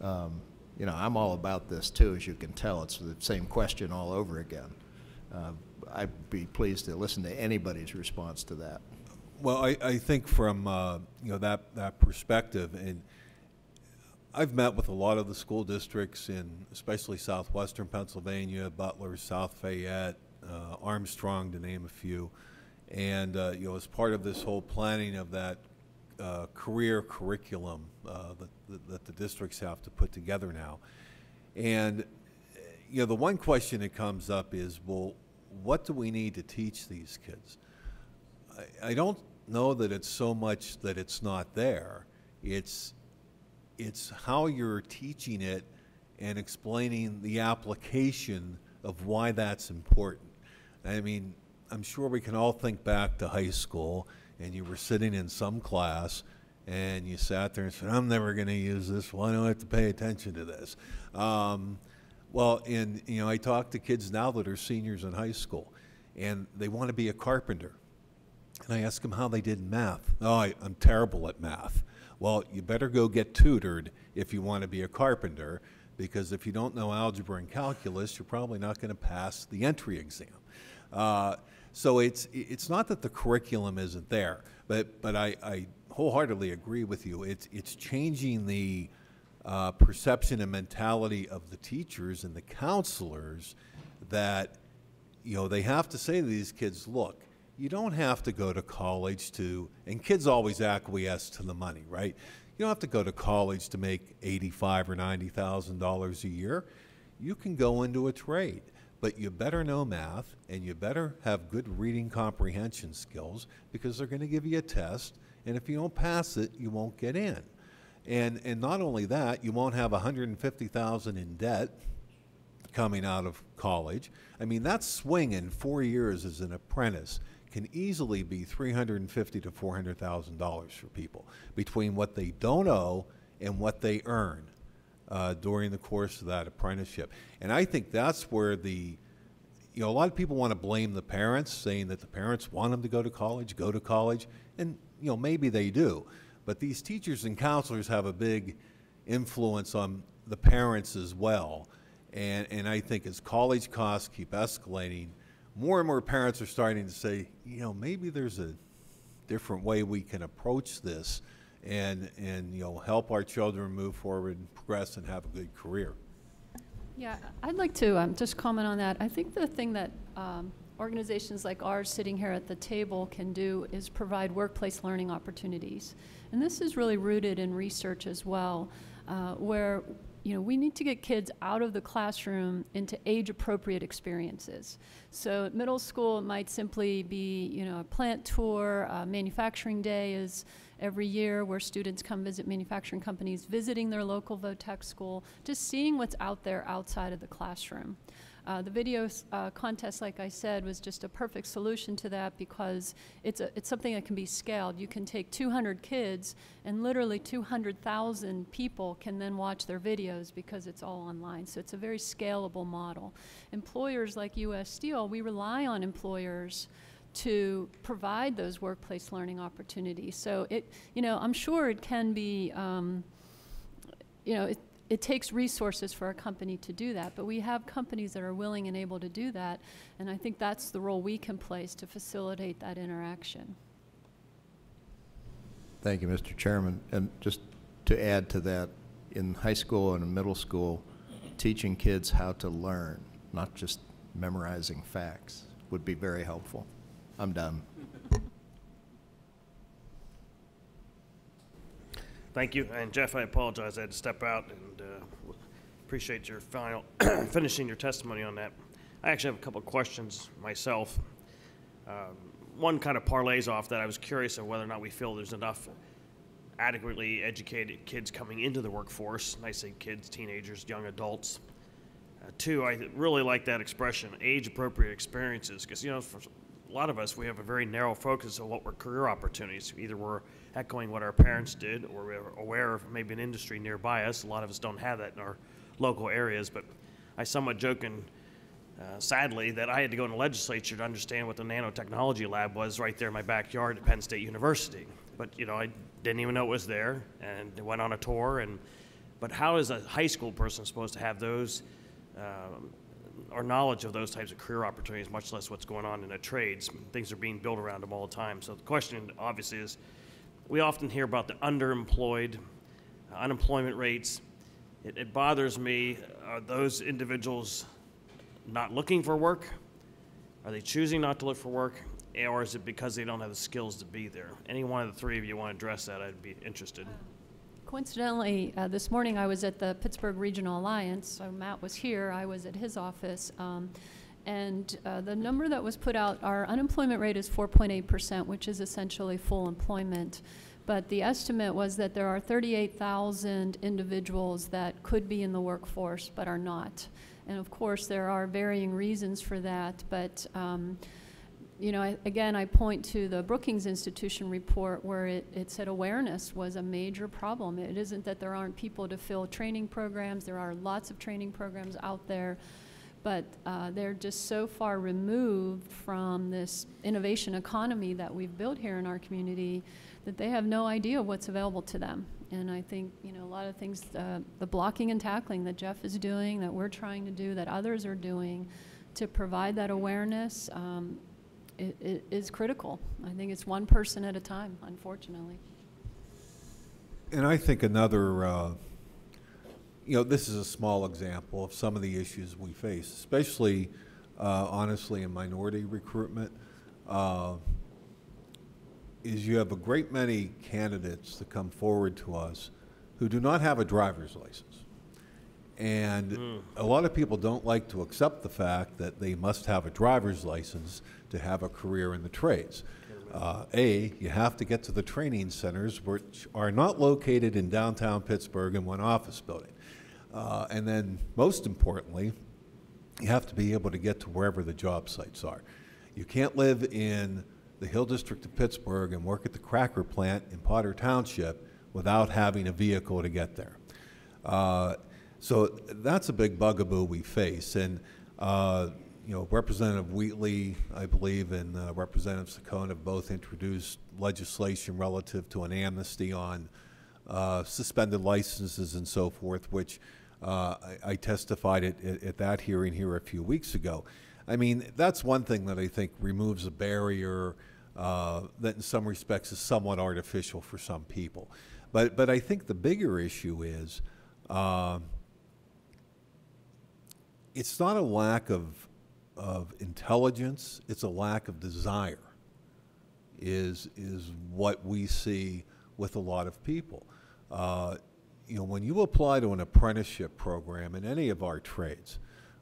Um, you know, I'm all about this too, as you can tell. It's the same question all over again. Uh, I'd be pleased to listen to anybody's response to that. Well, I, I think from, uh, you know, that, that perspective, and I've met with a lot of the school districts in especially southwestern Pennsylvania, Butler, South Fayette, uh, Armstrong, to name a few. And, uh, you know, as part of this whole planning of that uh, career curriculum uh, that, that- the districts have to put together now. And, you know, the one question that comes up is, well, what do we need to teach these kids? I, I don't know that it's so much that it's not there. It's, it's how you're teaching it and explaining the application of why that's important. I mean, I'm sure we can all think back to high school and you were sitting in some class and you sat there and said, I'm never going to use this. Why do I have to pay attention to this. Um, well, and, you know, I talk to kids now that are seniors in high school and they want to be a carpenter. And I ask them how they did math. Oh, I, I'm terrible at math. Well, you better go get tutored if you want to be a carpenter, because if you don't know algebra and calculus, you're probably not going to pass the entry exam. Uh, so it's it's not that the curriculum isn't there, but but I, I wholeheartedly agree with you. It's it's changing the uh, perception and mentality of the teachers and the counselors that you know, they have to say to these kids, look, you don't have to go to college to, and kids always acquiesce to the money, right? You don't have to go to college to make eighty-five or ninety thousand dollars a year. You can go into a trade, but you better know math and you better have good reading comprehension skills because they're going to give you a test, and if you don't pass it, you won't get in. And, and not only that, you won't have 150,000 in debt coming out of college. I mean, that swing in four years as an apprentice can easily be 350 to 400,000 dollars for people between what they don't owe and what they earn uh, during the course of that apprenticeship. And I think that's where the you know, a lot of people want to blame the parents, saying that the parents want them to go to college, go to college, and you know maybe they do, but these teachers and counselors have a big influence on the parents as well. And and I think as college costs keep escalating, more and more parents are starting to say, you know, maybe there's a different way we can approach this, and and you know help our children move forward, and progress, and have a good career. Yeah, I'd like to um, just comment on that. I think the thing that um, organizations like ours sitting here at the table can do is provide workplace learning opportunities. And this is really rooted in research as well, uh, where you know, we need to get kids out of the classroom into age-appropriate experiences. So at middle school, it might simply be, you know, a plant tour, a manufacturing day is every year where students come visit manufacturing companies, visiting their local VOTEC school, just seeing what's out there outside of the classroom. Uh, the video uh, contest, like I said, was just a perfect solution to that because it's, a, it's something that can be scaled. You can take 200 kids and literally 200,000 people can then watch their videos because it's all online. So it's a very scalable model. Employers like U.S. Steel, we rely on employers to provide those workplace learning opportunities. So it, you know, I'm sure it can be, um, you know, it, it takes resources for a company to do that, but we have companies that are willing and able to do that, and I think that's the role we can play is to facilitate that interaction. Thank you, Mr. Chairman. And just to add to that, in high school and in middle school, teaching kids how to learn, not just memorizing facts, would be very helpful. I'm done. Thank you. And Jeff, I apologize. I had to step out and appreciate your final <clears throat> finishing your testimony on that. I actually have a couple questions myself. Um, one kind of parlays off that I was curious of whether or not we feel there's enough adequately educated kids coming into the workforce. And I say kids, teenagers, young adults. Uh, two, I really like that expression, age appropriate experiences, because, you know, for a lot of us, we have a very narrow focus on what were career opportunities. Either we're echoing what our parents did, or we're aware of maybe an industry nearby us. A lot of us don't have that in our local areas, but I somewhat joke and uh, sadly that I had to go in the legislature to understand what the nanotechnology lab was right there in my backyard at Penn State University. But you know, I didn't even know it was there, and went on a tour. And but how is a high school person supposed to have those? Um, or knowledge of those types of career opportunities, much less what's going on in the trades. Things are being built around them all the time. So the question, obviously, is we often hear about the underemployed, uh, unemployment rates. It, it bothers me. Are those individuals not looking for work? Are they choosing not to look for work? Or is it because they don't have the skills to be there? Any one of the three of you want to address that, I'd be interested. Coincidentally, uh, this morning I was at the Pittsburgh Regional Alliance. So Matt was here. I was at his office. Um, and uh, the number that was put out, our unemployment rate is 4.8%, which is essentially full employment. But the estimate was that there are 38,000 individuals that could be in the workforce but are not. And of course, there are varying reasons for that. But um, you know, I, again, I point to the Brookings Institution report where it, it said awareness was a major problem. It isn't that there aren't people to fill training programs. There are lots of training programs out there, but uh, they're just so far removed from this innovation economy that we've built here in our community that they have no idea what's available to them. And I think, you know, a lot of things, uh, the blocking and tackling that Jeff is doing, that we're trying to do, that others are doing, to provide that awareness um, it, it is critical. I think it's one person at a time, unfortunately. And I think another, uh, you know, this is a small example of some of the issues we face, especially, uh, honestly, in minority recruitment. Uh, is you have a great many candidates that come forward to us who do not have a driver's license. And mm. a lot of people don't like to accept the fact that they must have a driver's license to have a career in the trades. Uh, A, you have to get to the training centers, which are not located in downtown Pittsburgh in one office building. Uh, and then, most importantly, you have to be able to get to wherever the job sites are. You can't live in the Hill District of Pittsburgh and work at the cracker plant in Potter Township without having a vehicle to get there. Uh, so that's a big bugaboo we face. And, uh, you know, Representative Wheatley, I believe, and uh, Representative Saccone have both introduced legislation relative to an amnesty on uh, suspended licenses and so forth, which uh, I, I testified at, at, at that hearing here a few weeks ago. I mean, that's one thing that I think removes a barrier uh, that in some respects is somewhat artificial for some people. But, but I think the bigger issue is uh, it's not a lack of, of intelligence, it's a lack of desire is, is what we see with a lot of people. You know, when you apply to an apprenticeship program in any of our trades,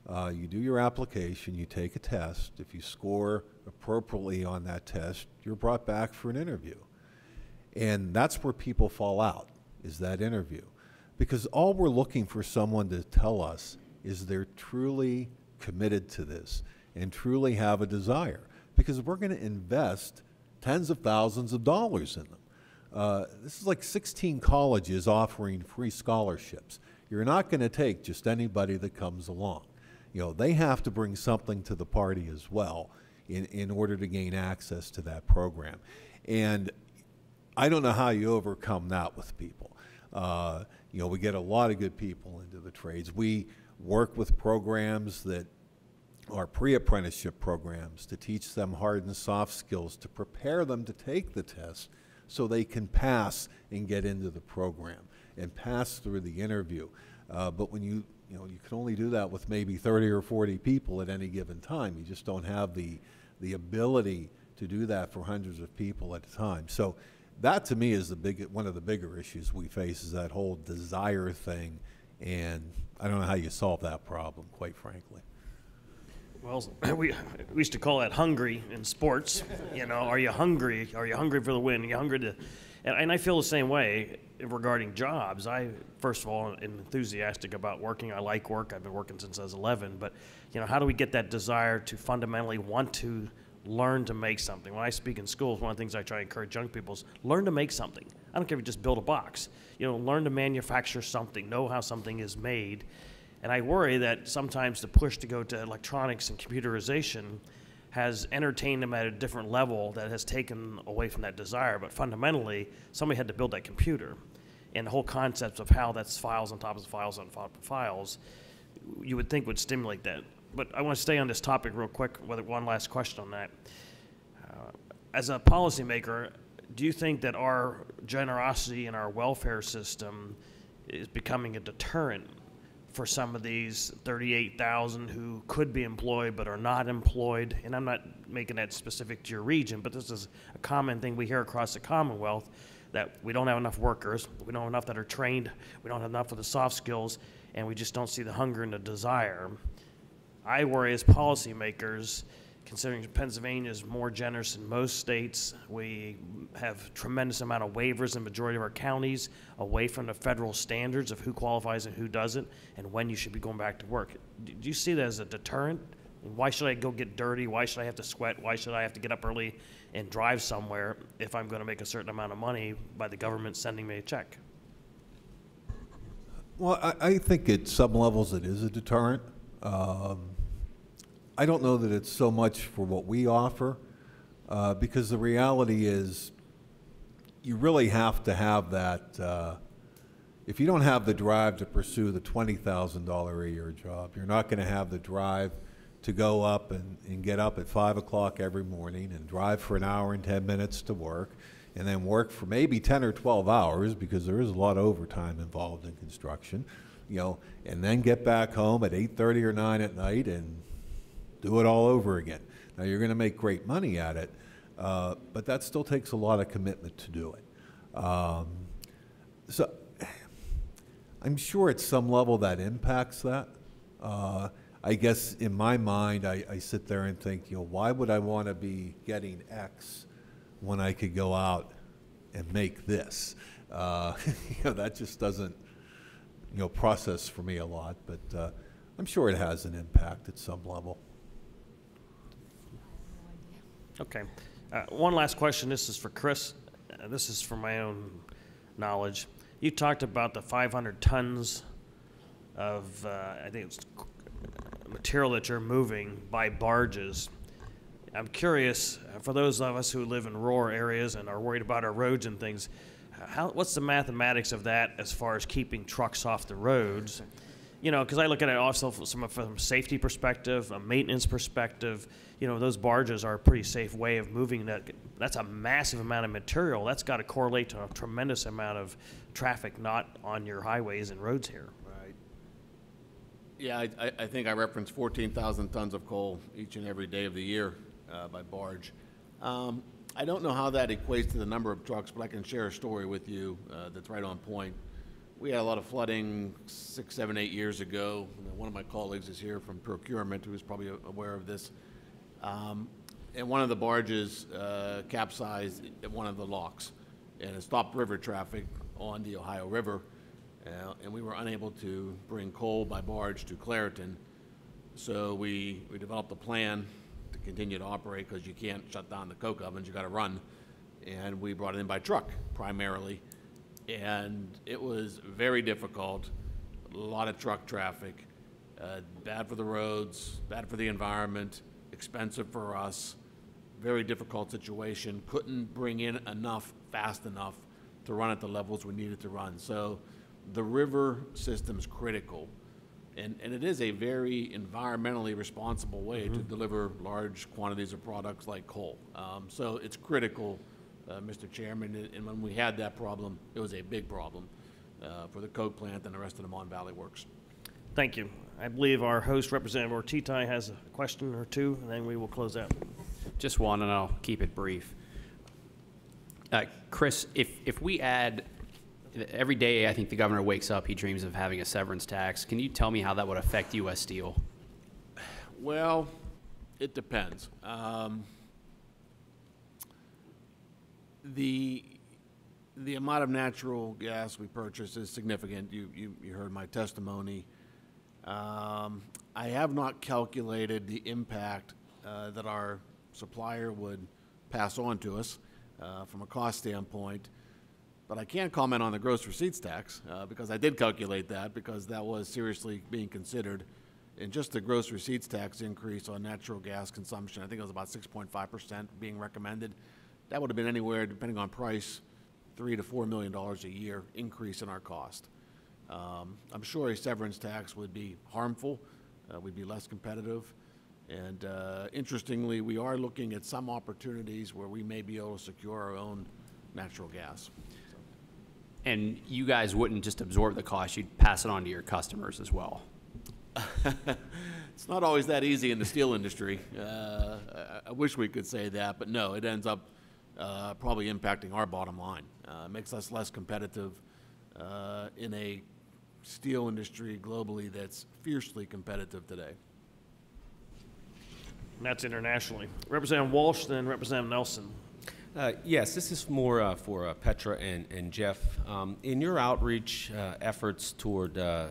uh, you do your application, you take a test. If you score appropriately on that test, you're brought back for an interview. And that's where people fall out, is that interview. Because all we're looking for someone to tell us is they're truly committed to this and truly have a desire. Because we're going to invest tens of thousands of dollars in them. Uh, this is like 16 colleges offering free scholarships. You're not going to take just anybody that comes along. You know, they have to bring something to the party as well in, in order to gain access to that program. And I don't know how you overcome that with people. Uh, you know, we get a lot of good people into the trades. We work with programs that are pre-apprenticeship programs to teach them hard and soft skills to prepare them to take the test so they can pass and get into the program and pass through the interview. Uh, but when you, you know, you can only do that with maybe 30 or 40 people at any given time. You just don't have the, the ability to do that for hundreds of people at a time. So that to me is the big, one of the bigger issues we face is that whole desire thing. And I don't know how you solve that problem, quite frankly. Well, <clears throat> we, we used to call that hungry in sports. You know, are you hungry? Are you hungry for the win? Are you hungry to? And, and I feel the same way regarding jobs. I, first of all, am enthusiastic about working. I like work. I've been working since I was 11. But, you know, how do we get that desire to fundamentally want to learn to make something? When I speak in schools, one of the things I try to encourage young people is learn to make something. I don't care if you just build a box. You know, learn to manufacture something. Know how something is made and I worry that sometimes the push to go to electronics and computerization has entertained them at a different level that has taken away from that desire. But fundamentally, somebody had to build that computer. And the whole concept of how that's files on top of files on top of files, you would think would stimulate that. But I want to stay on this topic real quick with one last question on that. Uh, as a policymaker, do you think that our generosity in our welfare system is becoming a deterrent for some of these 38,000 who could be employed but are not employed. And I'm not making that specific to your region, but this is a common thing we hear across the Commonwealth that we don't have enough workers, we don't have enough that are trained, we don't have enough of the soft skills, and we just don't see the hunger and the desire. I worry as policymakers considering Pennsylvania is more generous than most states. We have tremendous amount of waivers in majority of our counties away from the federal standards of who qualifies and who doesn't and when you should be going back to work. Do you see that as a deterrent? Why should I go get dirty? Why should I have to sweat? Why should I have to get up early and drive somewhere if I'm going to make a certain amount of money by the government sending me a check? Well, I, I think at some levels it is a deterrent. Um, I don't know that it's so much for what we offer, uh, because the reality is you really have to have that. Uh, if you don't have the drive to pursue the $20,000 a year job, you're not going to have the drive to go up and, and get up at 5 o'clock every morning and drive for an hour and 10 minutes to work and then work for maybe 10 or 12 hours because there is a lot of overtime involved in construction, you know, and then get back home at 8.30 or 9 at night and do it all over again. Now, you're going to make great money at it, uh, but that still takes a lot of commitment to do it. Um, so I'm sure at some level that impacts that. Uh, I guess in my mind, I, I, sit there and think, you know, why would I want to be getting X when I could go out and make this. Uh, <laughs> you know, that just doesn't, you know, process for me a lot, but uh, I'm sure it has an impact at some level. Okay. Uh, One last question. This is for Chris. Uh, This is for my own knowledge. You talked about the 500 tons of, uh, I think it's material that you're moving by barges. I'm curious, uh, for those of us who live in rural areas and are worried about our roads and things, how, what's the mathematics of that as far as keeping trucks off the roads? You know, because I look at it also from, some- from a safety perspective, a maintenance perspective. You know, those barges are a pretty safe way of moving that. That's a massive amount of material. That's got to correlate to a tremendous amount of traffic not on your highways and roads here. Right. Yeah, I, I- think I referenced 14,000 tons of coal each and every day of the year uh, by barge. Um, I don't know how that equates to the number of trucks, but I can share a story with you uh, that's right on point. We had a lot of flooding six, seven, eight years ago. One of my colleagues is here from procurement, who is probably aware of this. Um, And one of the barges uh, capsized at one of the locks, and it stopped river traffic on the Ohio River, uh, and we were unable to bring coal by barge to Clairton. So we, we developed a plan to continue to operate, because you can't shut down the coke ovens, you gotta run. And we brought it in by truck primarily, and it was very difficult, a lot of truck traffic, uh, bad for the roads, bad for the environment, expensive for us, very difficult situation, couldn't bring in enough fast enough to run at the levels we needed to run. So the river system's critical. And, and it is a very environmentally responsible way to deliver large quantities of products like coal. Um, so it's critical, uh, Mr. Chairman, and- and when we had that problem, it was a big problem uh, for the coke plant and the rest of the Mon Valley Works. Thank you. I believe our host, Representative Ortitay, has a question or two, and then we will close out. Just one, and I'll keep it brief. Uh, Chris, if, if we add, every day I think the governor wakes up, he dreams of having a severance tax. Can you tell me how that would affect U.S. Steel? Well, it depends. Um, the the amount of natural gas we purchase is significant. You you, you heard my testimony. Um, I have not calculated the impact uh, that our supplier would pass on to us uh, from a cost standpoint. But I can't comment on the gross receipts tax, uh, because I did calculate that, because that was seriously being considered. And just the gross receipts tax increase on natural gas consumption, I think it was about six point five percent being recommended. That would have been anywhere, depending on price, three to four million dollars a year increase in our cost. Um, I'm sure a severance tax would be harmful, uh, we'd be less competitive. And uh, interestingly, we are looking at some opportunities where we may be able to secure our own natural gas. And you guys wouldn't just absorb the cost, you'd pass it on to your customers as well. <laughs> It's not always that easy in the steel industry. Uh, I, I wish we could say that, but no, it ends up uh, probably impacting our bottom line. Uh, it makes us less competitive uh, in a steel industry globally that's fiercely competitive today. And that's internationally. Representative Walsh, then Representative Nelson. Uh, Yes, this is more uh, for uh, Petra and and Jeff. Um, In your outreach uh, efforts toward uh,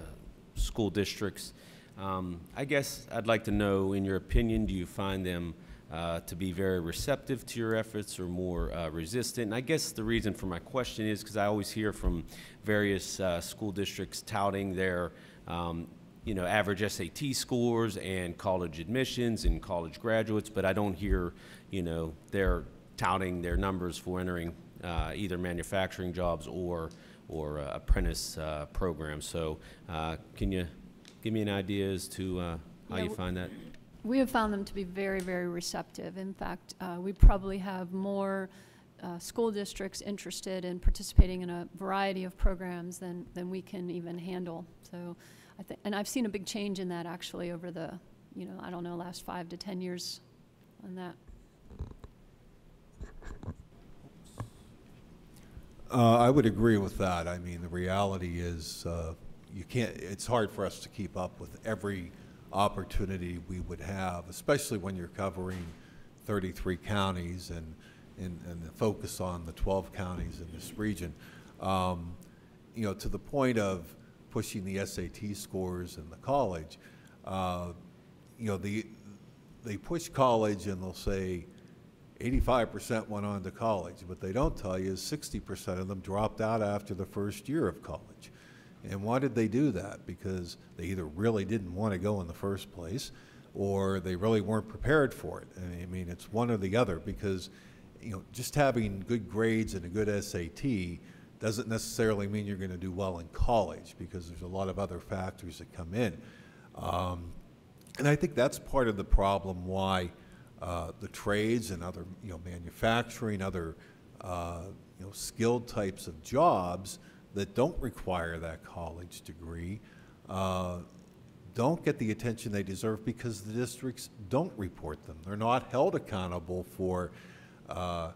school districts, um, I guess I'd like to know, in your opinion, do you find them uh, to be very receptive to your efforts or more uh, resistant? And I guess the reason for my question is because I always hear from various uh, school districts touting their um, you know, average SAT scores and college admissions and college graduates, but I don't hear, you know, they're touting their numbers for entering uh, either manufacturing jobs or or uh, apprentice uh, programs. So, uh, can you give me an idea as to uh, how Yeah, you find that? We have found them to be very, very receptive. In fact, uh, we probably have more uh, school districts interested in participating in a variety of programs than, than we can even handle. So I think, and I've seen a big change in that actually over the, you know, I don't know, last five to 10 years on that. Uh, I would agree with that. I mean, the reality is, uh, you can't, it's hard for us to keep up with every opportunity we would have, especially when you're covering 33 counties and, and, and the focus on the 12 counties in this region. Um, you know, to the point of pushing the SAT scores in the college, uh, you know, the, they push college and they'll say 85% went on to college. What they don't tell you is 60% of them dropped out after the first year of college. And why did they do that? Because they either really didn't want to go in the first place or they really weren't prepared for it. I mean, it's one or the other because, you know, just having good grades and a good SAT doesn't necessarily mean you're going to do well in college because there's a lot of other factors that come in. Um, and I think that's part of the problem why uh, the trades and other, you know, manufacturing, other, uh, you know, skilled types of jobs that don't require that college degree uh, don't get the attention they deserve because the districts don't report them. They're not held accountable for, uh,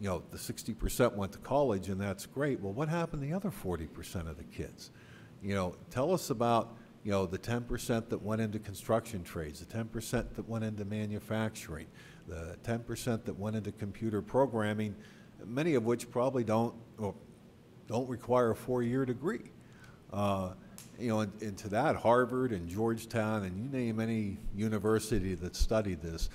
you know, the 60% went to college and that's great. Well, what happened to the other 40% of the kids? You know, tell us about, you know, the 10% that went into construction trades, the 10% that went into manufacturing, the 10% that went into computer programming, many of which probably don't, or don't require a four-year degree. Uh, you know, and, and to that, Harvard and Georgetown and you name any university that studied this,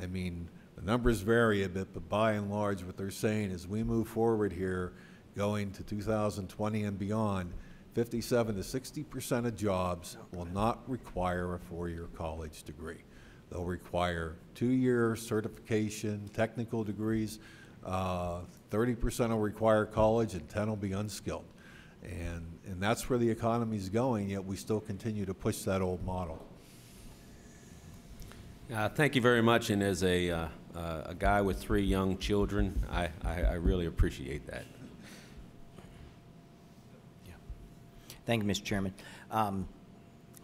I mean, the numbers vary a bit, but by and large, what they're saying is we move forward here, going to 2020 and beyond, 57 to 60 percent of jobs will not require a four-year college degree. They'll require two-year certification, technical degrees. Uh, 30 percent will require college, and 10 will be unskilled. And, and that's where the economy is going, yet we still continue to push that old model. Uh, thank you very much. And as a, uh, uh, a guy with three young children, I, I, I really appreciate that. Thank you, Mr. Chairman. Um,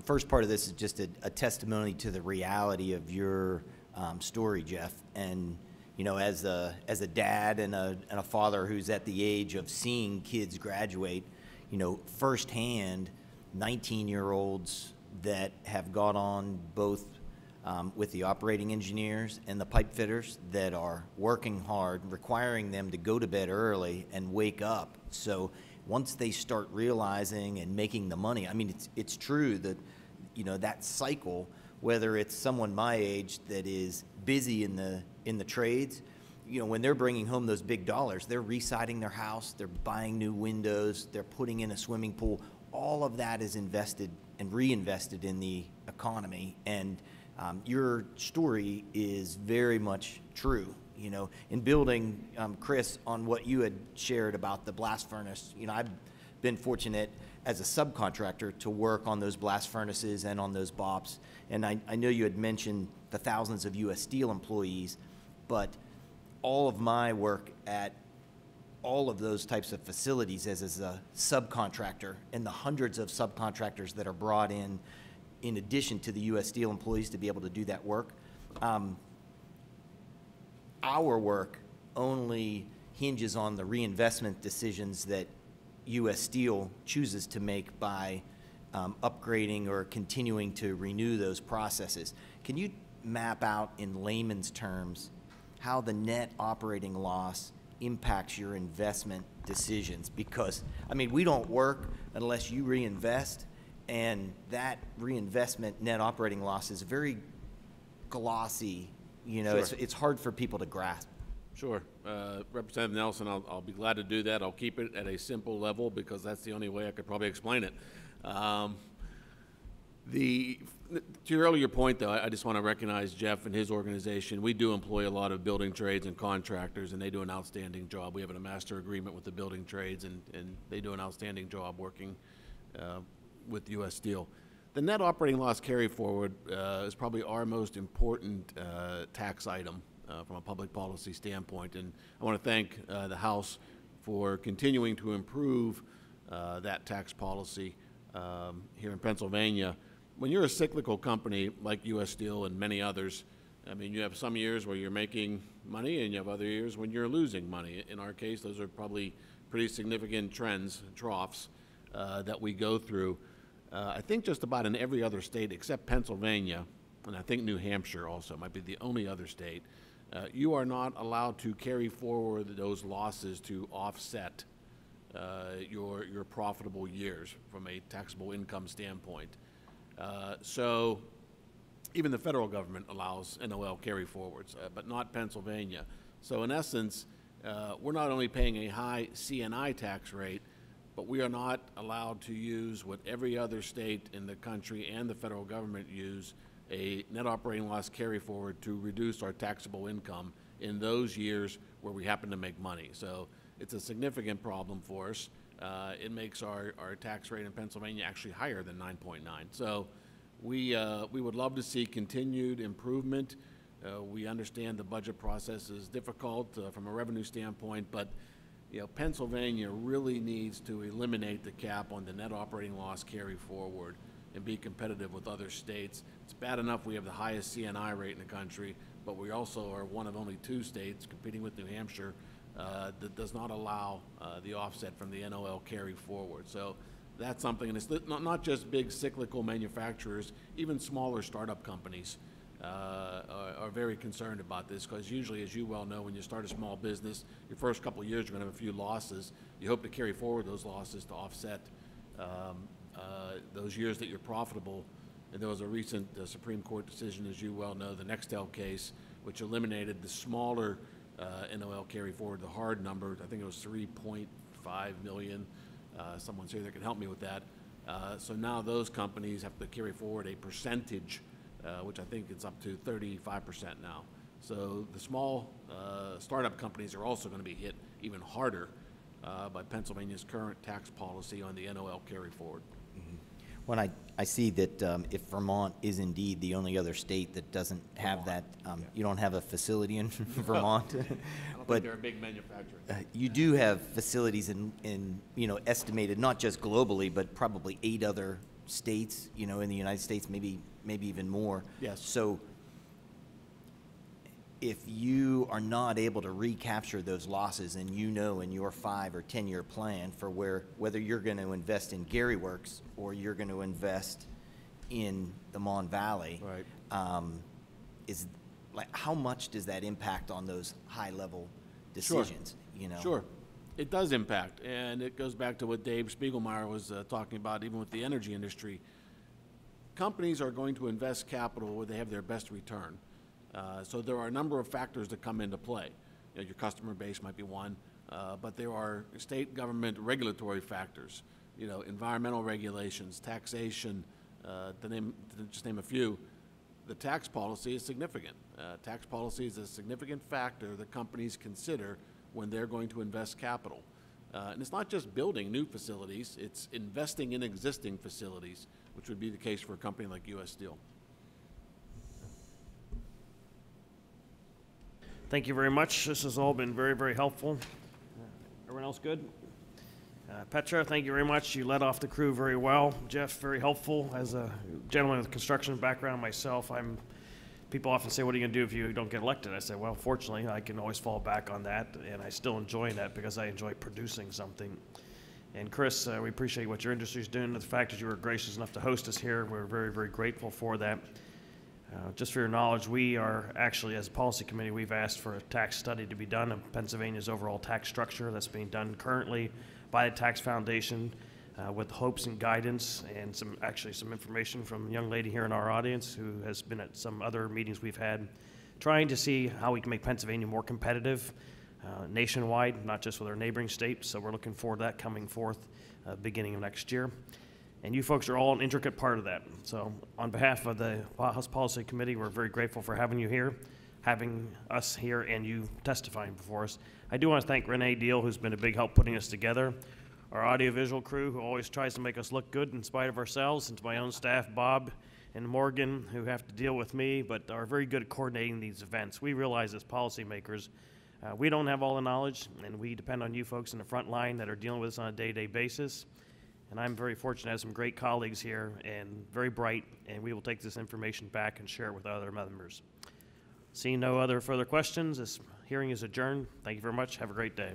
first part of this is just a, a testimony to the reality of your um, story, Jeff. And you know, as a as a dad and a and a father who's at the age of seeing kids graduate, you know, firsthand, 19-year-olds that have got on both um, with the operating engineers and the pipe fitters that are working hard, requiring them to go to bed early and wake up. So once they start realizing and making the money, I mean, it's, it's true that, you know, that cycle, whether it's someone my age that is busy in the, in the trades, you know, when they're bringing home those big dollars, they're residing their house, they're buying new windows, they're putting in a swimming pool. All of that is invested and reinvested in the economy. And um, your story is very much true. You know, in building, um, Chris, on what you had shared about the blast furnace, you know, I've been fortunate as a subcontractor to work on those blast furnaces and on those BOPs. And I, I know you had mentioned the thousands of U.S. Steel employees, but all of my work at all of those types of facilities as, as a subcontractor and the hundreds of subcontractors that are brought in in addition to the U.S. Steel employees to be able to do that work. Um, our work only hinges on the reinvestment decisions that U.S. Steel chooses to make by um, upgrading or continuing to renew those processes. Can you map out in layman's terms how the net operating loss impacts your investment decisions? Because, I mean, we don't work unless you reinvest, and that reinvestment net operating loss is very glossy. You know, Sure. it's, it's hard for people to grasp. Sure. Uh, Representative Nelson, I'll, I'll be glad to do that. I'll keep it at a simple level because that's the only way I could probably explain it. Um, The, to your earlier point, though, I just want to recognize Jeff and his organization. We do employ a lot of building trades and contractors, and they do an outstanding job. We have a master agreement with the building trades, and, and they do an outstanding job working uh, with U.S. Steel. The net operating loss carry forward uh, is probably our most important uh, tax item uh, from a public policy standpoint, and I want to thank uh, the House for continuing to improve uh, that tax policy um, here in Pennsylvania. When you're a cyclical company like U.S. Steel and many others, I mean, you have some years where you're making money and you have other years when you're losing money. In our case, those are probably pretty significant trends, troughs, uh, that we go through. Uh, I think just about in every other state except Pennsylvania, and I think New Hampshire also might be the only other state, uh, you are not allowed to carry forward those losses to offset uh, your, your profitable years from a taxable income standpoint. Uh, So even the federal government allows NOL carry forwards, uh, but not Pennsylvania. So in essence, uh, we're not only paying a high CNI tax rate, but we are not allowed to use what every other state in the country and the federal government use, a net operating loss carry forward to reduce our taxable income in those years where we happen to make money. So it's a significant problem for us. Uh, It makes our, our tax rate in Pennsylvania actually higher than 9.9. So we, uh, we would love to see continued improvement. Uh, We understand the budget process is difficult uh, from a revenue standpoint, but, you know, Pennsylvania really needs to eliminate the cap on the net operating loss carry forward and be competitive with other states. It's bad enough we have the highest CNI rate in the country, but we also are one of only two states competing with New Hampshire uh, that does not allow uh, the offset from the NOL carry forward. So that's something, and it's not, not just big cyclical manufacturers, even smaller startup companies uh, are, are very concerned about this, because usually, as you well know, when you start a small business, your first couple years, you're gonna have a few losses. You hope to carry forward those losses to offset um, uh, those years that you're profitable. And there was a recent uh, Supreme Court decision, as you well know, the Nextel case, which eliminated the smaller uh, NOL carry forward, the hard number, I think it was 3.5 million. Uh, Someone's here that can help me with that. Uh, So now those companies have to carry forward a percentage, uh, which I think it's up to 35% now. So the small uh, startup companies are also going to be hit even harder uh, by Pennsylvania's current tax policy on the NOL carry forward. When I, I see that um, if Vermont is indeed the only other state that doesn't have that, um, you don't have a facility in Vermont. <laughs> <laughs> I don't think <laughs> but they're a big manufacturer. uh, You do have facilities in, in, you know, estimated, not just globally, but probably eight other states, you know, in the United States, maybe, maybe even more. Yes. So if you are not able to recapture those losses and you know in your five or 10-year plan for where, whether you're going to invest in Gary Works or you're going to invest in the Mon Valley. Right. um, Is, like, how much does that impact on those high-level Sure. decisions, you know? Sure. It does impact, and it goes back to what Dave Spigelmyer was uh, talking about, even with the energy industry. Companies are going to invest capital where they have their best return. Uh, So there are a number of factors that come into play. You know, your customer base might be one, uh, but there are state government regulatory factors, you know, environmental regulations, taxation, uh, to name, to just name a few. The tax policy is significant. Uh, Tax policy is a significant factor that companies consider when they're going to invest capital. Uh, And it's not just building new facilities, it's investing in existing facilities, which would be the case for a company like US Steel. Thank you very much. This has all been very, very helpful. Everyone else good? Uh, Petra, thank you very much. You led off the crew very well. Jeff, very helpful. As a gentleman with construction background myself, I'm, people often say, what are you going to do if you don't get elected? I say, well, fortunately, I can always fall back on that, and I still enjoy that because I enjoy producing something. And Chris, uh, we appreciate what your industry is doing. The fact that you were gracious enough to host us here, we're very, very grateful for that. Uh, Just for your knowledge, we are actually, as a policy committee, we've asked for a tax study to be done of Pennsylvania's overall tax structure. That's being done currently by the Tax Foundation uh, with hopes and guidance and some, actually some information from a young lady here in our audience who has been at some other meetings we've had, trying to see how we can make Pennsylvania more competitive uh, nationwide, not just with our neighboring states. So we're looking forward to that coming forth uh, beginning of next year. And you folks are all an intricate part of that. So on behalf of the House Policy Committee, we're very grateful for having you here, having us here, and you testifying before us. I do want to thank Renee Deal, who's been a big help putting us together, our audiovisual crew, who always tries to make us look good in spite of ourselves, and to my own staff, Bob and Morgan, who have to deal with me, but are very good at coordinating these events. We realize as policymakers, uh, we don't have all the knowledge, and we depend on you folks in the front line that are dealing with us on a day-to-day basis. And I'm very fortunate to have some great colleagues here and very bright, and we will take this information back and share it with other members. Seeing no other further questions, this hearing is adjourned. Thank you very much. Have a great day.